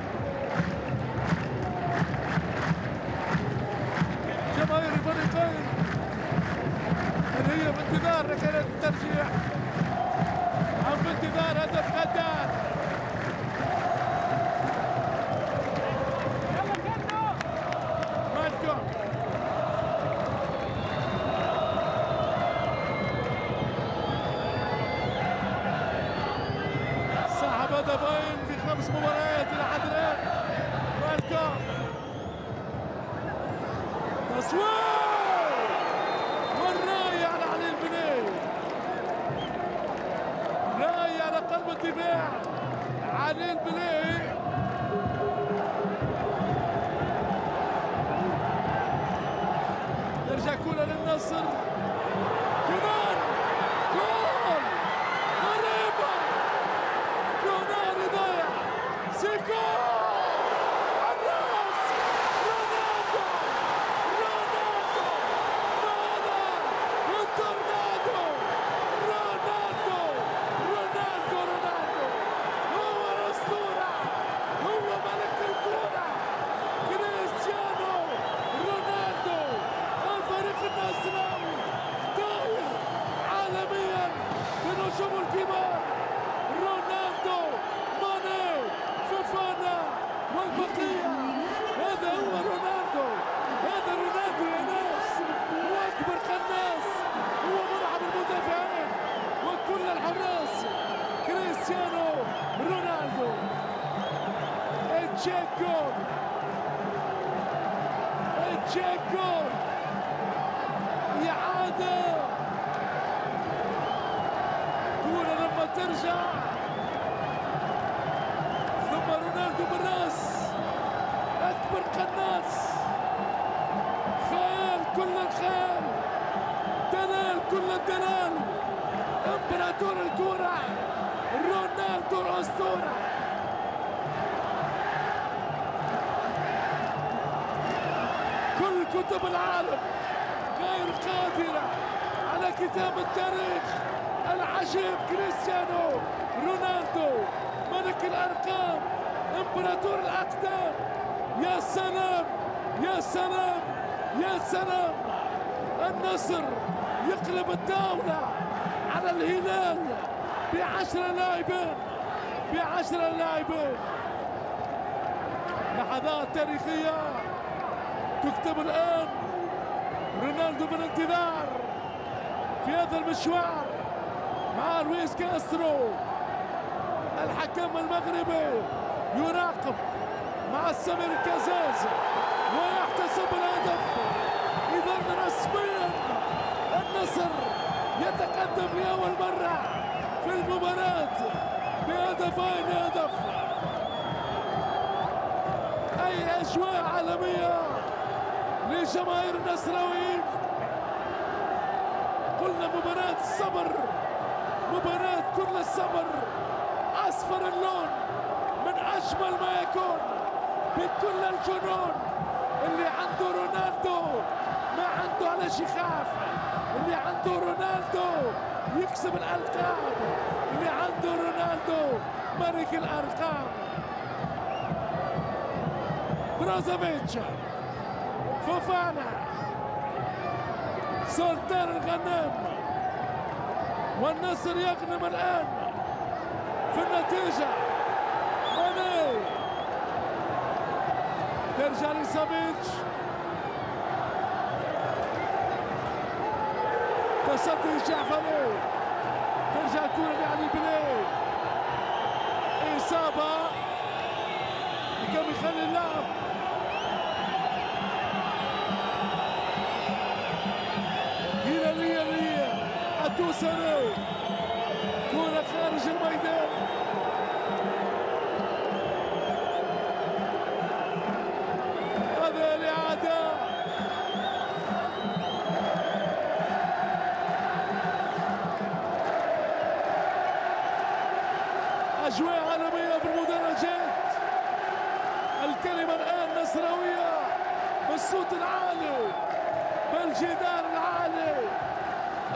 امبراطور الكرة. رونالدو الأسطورة. كل كتب العالم غير قادرة على كتاب التاريخ العجيب كريستيانو رونالدو ملك الأرقام إمبراطور الأقدام. يا سلام يا سلام يا سلام. النصر يقلب الدولة. على الهلال. بعشرة لاعبين. بعشرة لاعبين. لحظات تاريخية تكتب الآن رونالدو بالانتظار في هذا المشوار مع لويس كاسترو. الحكم المغربي يراقب مع سمير كازاز ويحتسب الهدف. إذا رسميا النصر. يتقدم لاول مرة في المباراة. بهدفين هدف أي أجواء عالمية لجماهير النصراويين. قلنا مباراة الصبر مباراة كل الصبر. أصفر اللون من أجمل ما يكون بكل الجنون اللي عنده رونالدو ما عنده على شخاف اللي عنده رونالدو يكسب الألقاب. اللي عنده رونالدو ملك الأرقام. بروزوفيتش فوفانا سلطان الغنام والنصر يغنم الآن. في النتيجة ماني. ترجع لسافيتش تصدي جعفري ترجع الكرة لعلي بلاي إصابة كم يخلي اللعب. هلالية ليا الدوسري أجواء عالمية بالمدرجات. الكلمة الآن نصراوية بالصوت العالي. بالجدار العالي.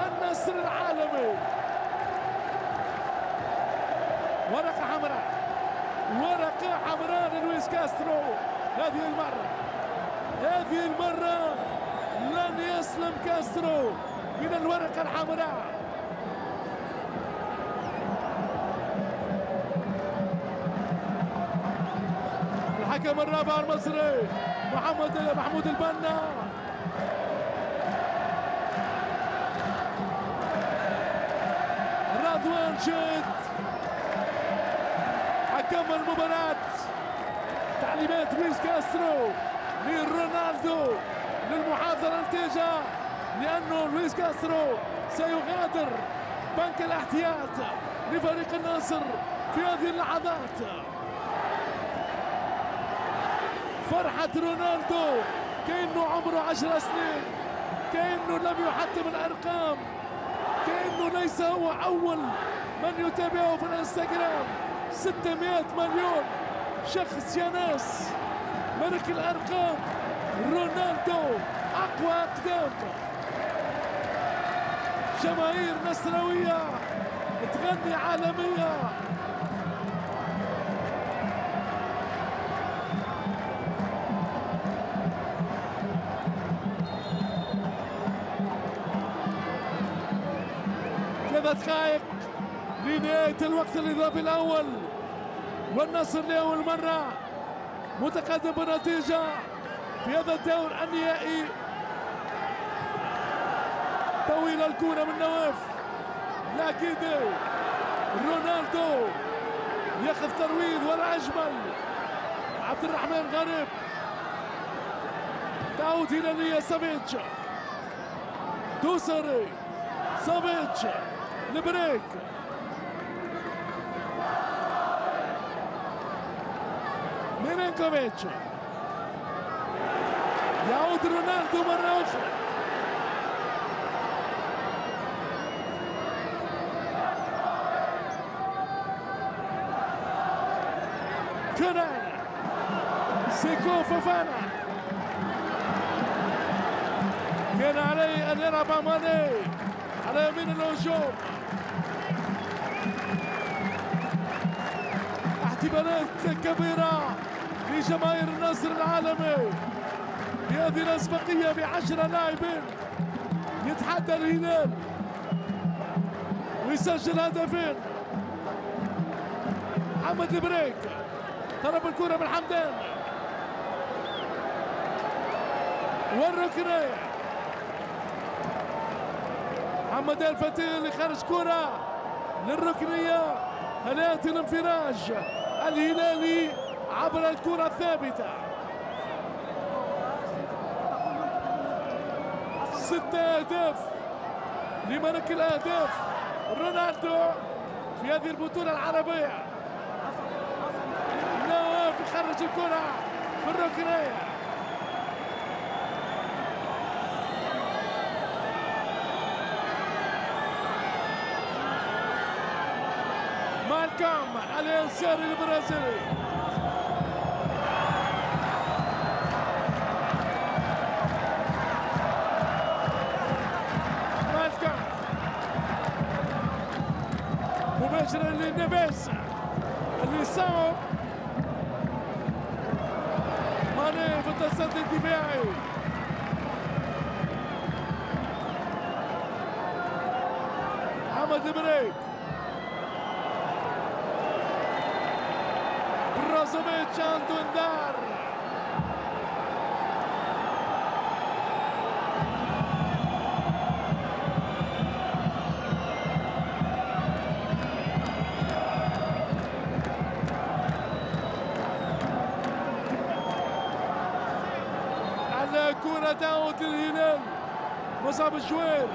النصر العالمي. ورقة حمراء. ورقة حمراء للويس كاسترو. هذه المرة. هذه المرة لن يسلم كاسترو من الورقة الحمراء. الحكم الرابع المصري محمد محمود البنا. رضوان شد. حكم المباراة. تعليمات لويس كاسترو لرونالدو للمحافظة على لأنه لويس كاسترو سيغادر بنك الاحتياط لفريق النصر في هذه اللحظات. فرحة رونالدو. كأنه عمره عشر سنين. كأنه لم يحطم الأرقام. كأنه ليس هو أول من يتابعه في الإنستغرام. 600 مليون شخص يا ناس. ملك الأرقام. رونالدو أقوى أقدام. جماهير نصراوية تغني عالمية. لنهاية الوقت الإضافي الأول. والنصر لأول مرة متقدم بنتيجة في هذا الدور النهائي. طويل الكرة من نواف. العكيدي رونالدو ياخذ ترويض ولا أجمل. عبد الرحمن غريب. تعود هلالية سافيتش. دوسري. سافيتش. البريك ميلينكوفيتش يعود رونالدو مرة أخرى كوناي سيكو فوفانا كان عليه أن يلعب ماني على يمين الهجوم احتمالات كبيرة لجماهير النصر العالمي. بهذه الأسبقية بعشرة لاعبين يتحدى الهلال ويسجل هدفين. محمد البريك طلب الكرة من حمدان. والركنية محمد الفتيل يخرج كرة للركنية. هل يأتي الانفراج الهلالي. عبر الكرة الثابتة. ستة أهداف لملك الأهداف رونالدو في هذه البطولة العربية. نواف يخرج الكرة في الركنية. مالكوم اليساري البرازيلي. محمد بريك بروزوفيتش عنده اندار على كرة تعود الهلال. مصعب الجوير.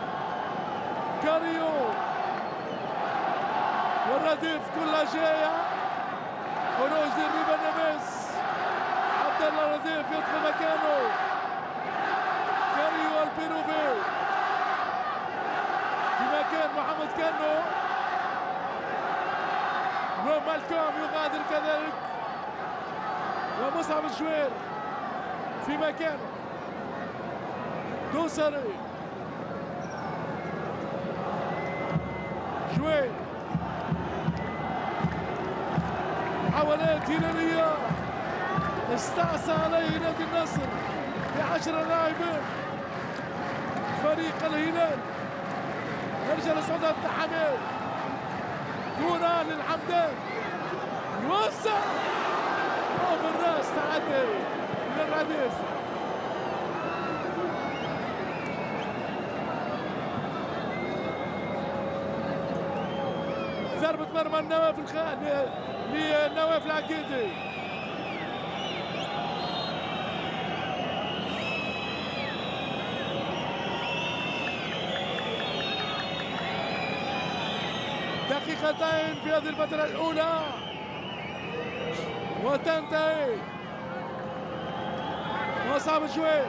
كاريو. والرديف كلها جاية. خروج للريبا نمس عبد الله رديف يدخل مكانه. كاريو البيروفي. في مكان محمد كانو. ومالكوم يغادر كذلك. ومصعب الجوير في مكانه. دوسري. محاولات هلالية استعصى عليه نادي النصر بعشرة لاعبين. فريق الهلال يرجع لسعود عبد الحميد كرة للحمدان يوسع. بالراس تعدي إلى ضربة مرمى النواف الخ... لنواف العقيدي دقيقتين في هذه الفترة الأولى. وتنتهي. مصعب الجوير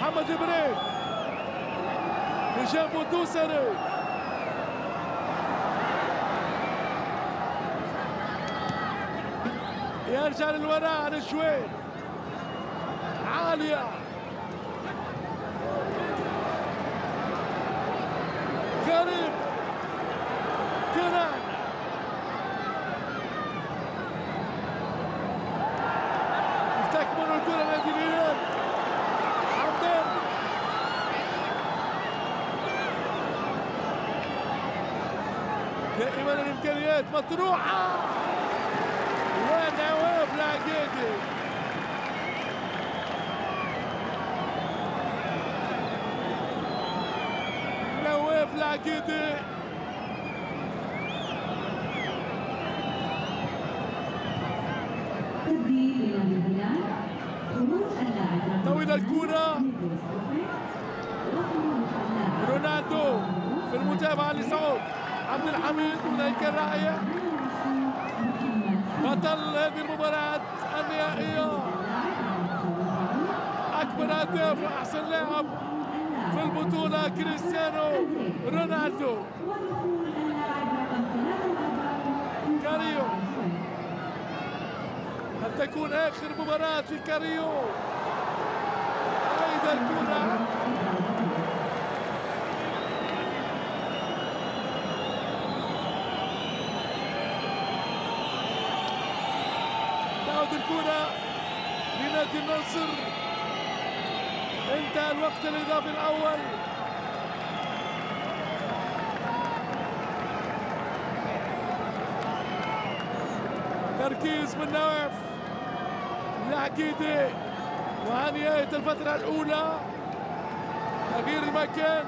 محمد بريك بجنبه الدوسري يرجع للوراء الجوير عالية. كريم كنان تكمل الكرة نادي الهلال حمدان دائما الإمكانيات مطروحة ونواف العقيدي نواف العقيدي تبديل إلى الهلال خروج طويل الكرة. رونالدو في المتابعة لسعود عبد الحميد وذلك الرعية بطل هذه المباراة النهائية. أكبر هداف وأحسن لاعب في البطولة كريستيانو رونالدو. كاريو. قد تكون آخر مباراة في أيضا الكرة تعود الكرة لنادي النصر انتهى الوقت الإضافي الأول. تركيز من نواف العقيدي ونهاية الفترة الأولى. تغيير المكان.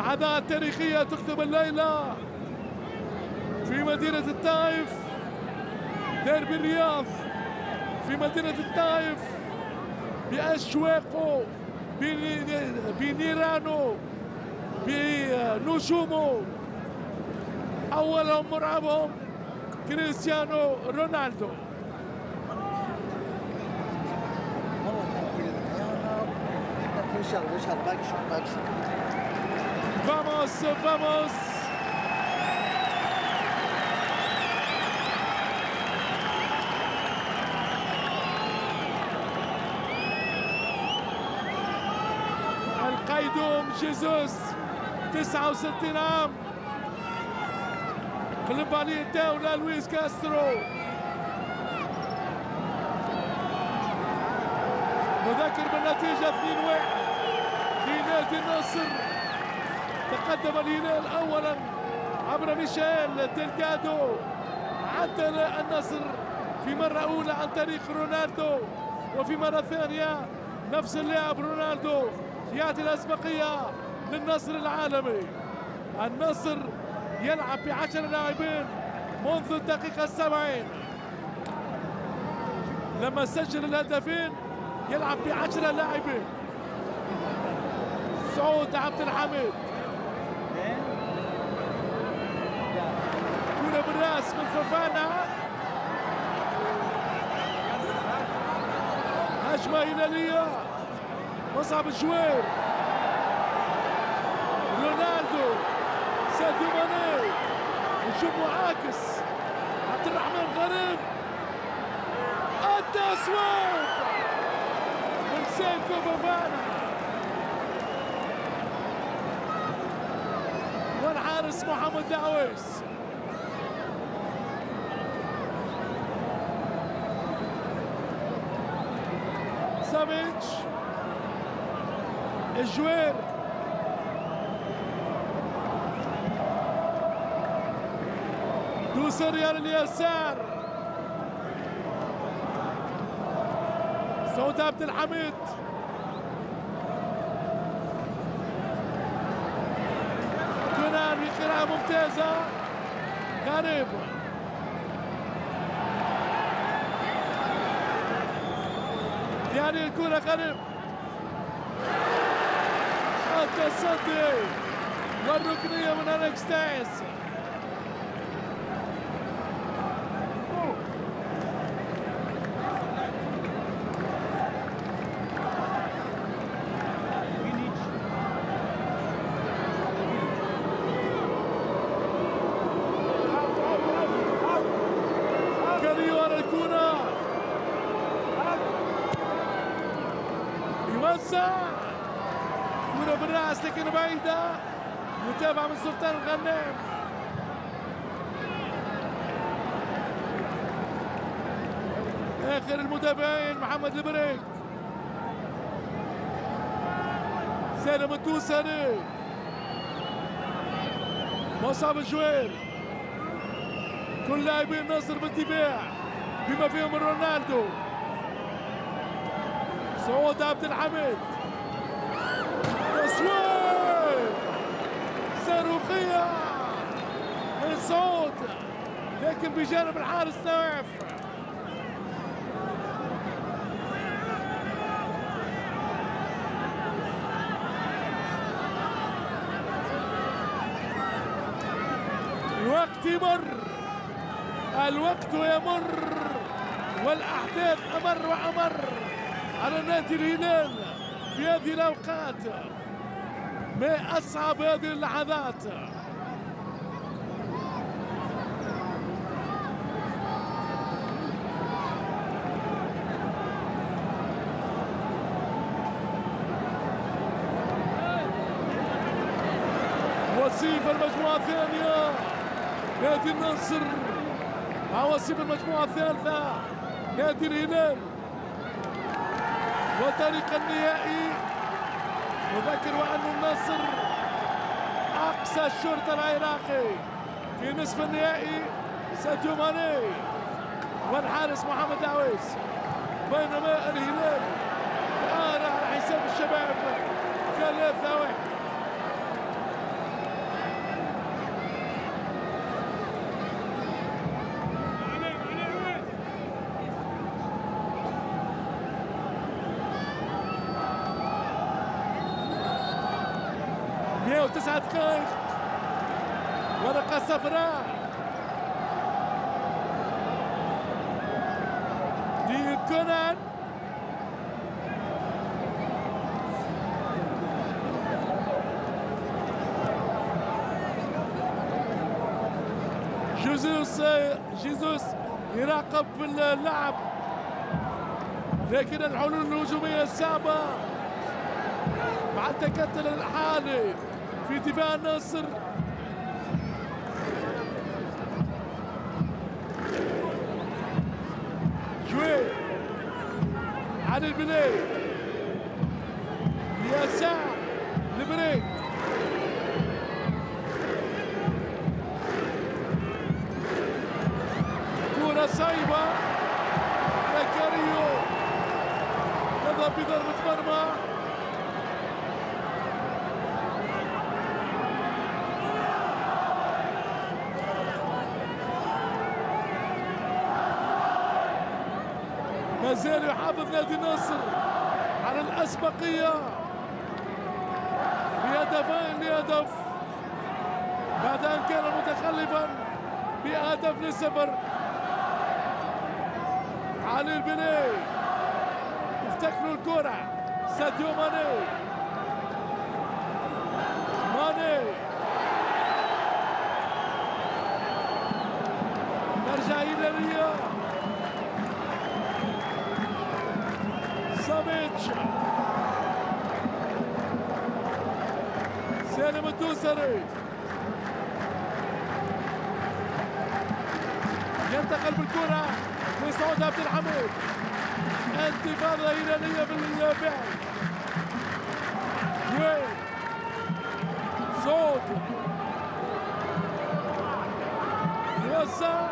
لحظات تاريخية تكتب الليلة في مدينة الطائف ديربي الرياض في مدينة الطائف بأشواقه بني- بنيرانه بنجومه أولهم مرعبهم كريستيانو رونالدو ان شاء الله ان Vamos, vamos. القيدوم جيزوس 69 عام. قلب عليه الدولة لويس كاسترو. نذكر بالنتيجة 2-1 لنادي النصر. تقدم الهلال اولا عبر ميشيل ديلجادو عدل النصر في مرة أولى عن طريق رونالدو. وفي مرة ثانية نفس اللاعب رونالدو يعطي الأسبقية للنصر العالمي. النصر يلعب بعشر لاعبين منذ الدقيقة السبعين. لما سجل الهدفين يلعب بعشرة لاعبين. سعود عبد الحميد. كرة بالراس من فوفانا. هجمة هلالية مصعب الجوير. رونالدو. ساديو ماني. هجوم معاكس. عبد الرحمن غريب. التصويب من سيكو فوفانا. والحارس محمد العويس سافيتش الجوير دوسري على اليسار سعود عبد الحميد كونان بقراءة ممتازة غريب يعني الكرة غريب التصدي والركنية من أليكس تايس كاريور الكرة يوزع تمريره بالراس لكن بعيده متابعه من سلطان الغنام اخر المتابعين محمد البريك سالم التوسري مصعب الجوير. كل لاعبين النصر بالدفاع بما فيهم رونالدو. سعود عبد الحميد. تصوير صاروخية. من سعود لكن بجانب الحارس نواف الوقت يمر. الوقت يمر. والأحداث أمر وأمر. على نادي الهلال في هذه الأوقات. ما أصعب هذه اللحظات. وصيف المجموعة الثانية. نادي النصر مع وصيف المجموعة الثالثة. نادي الهلال وطريق النهائي. نذكر وأن النصر أقصى الشرطة العراقي. في نصف النهائي ساديو ماني. والحارس محمد عويس. بينما الهلال تعال على حساب الشباب ثلاثة واحد. مئة وتسعة دقائق. ورقة صفراء. لكونان جيزوس جيزوس يراقب اللعب. لكن الحلول الهجومية الصعبة مع التكتل الحالي. في دفاع النصر جوي. على البلاي يسار لبريك كرة صعيبة على كاريو تذهب بضربة مرمى ما زال يحافظ نادي النصر على الأسبقية بهدفين لهدف بعد أن كان متخلفا لصفر علي البني. افتكروا الكرة. ساديو ماني. ماني. نرجع إلى رياض سافيتش سالم الدوسري. ينتقل بالكرة لسعود عبد الحميد. انتفاضة هلالية بالبعد جويل صوت. يسار.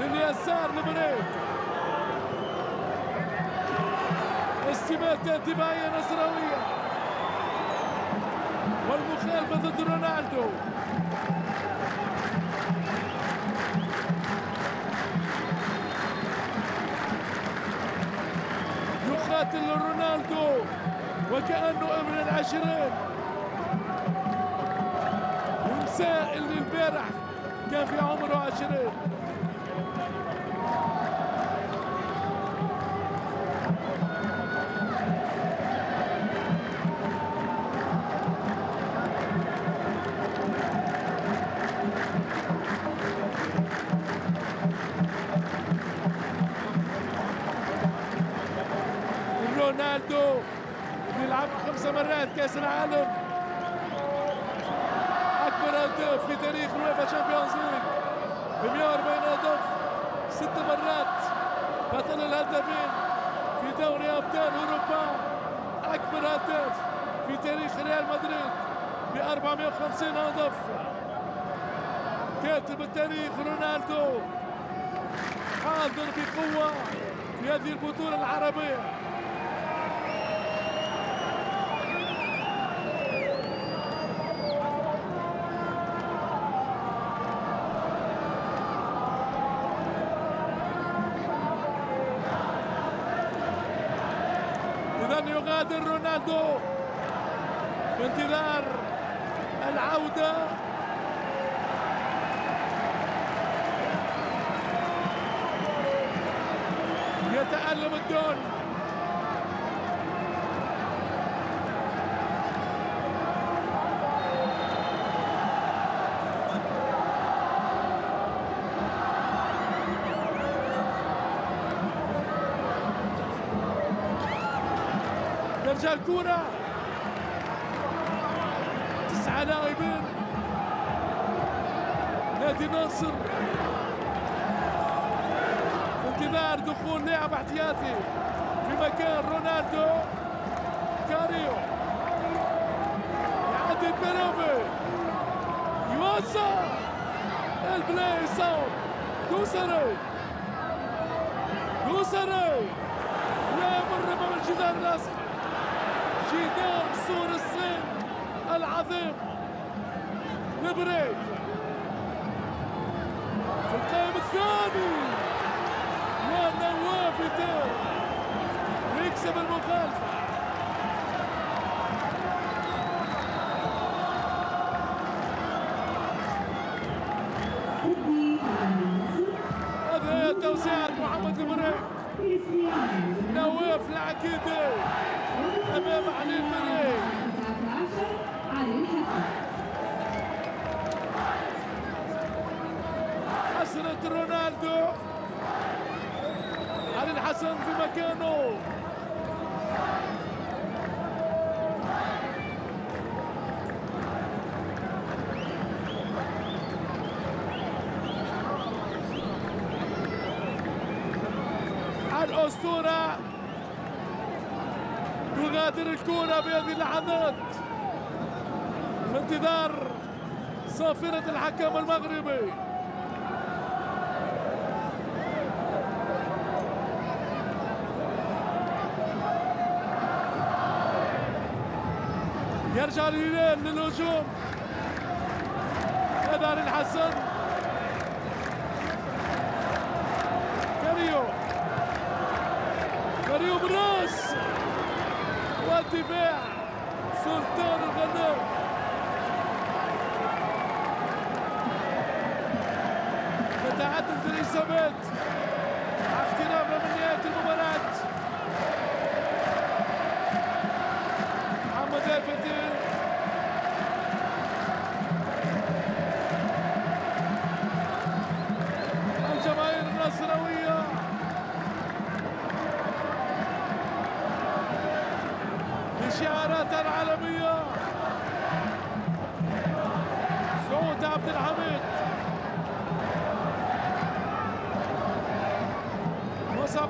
لليسار لبريك استماتة دفاعية نصراوية. والمخالفة ضد رونالدو. يقاتل رونالدو وكأنه ابن العشرين. ومساء اللي البارح كان في عمره عشرين. يلعب خمسة مرات كأس العالم. أكبر هداف في تاريخ ال UEFA Champions League. ب 140 هدف ست مرات. بطل الهدافين في دوري أبطال أوروبا. أكبر هداف في تاريخ ريال مدريد. ب 450 هدف. كاتب التاريخ رونالدو. حاضر بقوة في هذه البطولة العربية إذا يغادر رونالدو في انتظار العودة. يتألم الدون. ترجع الكرة تسعة لاعبين. نادي النصر. في انتظار دخول لاعب احتياطي في مكان رونالدو. كاريو. يعدي بيروفي يوزع البلاي صوب دوسري. دوسري. لا يمر امام الجدار الأصفر. جدار سور الصين العظيم. البريك في القائم الثاني. ونواف يدير ويكسب المخالفة هذه هي توزيعة محمد البريك نواف العكيدي امام علي البريك حسنة رونالدو علي الحسن في مكانه الأسطورة تغادر الكرة في هذه اللحظات. في انتظار صافرة الحكم المغربي. يرجع الهلال للهجوم هذا الحسن. كاريو كاريو براس والدفاع. سلطان الغنام تتعدد الاصابات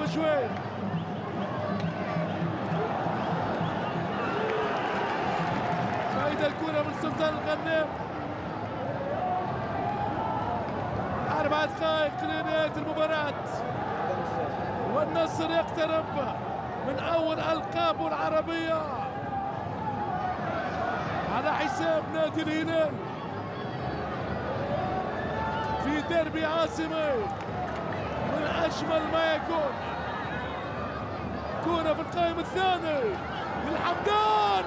مصعب شوي بعيد الكرة من سلطان الغنام. أربع دقائق لنهاية المباراة. والنصر يقترب من أول ألقابه العربية. على حساب نادي الهلال. في ديربي عاصمي من أجمل ما يكون. كرة في القائم الثاني للحمدان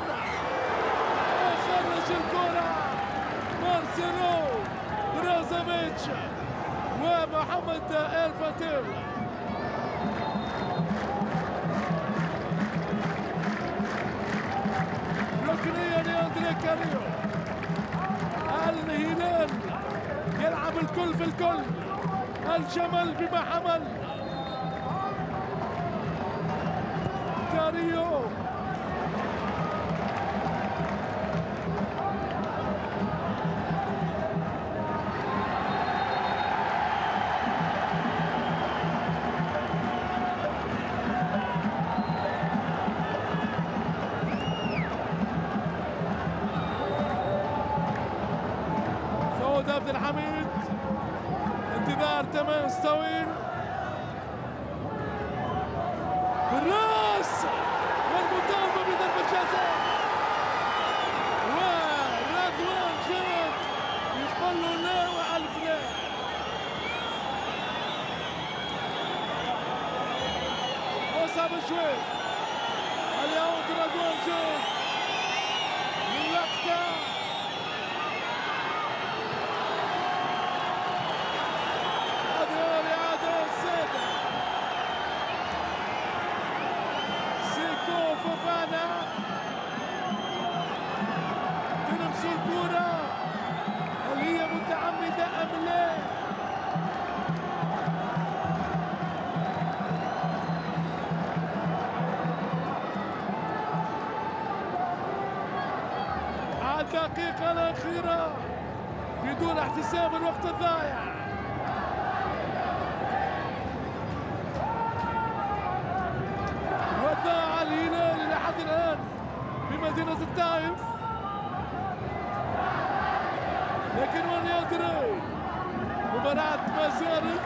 خرج الكرة مارسيلو برازافيتش ومحمد الفتيل ركنية لأندري كاريو. الهلال يلعب الكل في الكل. الجمل بما حمل تماس طويل بالراس! والمطالبة بضربة جزاء! ورضوان جاد يقول له لا وألف لا مصعب شوي. الأخيرة بدون احتساب الوقت الضايع وضاع الهلال إلى حد الآن في مدينة الطائف. لكن من يدري مباراة ما زالت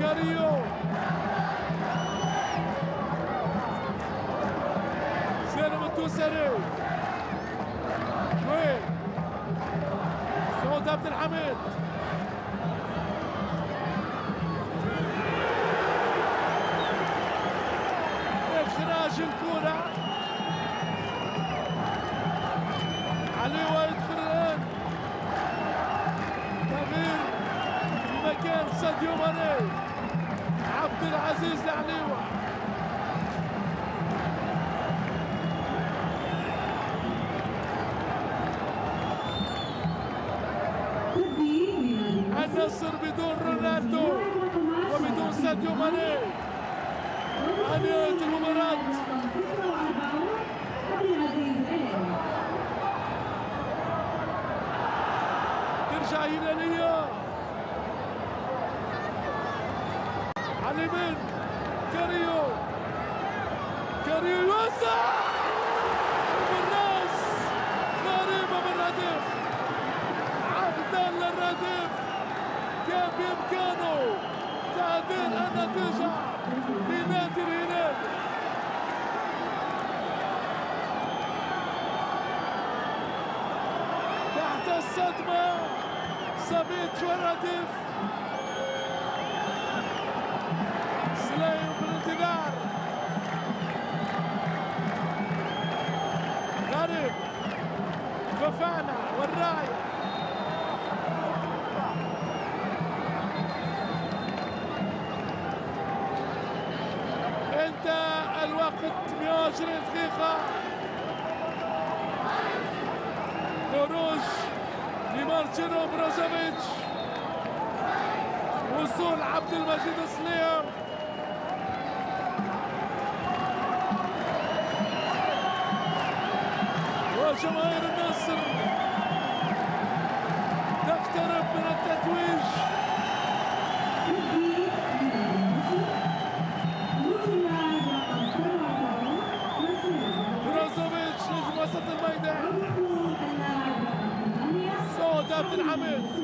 كاريو. سالم التوسري الحميد. النصر بدون رونالدو وبدون ساديو ماني. نهاية المباراة. ترجع هلالية على اليمين كاريو. كاريو يوزع بالراس غريبة من الهدف عقدا للردف كان بإمكانه تعديل النتيجة لنادي الهلال تحت الصدمة سميت شردف سليم في الانتظار غريب. ففانا والراية. 120 دقيقة. خروج لمارتينو بروزوفيتش وصول عبد المجيد سليم. وجماهير النصر عبد الحميد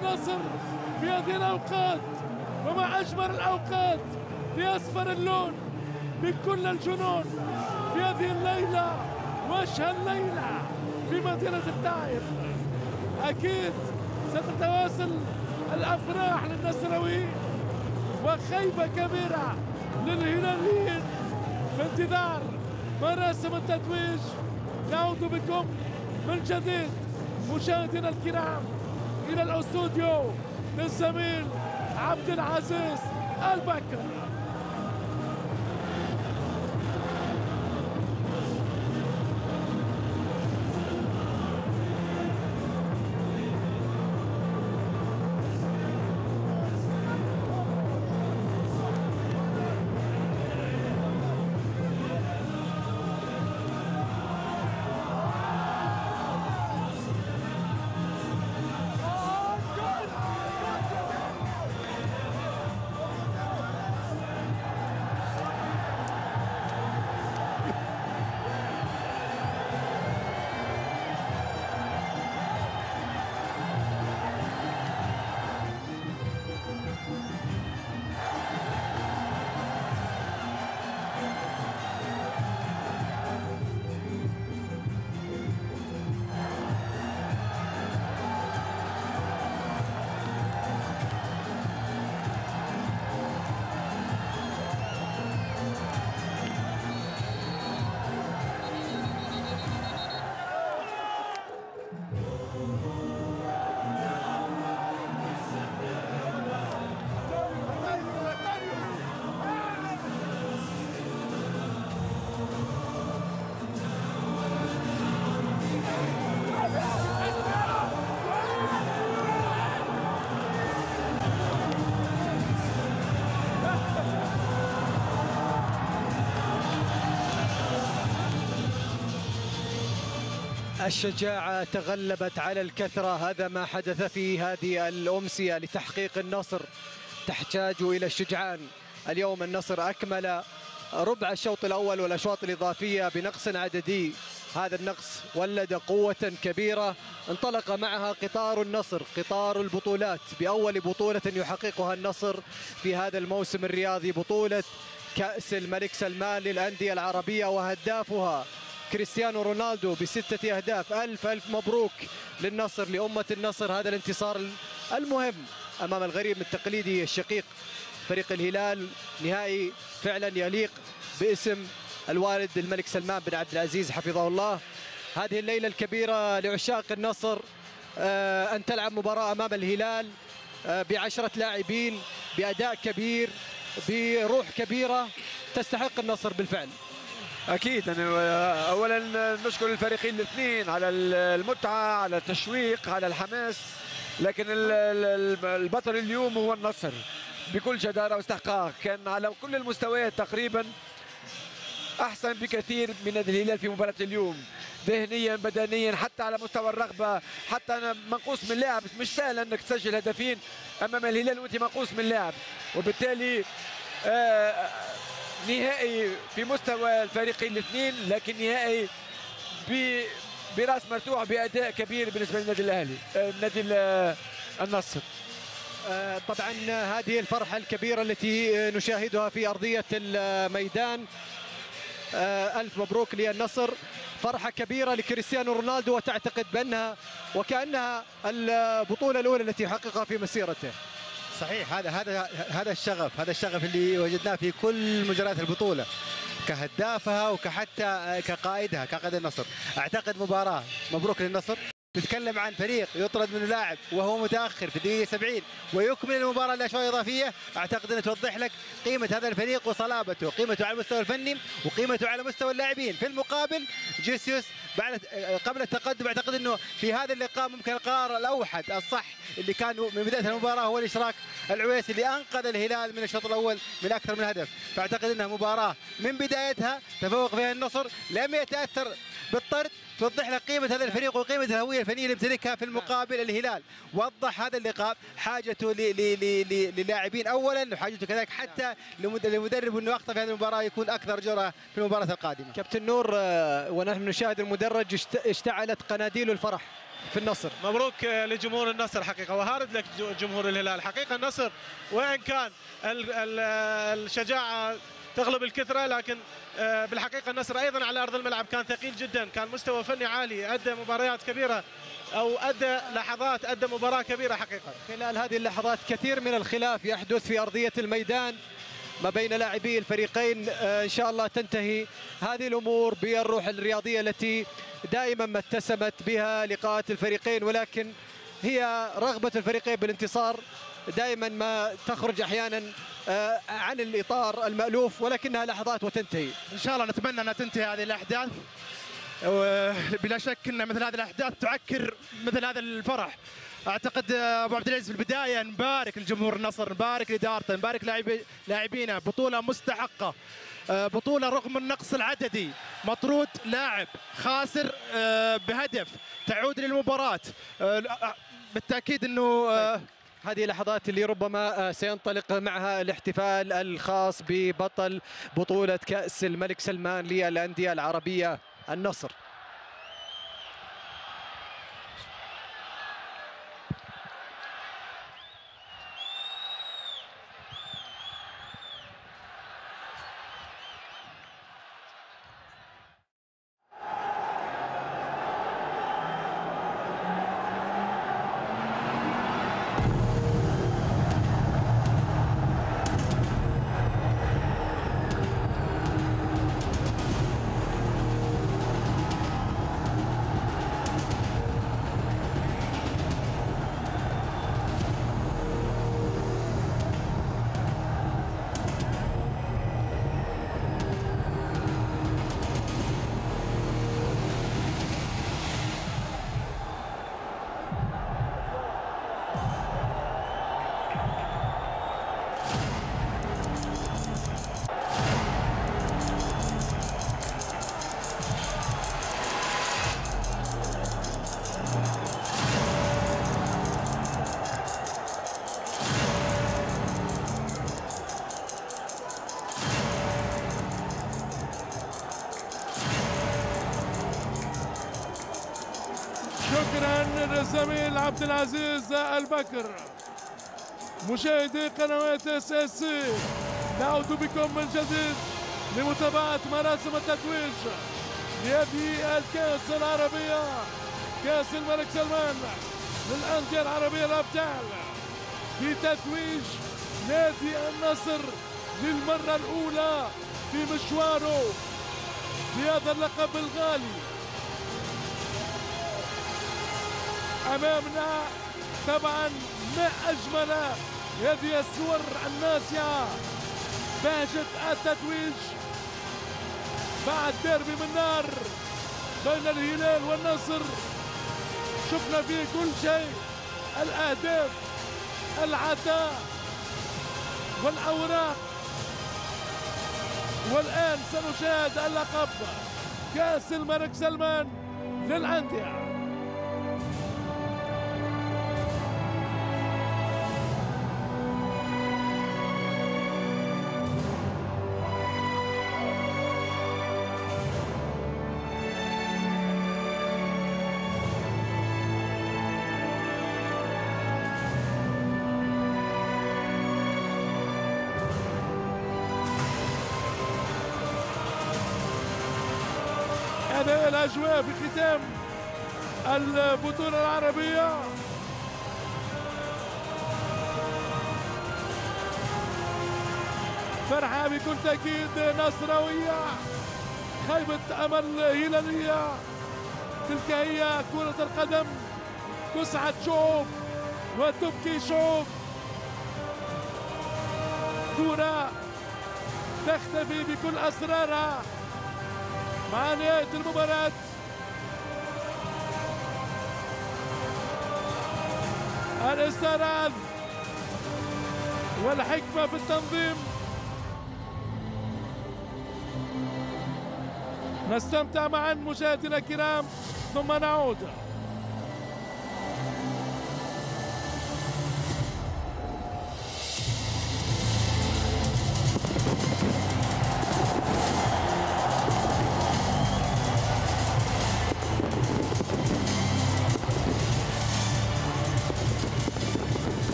النصر في هذه الأوقات ومع أجمل الأوقات لاصفر اللون بكل الجنون في هذه الليلة واشهى الليلة في مدينة الطائف. أكيد ستتواصل الأفراح للنصراويين وخيبة كبيرة للهلاليين في انتظار مراسم التتويج. نعود بكم من جديد مشاهدينا الكرام. إلى الأستوديو للزميل عبد العزيز البكر. الشجاعة تغلبت على الكثرة. هذا ما حدث في هذه الأمسية لتحقيق النصر. تحتاج إلى الشجعان. اليوم النصر أكمل ربع الشوط الأول والأشواط الإضافية بنقص عددي. هذا النقص ولد قوة كبيرة. انطلق معها قطار النصر قطار البطولات. بأول بطولة يحققها النصر في هذا الموسم الرياضي بطولة كأس الملك سلمان للأندية العربية وهدافها. كريستيانو رونالدو بستة أهداف. ألف ألف مبروك للنصر لأمة النصر. هذا الانتصار المهم أمام الغريم التقليدي الشقيق فريق الهلال. نهائي فعلا يليق باسم الوالد الملك سلمان بن عبد العزيز حفظه الله. هذه الليلة الكبيرة لعشاق النصر آه، أن تلعب مباراة أمام الهلال آه، بعشرة لاعبين بأداء كبير بروح كبيرة تستحق النصر بالفعل. أكيد. أنا اولا نشكر الفريقين الاثنين على المتعة على التشويق على الحماس. لكن ال- ال- البطل اليوم هو النصر. بكل جدارة واستحقاق. كان على كل المستويات تقريبا أحسن بكثير من الهلال في مباراة اليوم. ذهنيا بدنيا حتى على مستوى الرغبة. حتى منقوص من لاعب. مش سهل أنك تسجل هدفين أمام الهلال وأنت منقوص من لاعب. وبالتالي آه نهائي في مستوى الفريقين الاثنين لكن نهائي براس مرفوع بأداء كبير بالنسبة للنادي الأهلي آه، نادي ال- النصر. آه، طبعا هذه الفرحة الكبيرة التي آه، نشاهدها في أرضية الميدان. آه، ألف مبروك للنصر. فرحة كبيرة لكريستيانو رونالدو وتعتقد بأنها وكأنها البطولة الأولى التي يحققها في مسيرته. صحيح هذا هذا هذا الشغف هذا الشغف اللي وجدناه في كل مجريات البطولة كهدافها وكحتى كقائدها كقائد النصر. أعتقد مباراة مبروك للنصر. تتكلم عن فريق يطرد منه لاعب وهو متأخر في الدقيقة 70 ويكمل المباراة لاشواط إضافية. أعتقد انها توضح لك قيمة هذا الفريق وصلابته قيمته على المستوى الفني وقيمته على مستوى اللاعبين. في المقابل جيسيوس بعد قبل التقدم أعتقد إنه في هذا اللقاء ممكن القرار الأوحد الصح اللي كان من بداية المباراة هو الإشراك العويسي اللي أنقذ الهلال من الشوط الأول من أكثر من هدف. فأعتقد إنها مباراة من بدايتها تفوق فيها النصر لم يتأثر بالطرد توضح لك قيمة هذا الفريق وقيمة الهوية الفنية اللي يمتلكها في المقابل الهلال. وضح هذا اللقاء حاجته ل- ل- ل- ل- للاعبين أولا وحاجته كذلك حتى لمد- للمدرب أنه أخطأ في هذه المباراة يكون أكثر جرأة في المباراة القادمة. كابتن نور آه، ونحن نشاهد المدرج اشت- اشتعلت قناديل الفرح في النصر. مبروك آه، لجمهور النصر حقيقة وهارد لك جمهور الهلال. حقيقة النصر وإن كان ال- ال- الشجاعة تغلب الكثرة لكن آه، بالحقيقة النصر أيضا على أرض الملعب كان ثقيل جدا كان مستوى فني عالي أدى مباريات كبيرة أو أدى لحظات أدى مباراة كبيرة حقيقة. خلال هذه اللحظات كثير من الخلاف يحدث في أرضية الميدان ما بين لاعبي الفريقين. آه، إن شاء الله تنتهي هذه الأمور بالروح الرياضية التي دائما ما اتسمت بها لقاءات الفريقين ولكن هي رغبة الفريقين بالانتصار. دائما ما تخرج أحيانا آه، عن الإطار المألوف ولكنها لحظات وتنتهي. إن شاء الله نتمنى أنها تنتهي هذه الأحداث. بلا شك إن مثل هذه الأحداث تعكر مثل هذا الفرح. أعتقد أبو عبد العزيز في البداية نبارك لجمهور النصر نبارك لإدارته نبارك لاعبي لاعبينا بطولة مستحقة. آه، بطولة رغم النقص العددي. مطرود لاعب خاسر آه، بهدف. تعود للمباراة. بالتأكيد إنه آه، هذه لحظات اللي ربما آه، سينطلق معها الاحتفال الخاص ببطل بطولة كأس الملك سلمان للأندية العربية النصر. البكر مشاهدي قنوات SSC نعود بكم من جديد لمتابعة مراسم التتويج لهذه الكأس العربية كأس الملك سلمان. للأندية العربية الأبطال في تتويج نادي النصر للمرة الأولى في مشواره بهذا اللقب الغالي. أمامنا طبعا ما أجمل هذه الصور الناسعه بهجه التتويج بعد ديربي من نار بين الهلال والنصر. شفنا فيه كل شيء الأهداف العطاء والأوراق. والآن سنشاهد اللقب كأس الملك سلمان للأندية. الأجواء في ختام البطولة العربية. فرحة بكل تأكيد نصراوية خيبة أمل هلالية. تلك هي كرة القدم تسعد شعوب وتبكي شعوب. كرة تختفي بكل أسرارها. مع نهاية المباراة. الاستعراض والحكمة في التنظيم. نستمتع معا مشاهدينا الكرام ثم نعود.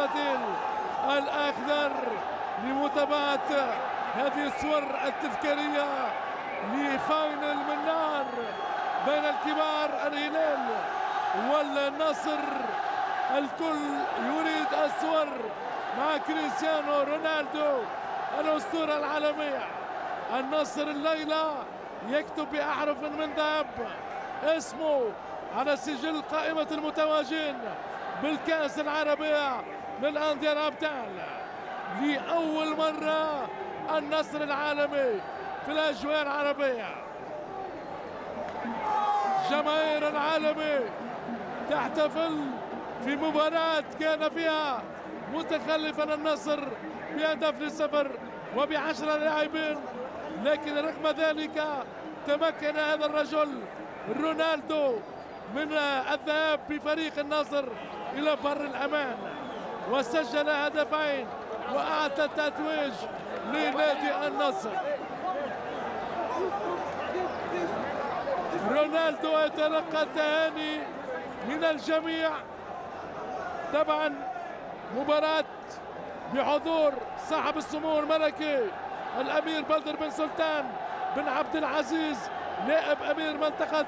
إلى المستطيل الأخضر لمتابعة هذه الصور التذكارية لفاينل من نار بين الكبار الهلال والنصر. الكل يريد الصور مع كريستيانو رونالدو الأسطورة العالمية. النصر الليلة يكتب بأحرف من ذهب اسمه على سجل قائمة المتواجدين بالكأس العربية للأندية الأبطال لأول مرة النصر العالمي في الأجواء العربية. جماهير العالمي تحتفل في مباراة كان فيها متخلفا النصر بهدف للصفر وبعشرة لاعبين. لكن رغم ذلك تمكن هذا الرجل رونالدو من الذهاب بفريق النصر إلى بر الأمان. وسجل هدفين وأعطى التتويج لنادي النصر. رونالدو يتلقى التهاني من الجميع. طبعا مباراة بحضور صاحب السمو الملكي الأمير بدر بن سلطان بن عبد العزيز نائب أمير منطقة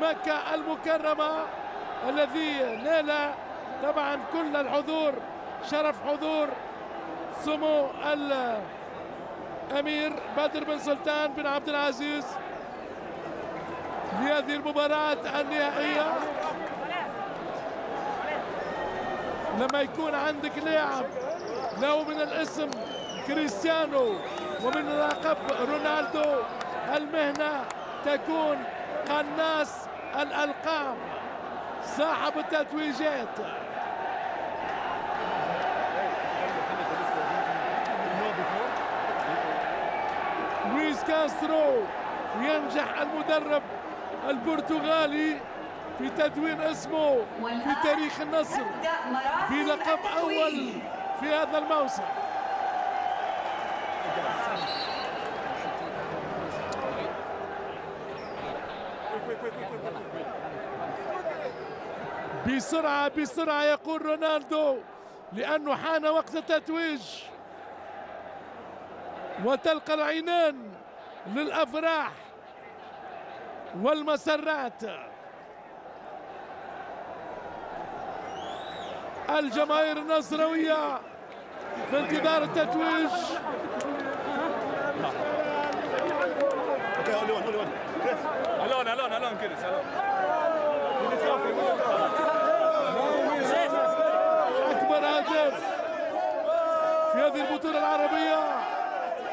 مكة المكرمة الذي نال طبعا كل الحضور شرف حضور سمو الأمير بدر بن سلطان بن عبد العزيز لهذه المباراة النهائية. لما يكون عندك لاعب له من الاسم كريستيانو ومن لقب رونالدو المهنة تكون قناص الألقاب. صاحب التتويجات لويس كاسترو ينجح المدرب البرتغالي في تدوين اسمه في تاريخ النصر بلقب أول في هذا الموسم. بسرعة بسرعة يقول رونالدو لأنه حان وقت التتويج. وتلقى العينان للأفراح والمسرات. الجماهير النصراوية في انتظار التتويج. أكبر هدف في هذه البطولة العربية.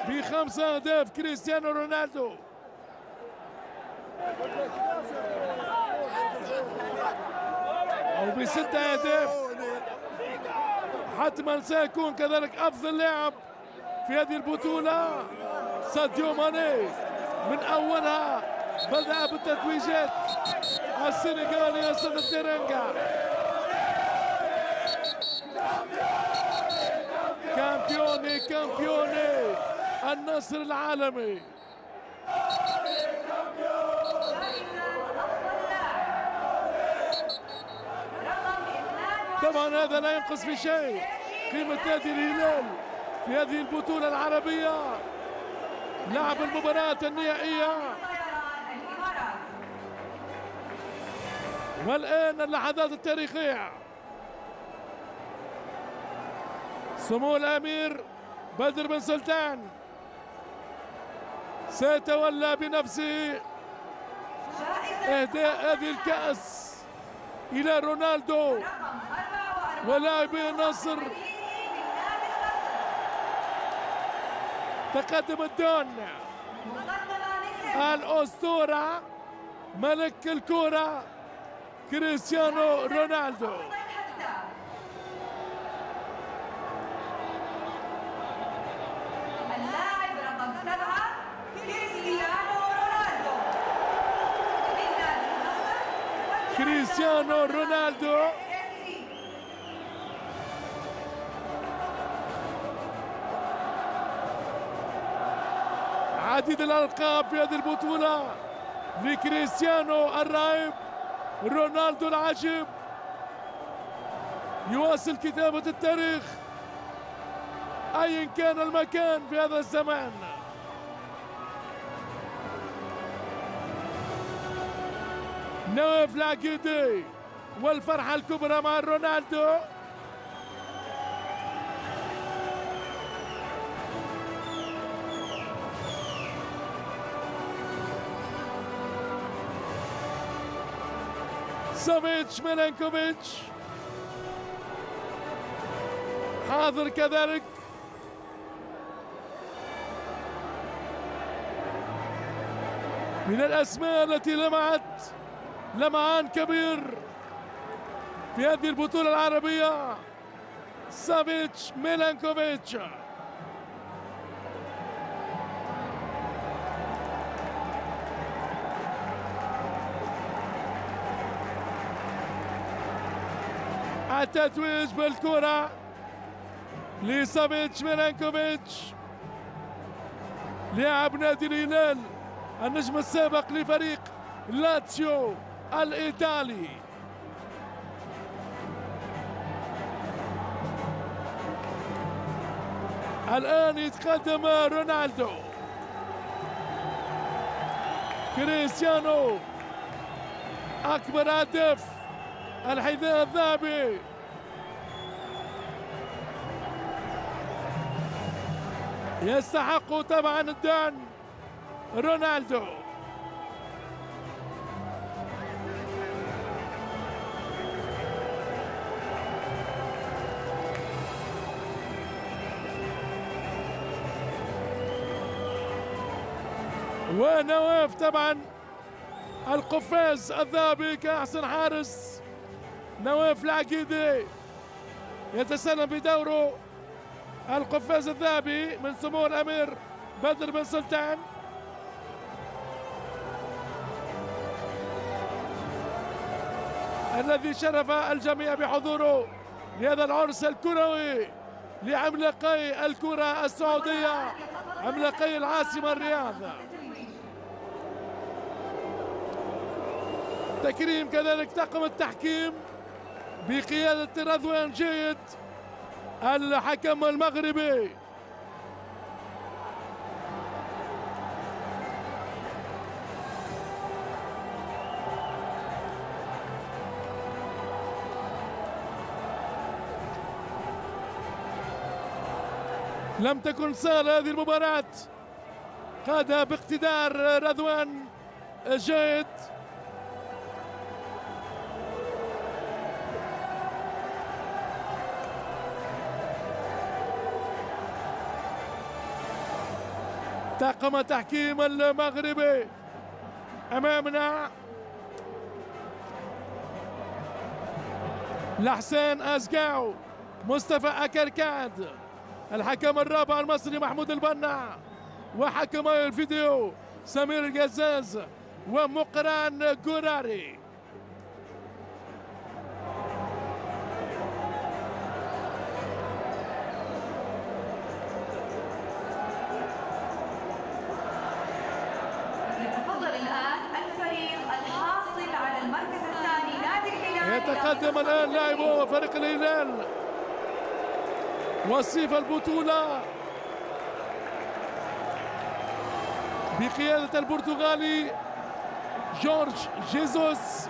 بخمس أهداف كريستيانو رونالدو. أو بست أهداف حتما سيكون كذلك أفضل لاعب في هذه البطولة. ساديو ماني من أولها بدأ بالتتويجات السنغالي أسد الترنجا كامبيوني كامبيوني. النصر العالمي. طبعا هذا لا ينقص في شيء. قيمة نادي الهلال في هذه البطولة العربية. لعب المباراة النهائية. والآن اللحظات التاريخية سمو الأمير بدر بن سلطان. سيتولى بنفسه إهداء هذه الكأس إلى رونالدو ولاعبي النصر تقدم الدون. الأسطورة ملك الكرة كريستيانو رونالدو اللاعب رقم سبعة كريستيانو رونالدو من نادي النصر كريستيانو رونالدو عديد الألقاب في هذه البطولة لكريستيانو الرايب رونالدو العجيب. يواصل كتابة التاريخ أيا كان المكان في هذا الزمان. نواف العقيدي والفرحة الكبرى مع رونالدو. سافيتش ميلانكوفيتش. حاضر كذلك. من الأسماء التي لمعت لمعان كبير في هذه البطولة العربية سافيتش ميلانكوفيتش. التتويج بالكرة لسافيتش ميلانكوفيتش. لاعب نادي الهلال النجم السابق لفريق لاتسيو. الإيطالي. الآن يتقدم رونالدو. كريستيانو. أكبر هدف. الحذاء الذهبي. يستحق طبعا الدان رونالدو. ونواف طبعا القفاز الذهبي كأحسن حارس. نواف العقيدي يتسلم بدوره. القفاز الذهبي من سمو الأمير بدر بن سلطان. الذي شرف الجميع بحضوره لهذا العرس الكروي لعملاقي الكرة السعودية عملاقي العاصمة الرياض. تكريم كذلك طاقم التحكيم بقيادة رضوان جيد الحكم المغربي. لم تكن سهلة هذه المباراة. قادها باقتدار رضوان جيد طاقم تحكيم المغربي أمامنا. لحسين أزقاو مصطفى أكركاد الحكم الرابع المصري محمود البنا وحكمي الفيديو سمير القزاز ومقران قراري يتفضل الآن الفريق الحاصل على المركز الثاني نادي الهلال يتقدم الان لاعبو فريق الهلال. وصيف البطولة. بقيادة البرتغالي جورج جيزوس.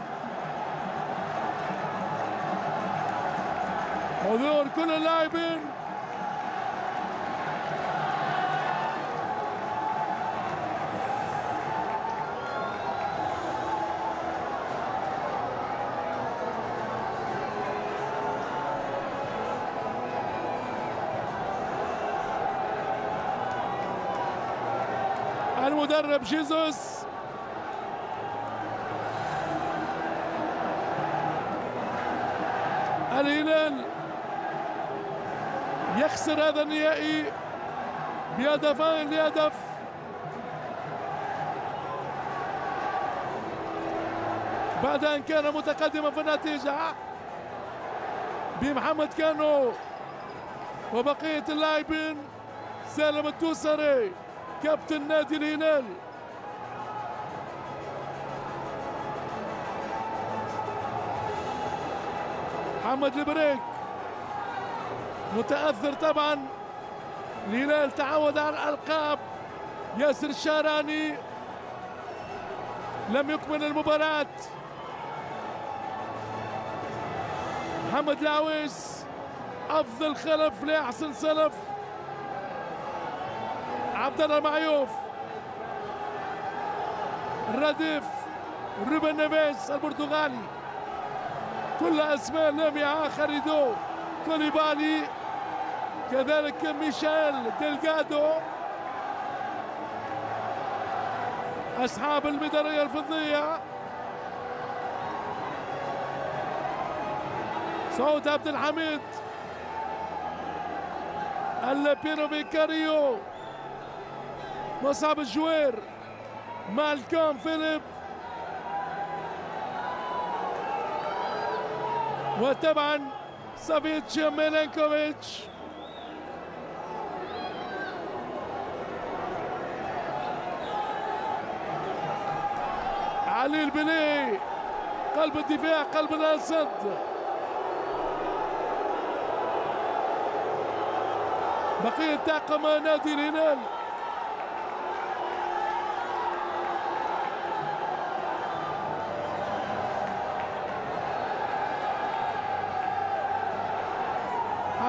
حضور كل اللاعبين. المدرب جيزوس. الهلال يخسر هذا النهائي بهدفين لهدف. بعد أن كان متقدما في النتيجة بمحمد كانو وبقية اللاعبين سالم التوسري. كابتن نادي الهلال. محمد البريك. متأثر طبعا. الهلال تعود على الألقاب. ياسر الشاراني لم يكمل المباراة. محمد العويس. أفضل خلف لأحسن سلف. عبد الله معيوف. الرديف روبن نيفيز البرتغالي. كل أسماء لامعه كاليدو كوليبالي كذلك ميشيل ديلغادو. أصحاب الميدالية الفضية. سعود عبد الحميد. البيرو بيكاريو. مصعب الجوير مالكوم فيليب؟ وطبعا سافيتش ميلينكوفيتش. علي البلي قلب الدفاع قلب الأسد. بقية طاقم نادي الهلال.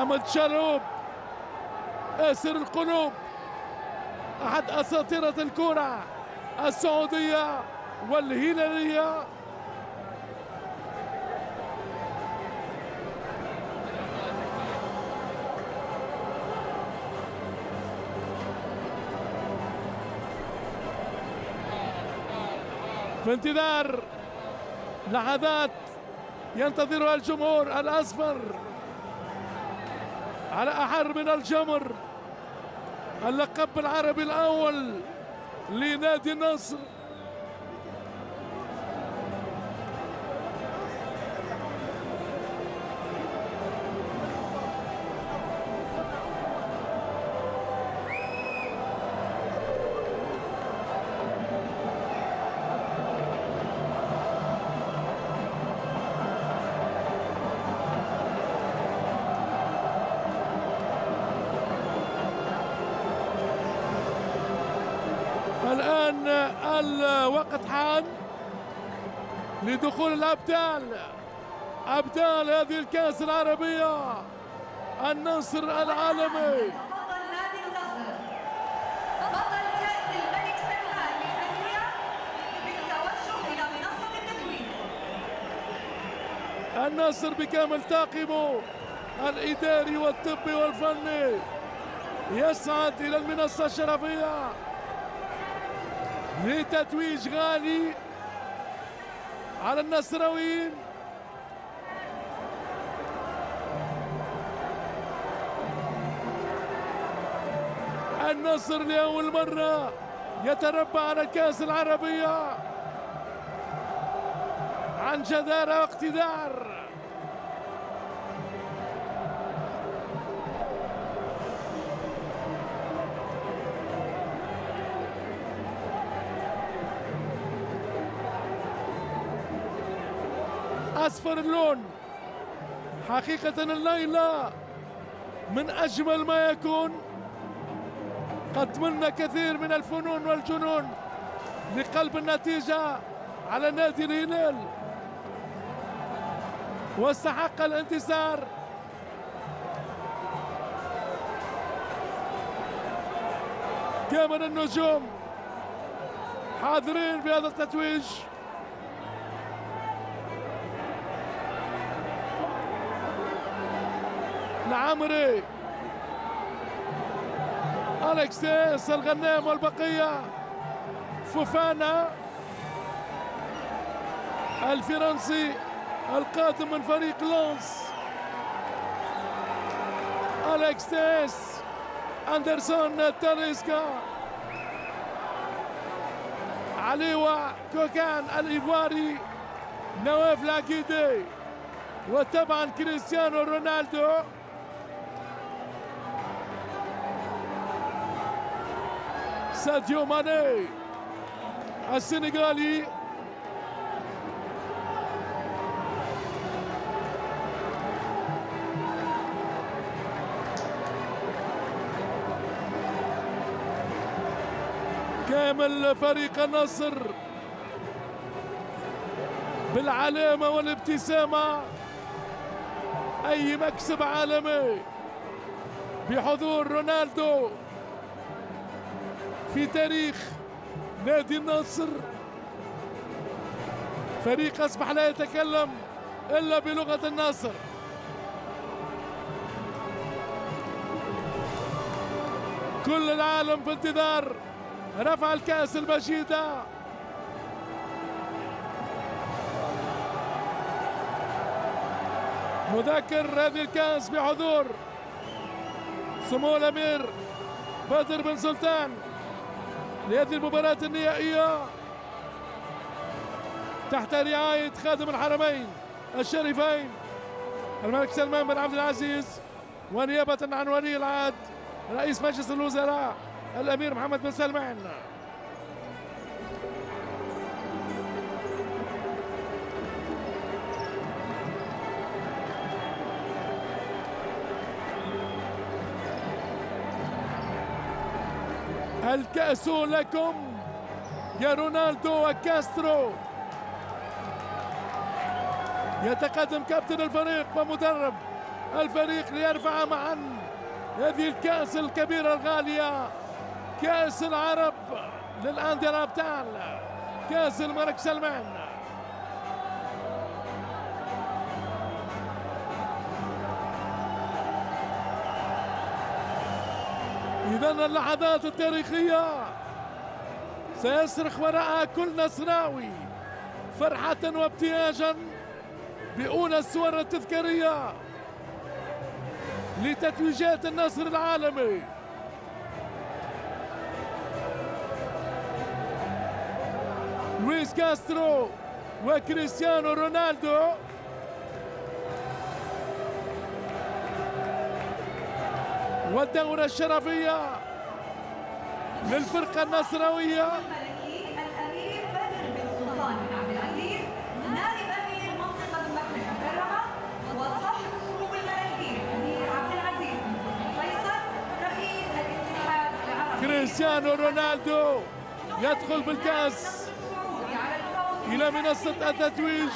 محمد شلوب اسر القلوب. أحد اساطيرة الكرة السعودية والهلالية. في انتظار لحظات ينتظرها الجمهور الأصفر. على أحر من الجمر. اللقب العربي الأول لنادي النصر. الملك سلمان للأندية بالتوجه إلى منصة التتويج النصر بكامل طاقمه الإداري والطبي والفني. يصعد إلى المنصة الشرفية لتتويج غالي على النصراويين. النصر لأول مرة يتربع على الكأس العربية. عن جدارة واقتدار أصفر اللون. حقيقة الليلة من أجمل ما يكون. قدمنا كثير من الفنون والجنون لقلب النتيجة على نادي الهلال. واستحق الانتصار. كامل النجوم؟ حاضرين في هذا التتويج. العمري الكسيس الغنام والبقية. فوفانا. الفرنسي القادم من فريق لونس. أليكس تيس أندرسون تاليسكا عليوة كوكان الإيفواري. نواف لاكيدي. وطبعا كريستيانو رونالدو. ساديو ماني السنغالي كامل فريق النصر بالعلامة والابتسامة. أي مكسب عالمي بحضور رونالدو. في تاريخ نادي النصر. فريق أصبح لا يتكلم إلا بلغة النصر كل العالم في انتظار رفع الكأس المجيدة مذكر هذه الكأس بحضور سمو الأمير بدر بن سلطان. لهذه المباراة النهائية. تحت رعاية خادم الحرمين الشريفين الملك سلمان بن عبد العزيز ونيابة عن ولي العهد رئيس مجلس الوزراء الأمير محمد بن سلمان. الكأس لكم يا رونالدو وكاسترو. يتقدم كابتن الفريق ومدرب الفريق ليرفع معا هذه الكأس الكبيرة الغالية. كأس العرب للأندية الأبطال. كأس الملك سلمان. إذا اللحظات التاريخية سيصرخ وراءها كل نصراوي فرحة وابتهاجا بأولى الصور التذكارية لتتويجات النصر العالمي. لويس كاسترو وكريستيانو رونالدو فيصل رئيس الاتحاد العربي كريستيانو رونالدو يدخل بالكأس إلى منصة التتويج.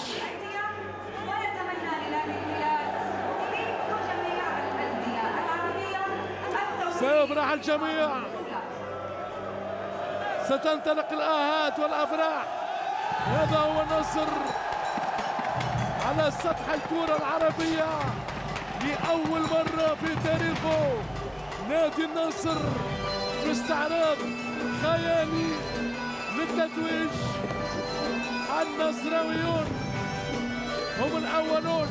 سيفرح الجميع. ستنطلق الآهات والأفراح. هذا هو النصر على سطح الكرة العربية. لأول مرة في تاريخه. نادي النصر في استعراض خيالي للتتويج النصراويون. هم الأولون.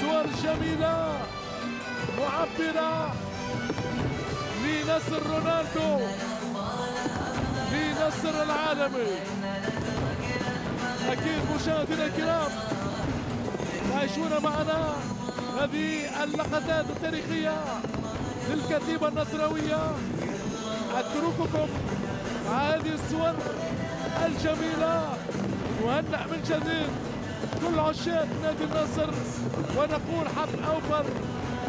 صور جميلة. معبرة لنصر رونالدو لنصر العالمي. أكيد مشاهدينا الكرام تعيشون معنا هذه اللقطات التاريخية للكتيبة النصراوية. أترككم مع هذه الصور الجميلة نهنئ من جديد كل عشاق نادي النصر ونقول حظ أوفر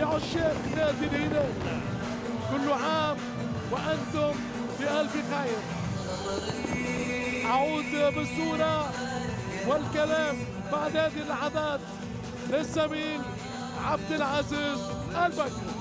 لعشاق نادي الهلال. كل عام وأنتم بألف خير. أعود بالصورة والكلام بعد هذه اللحظات للزميل عبد العزيز البكر.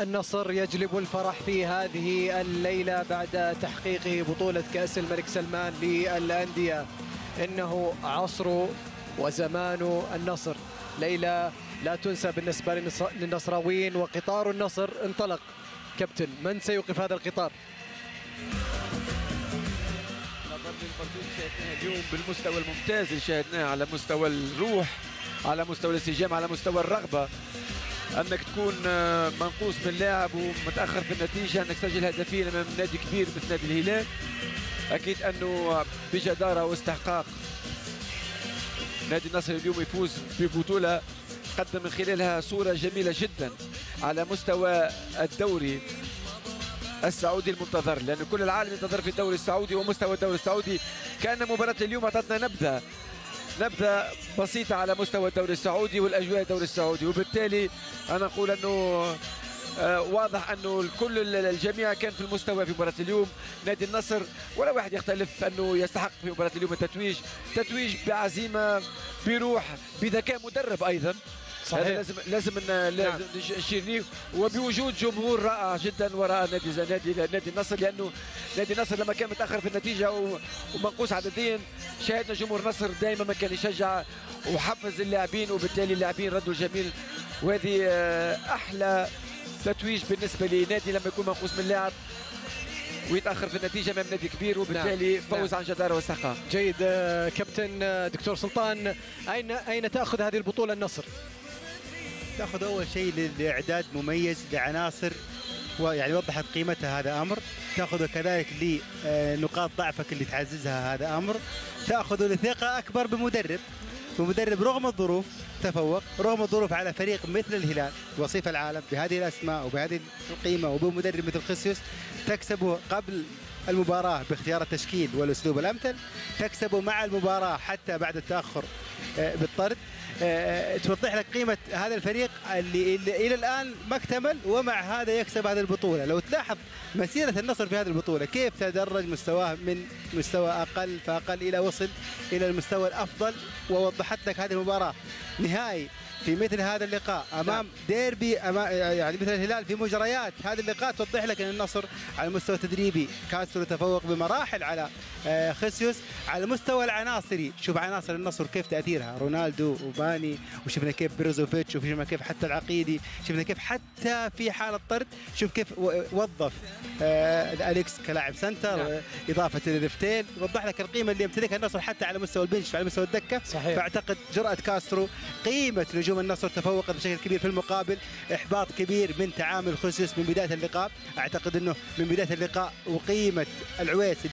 النصر يجلب الفرح في هذه الليلة بعد تحقيقه بطولة كأس الملك سلمان للأندية. إنه عصر وزمان النصر. ليلة لا تنسى بالنسبة للنص- للنصراويين وقطار النصر انطلق. كابتن من سيوقف هذا القطار؟ للمردود اليوم بالمستوى الممتاز اللي شاهدناه على مستوى الروح على مستوى الانسجام على مستوى الرغبة. أنك تكون آه، منقوص من لاعب ومتأخر في النتيجة أنك تسجل هدفين أمام نادي كبير مثل نادي الهلال. أكيد أنه بجدارة واستحقاق نادي النصر اليوم يفوز ببطولة قدم من خلالها صورة جميلة جدا على مستوى الدوري السعودي المنتظر لأن كل العالم ينتظر في الدوري السعودي ومستوى الدوري السعودي. كأن مباراة اليوم أعطتنا نبذة نبذة بسيطة على مستوى الدوري السعودي والأجواء الدوري السعودي وبالتالي أنا أقول أنه آه، واضح أنه كل ال- الجميع كان في المستوى في مباراة اليوم نادي النصر ولا واحد يختلف أنه يستحق في مباراة اليوم التتويج. تتويج بعزيمة بروح بذكاء مدرب أيضا. صحيح. هذا لازم لازم ن- لازم نش- نشير ليه وبوجود جمهور رائع جدا وراء نادي نادي نادي النصر لأنه نادي النصر لما كان متأخر في النتيجة ومنقوص عدديا شاهدنا جمهور النصر دائما ما كان يشجع وحفز اللاعبين وبالتالي اللاعبين ردوا جميل وهذه آه، أحلى تتويج بالنسبة لنادي لما يكون منقوص من لاعب ويتأخر في النتيجة أمام نادي كبير وبالتالي نعم. فوز عن جدارة واستحقاق جيد آه، كابتن آه، دكتور سلطان اين أين تأخذ هذه البطولة النصر؟ تاخذ أول شيء لاعداد مميز لعناصر ويعني وضحت قيمتها هذا أمر. تاخذه كذلك لنقاط ضعفك اللي تعززها هذا أمر. تاخذه لثقة أكبر بمدرب. بمدرب رغم الظروف تفوق رغم الظروف على فريق مثل الهلال وصيف العالم بهذه الأسماء وبهذه القيمة وبمدرب مثل خسيوس تكسبه قبل المباراة باختيار التشكيل والأسلوب الأمثل تكسبه مع المباراة حتى بعد التأخر آه، بالطرد. آه، توضح لك قيمة هذا الفريق اللي, اللي إلى الآن ما اكتمل ومع هذا يكسب هذه البطولة. لو تلاحظ مسيرة النصر في هذه البطولة كيف تدرج مستواه من مستوى أقل فأقل إلى وصل إلى المستوى الأفضل ووضحت لك هذه المباراة؟ نهائي في مثل هذا اللقاء أمام ديربي أمام يعني مثل الهلال في مجريات. هذا اللقاء توضح لك إن النصر على المستوى التدريبي كاسترو تفوق بمراحل على آه، خسيوس على المستوى العناصري شوف عناصر النصر كيف تأثيرها. رونالدو وباني وشفنا كيف بروزوفيتش وشفنا كيف حتى العقيدي شفنا كيف حتى في حالة طرد شوف كيف وظف آه، أليكس كلاعب center نعم. إضافة للفتين يوضح لك القيمة اللي يمتلكها النصر حتى على مستوى ال bench على مستوى الدكة. صحيح. فأعتقد جرأة كاسترو نجوم النصر تفوقت بشكل كبير في المقابل. إحباط كبير من تعامل خسيس من بداية اللقاء. أعتقد أنه من بداية اللقاء وقيمة العويس